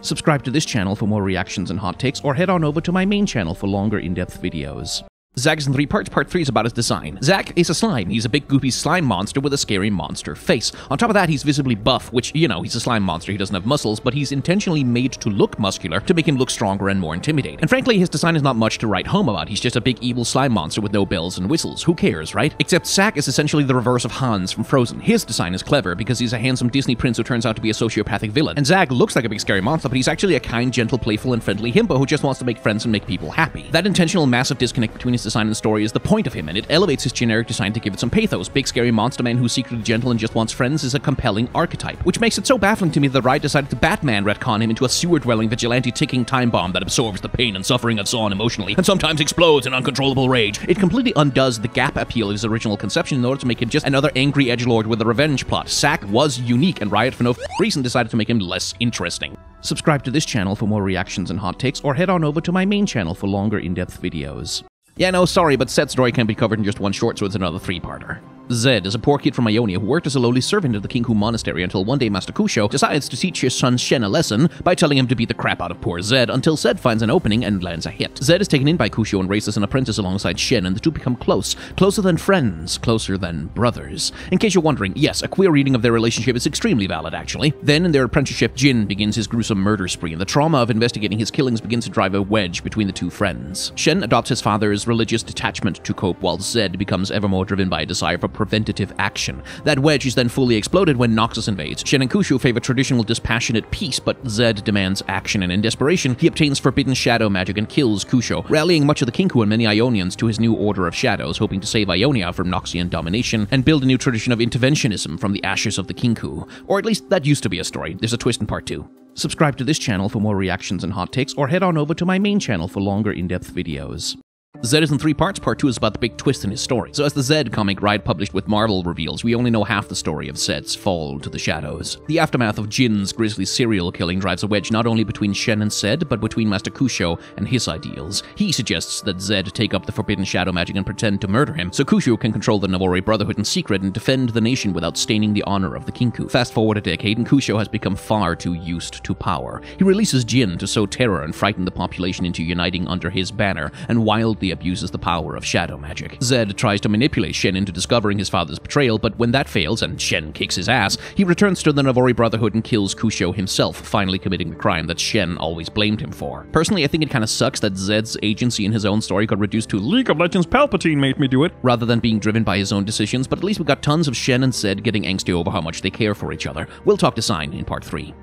[SPEAKER 1] Subscribe to this channel for more reactions and hot takes, or head on over to my main channel for longer in-depth videos. Zac is in three parts. Part three is about his design. Zac is a slime. He's a big goopy slime monster with a scary monster face. On top of that, he's visibly buff, which, you know, he's a slime monster. He doesn't have muscles, but he's intentionally made to look muscular to make him look stronger and more intimidating. And frankly, his design is not much to write home about. He's just a big evil slime monster with no bells and whistles. Who cares, right? Except Zac is essentially the reverse of Hans from Frozen. His design is clever because he's a handsome Disney prince who turns out to be a sociopathic villain. And Zac looks like a big scary monster, but he's actually a kind, gentle, playful, and friendly himbo who just wants to make friends and make people happy. That intentional massive disconnect between his design the story is the point of him, and it elevates his generic design to give it some pathos. Big scary monster man who's secretly gentle and just wants friends is a compelling archetype, which makes it so baffling to me that Riot decided to Batman retcon him into a sewer-dwelling vigilante ticking time bomb that absorbs the pain and suffering of Zaun emotionally, and sometimes explodes in uncontrollable rage. It completely undoes the gap appeal of his original conception in order to make him just another angry edgelord with a revenge plot. Zac was unique, and Riot, for no reason, decided to make him less interesting. Subscribe to this channel for more reactions and hot takes, or head on over to my main channel for longer in-depth videos. Yeah, no, sorry, but Zed's story can't be covered in just one short, so it's another three-parter. Zed is a poor kid from Ionia who worked as a lowly servant at the Kinkou Monastery until one day Master Kusho decides to teach his son Shen a lesson by telling him to beat the crap out of poor Zed until Zed finds an opening and lands a hit. Zed is taken in by Kusho and raised as an apprentice alongside Shen, and the two become close. Closer than friends, closer than brothers. In case you're wondering, yes, a queer reading of their relationship is extremely valid, actually. Then, in their apprenticeship, Jhin begins his gruesome murder spree, and the trauma of investigating his killings begins to drive a wedge between the two friends. Shen adopts his father's religious detachment to cope, while Zed becomes ever more driven by a desire for preventative action. That wedge is then fully exploded when Noxus invades. Shen and Kusho favor traditional dispassionate peace, but Zed demands action, and in desperation, he obtains forbidden shadow magic and kills Kusho, rallying much of the Kinkou and many Ionians to his new Order of Shadows, hoping to save Ionia from Noxian domination and build a new tradition of interventionism from the ashes of the Kinkou. Or at least that used to be a story. There's a twist in part two. Subscribe to this channel for more reactions and hot takes, or head on over to my main channel for longer in-depth videos. Zed is in three parts. Part two is about the big twist in his story. So, as the Zed comic Riot published with Marvel reveals, we only know half the story of Zed's fall to the shadows. The aftermath of Jhin's grisly serial killing drives a wedge not only between Shen and Zed, but between Master Kusho and his ideals. He suggests that Zed take up the forbidden shadow magic and pretend to murder him, so Kusho can control the Navori Brotherhood in secret and defend the nation without staining the honor of the Kinkou. Fast forward a decade, and Kusho has become far too used to power. He releases Jin to sow terror and frighten the population into uniting under his banner, and wildly abuses the power of shadow magic. Zed tries to manipulate Shen into discovering his father's betrayal, but when that fails and Shen kicks his ass, he returns to the Navori Brotherhood and kills Kusho himself, finally committing the crime that Shen always blamed him for. Personally, I think it kind of sucks that Zed's agency in his own story got reduced to League of Legends Palpatine made me do it, rather than being driven by his own decisions, but at least we got tons of Shen and Zed getting angsty over how much they care for each other. We'll talk design in part 3.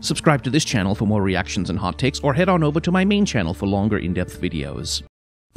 [SPEAKER 1] Subscribe to this channel for more reactions and hot takes, or head on over to my main channel for longer in-depth videos.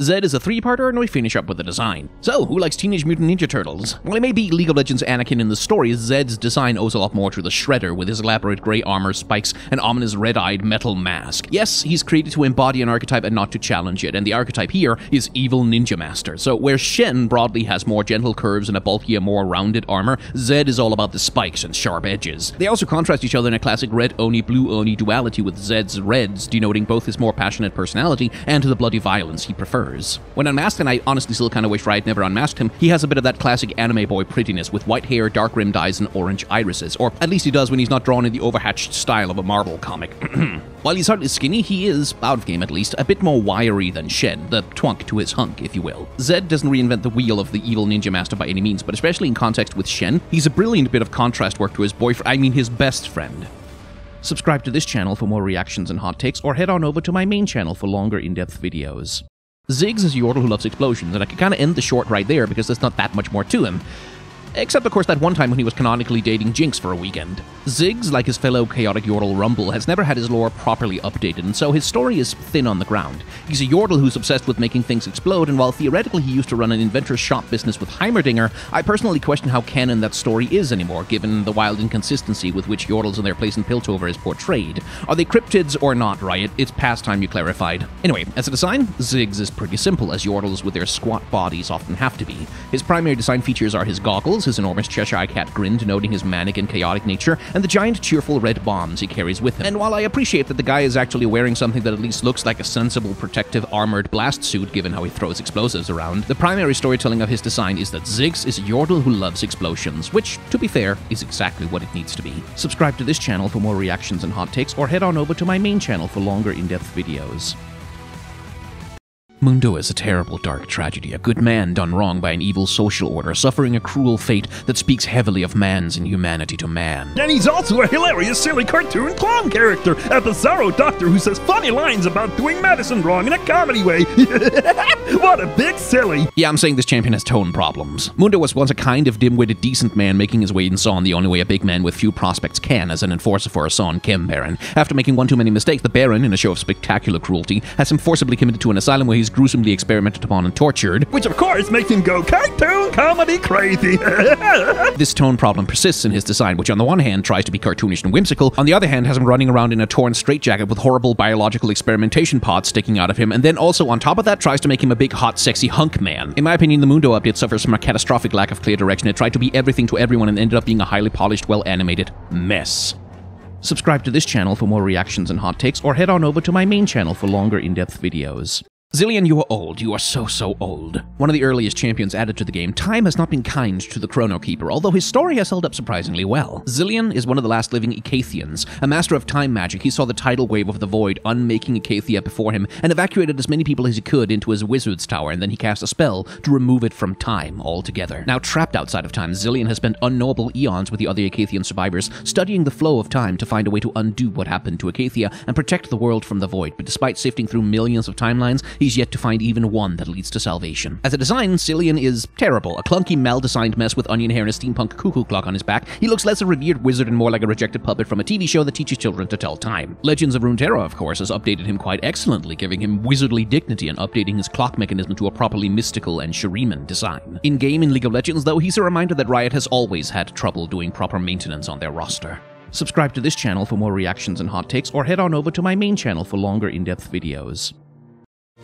[SPEAKER 1] Zed is a three-parter, and we finish up with the design. So, who likes Teenage Mutant Ninja Turtles? While it may be League of Legends Anakin in the story, Zed's design owes a lot more to the Shredder, with his elaborate grey armor, spikes, and ominous red-eyed metal mask. Yes, he's created to embody an archetype and not to challenge it, and the archetype here is Evil Ninja Master. So, where Shen broadly has more gentle curves and a bulkier, more rounded armor, Zed is all about the spikes and sharp edges. They also contrast each other in a classic red Oni, blue Oni duality, with Zed's reds denoting both his more passionate personality and the bloody violence he prefers. When unmasked, and I honestly still kind of wish Riot never unmasked him, he has a bit of that classic anime boy prettiness with white hair, dark rimmed eyes, and orange irises. Or at least he does when he's not drawn in the overhatched style of a Marvel comic. While he's hardly skinny, he is, out of game at least, a bit more wiry than Shen, the twunk to his hunk, if you will. Zed doesn't reinvent the wheel of the evil ninja master by any means, but especially in context with Shen, he's a brilliant bit of contrast work to his boyfriend, I mean his best friend. Subscribe to this channel for more reactions and hot takes, or head on over to my main channel for longer in-depth videos. Ziggs is a Yordle who loves explosions, and I could kind of end the short right there because there's not that much more to him. Except, of course, that one time when he was canonically dating Jinx for a weekend. Ziggs, like his fellow chaotic Yordle Rumble, has never had his lore properly updated, and so his story is thin on the ground. He's a Yordle who's obsessed with making things explode, and while theoretically he used to run an inventor's shop business with Heimerdinger, I personally question how canon that story is anymore, given the wild inconsistency with which Yordles and their place in Piltover is portrayed. Are they cryptids or not, Riot? It's past time you clarified. Anyway, as a design, Ziggs is pretty simple, as Yordles with their squat bodies often have to be. His primary design features are his goggles, his enormous Cheshire Cat grin denoting his manic and chaotic nature, and the giant cheerful red bombs he carries with him. And while I appreciate that the guy is actually wearing something that at least looks like a sensible protective armored blast suit given how he throws explosives around, the primary storytelling of his design is that Ziggs is a Yordle who loves explosions, which, to be fair, is exactly what it needs to be. Subscribe to this channel for more reactions and hot takes, or head on over to my main channel for longer in-depth videos. Mundo is a terrible, dark tragedy, a good man done wrong by an evil social order, suffering a cruel fate that speaks heavily of man's inhumanity to man.
[SPEAKER 6] And he's also a hilarious, silly cartoon clown character, a bizarro doctor who says funny lines about doing medicine wrong in a comedy way. what a big silly!
[SPEAKER 1] Yeah, I'm saying this champion has tone problems. Mundo was once a kind of dim-witted, decent man making his way in Zaun the only way a big man with few prospects can as an enforcer for a Zaun Chem Baron. After making one too many mistakes, the Baron, in a show of spectacular cruelty, has him forcibly committed to an asylum where he's is gruesomely experimented upon and tortured.
[SPEAKER 6] Which of course makes him go cartoon comedy crazy.
[SPEAKER 1] This tone problem persists in his design, which on the one hand tries to be cartoonish and whimsical, on the other hand has him running around in a torn straitjacket with horrible biological experimentation pods sticking out of him, and then also on top of that tries to make him a big hot sexy hunk man. In my opinion, the Mundo update suffers from a catastrophic lack of clear direction. It tried to be everything to everyone and ended up being a highly polished, well animated mess. Subscribe to this channel for more reactions and hot takes, or head on over to my main channel for longer in-depth videos. Zilean, you are old. You are so, so old. One of the earliest champions added to the game, time has not been kind to the Chrono Keeper, although his story has held up surprisingly well. Zilean is one of the last living Icathians. A master of time magic, he saw the tidal wave of the void unmaking Icathia before him and evacuated as many people as he could into his wizard's tower, and then he cast a spell to remove it from time altogether. Now trapped outside of time, Zilean has spent unknowable eons with the other Icathian survivors, studying the flow of time to find a way to undo what happened to Icathia and protect the world from the void, but despite sifting through millions of timelines, he's yet to find even one that leads to salvation. As a design, Zilean is terrible, a clunky, mal-designed mess with onion hair and a steampunk cuckoo clock on his back. He looks less a revered wizard and more like a rejected puppet from a TV show that teaches children to tell time. Legends of Runeterra, of course, has updated him quite excellently, giving him wizardly dignity and updating his clock mechanism to a properly mystical and Shuriman design. In-game in League of Legends, though, he's a reminder that Riot has always had trouble doing proper maintenance on their roster. Subscribe to this channel for more reactions and hot takes, or head on over to my main channel for longer in-depth videos.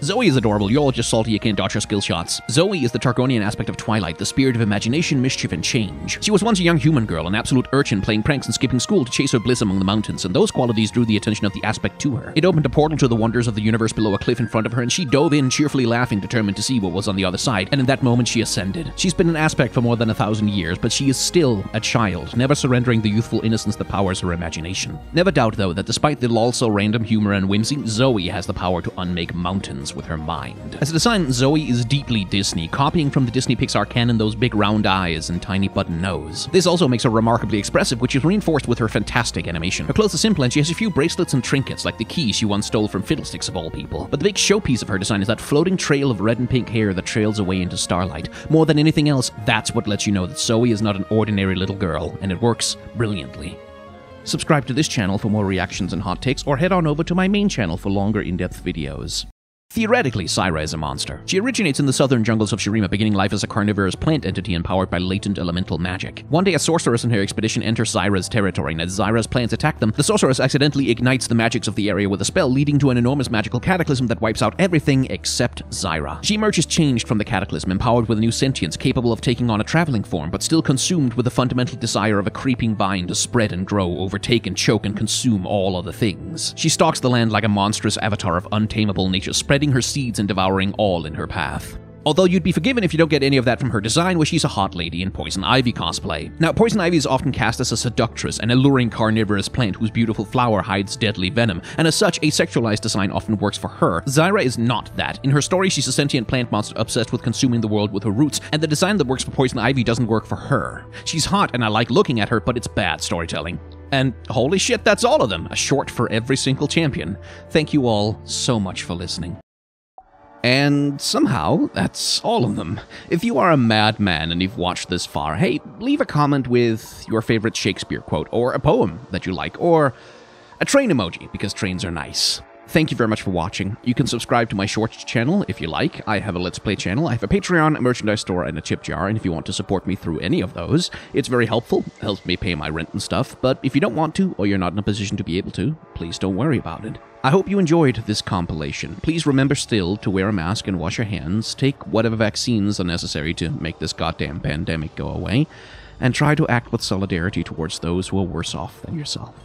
[SPEAKER 1] Zoe is adorable, you're all just salty you can't dodge her skill shots. Zoe is the Targonian aspect of Twilight, the spirit of imagination, mischief, and change. She was once a young human girl, an absolute urchin playing pranks and skipping school to chase her bliss among the mountains, and those qualities drew the attention of the aspect to her. It opened a portal to the wonders of the universe below a cliff in front of her, and she dove in, cheerfully laughing, determined to see what was on the other side, and in that moment she ascended. She's been an aspect for more than a thousand years, but she is still a child, never surrendering the youthful innocence that powers her imagination. Never doubt, though, that despite the lol so random humor and whimsy, Zoe has the power to unmake mountains with her mind. As a design, Zoe is deeply Disney, copying from the Disney Pixar canon those big round eyes and tiny button nose. This also makes her remarkably expressive, which is reinforced with her fantastic animation. Her clothes are simple and she has a few bracelets and trinkets, like the key she once stole from Fiddlesticks of all people. But the big showpiece of her design is that floating trail of red and pink hair that trails away into starlight. More than anything else, that's what lets you know that Zoe is not an ordinary little girl, and it works brilliantly. Subscribe to this channel for more reactions and hot takes, or head on over to my main channel for longer in-depth videos. Theoretically, Zyra is a monster. She originates in the southern jungles of Shurima, beginning life as a carnivorous plant entity empowered by latent elemental magic. One day, a sorceress and her expedition enter Zyra's territory, and as Zyra's plants attack them, the sorceress accidentally ignites the magics of the area with a spell, leading to an enormous magical cataclysm that wipes out everything except Zyra. She emerges changed from the cataclysm, empowered with a new sentience, capable of taking on a traveling form, but still consumed with the fundamental desire of a creeping vine to spread and grow, overtake and choke and consume all other things. She stalks the land like a monstrous avatar of untamable nature, spreading her seeds and devouring all in her path. Although you'd be forgiven if you don't get any of that from her design, where she's a hot lady in Poison Ivy cosplay. Now, Poison Ivy is often cast as a seductress, an alluring carnivorous plant whose beautiful flower hides deadly venom, and as such, a sexualized design often works for her. Zyra is not that. In her story, she's a sentient plant monster obsessed with consuming the world with her roots, and the design that works for Poison Ivy doesn't work for her. She's hot, and I like looking at her, but it's bad storytelling. And holy shit, that's all of them. A short for every single champion. Thank you all so much for listening. And somehow, that's all of them. If you are a madman and you've watched this far, hey, leave a comment with your favorite Shakespeare quote, or a poem that you like, or a train emoji, because trains are nice. Thank you very much for watching. You can subscribe to my shorts channel if you like. I have a Let's Play channel, I have a Patreon, a merchandise store, and a chip jar, and if you want to support me through any of those, it's very helpful, helps me pay my rent and stuff, but if you don't want to, or you're not in a position to be able to, please don't worry about it. I hope you enjoyed this compilation. Please remember still to wear a mask and wash your hands, take whatever vaccines are necessary to make this goddamn pandemic go away, and try to act with solidarity towards those who are worse off than yourself.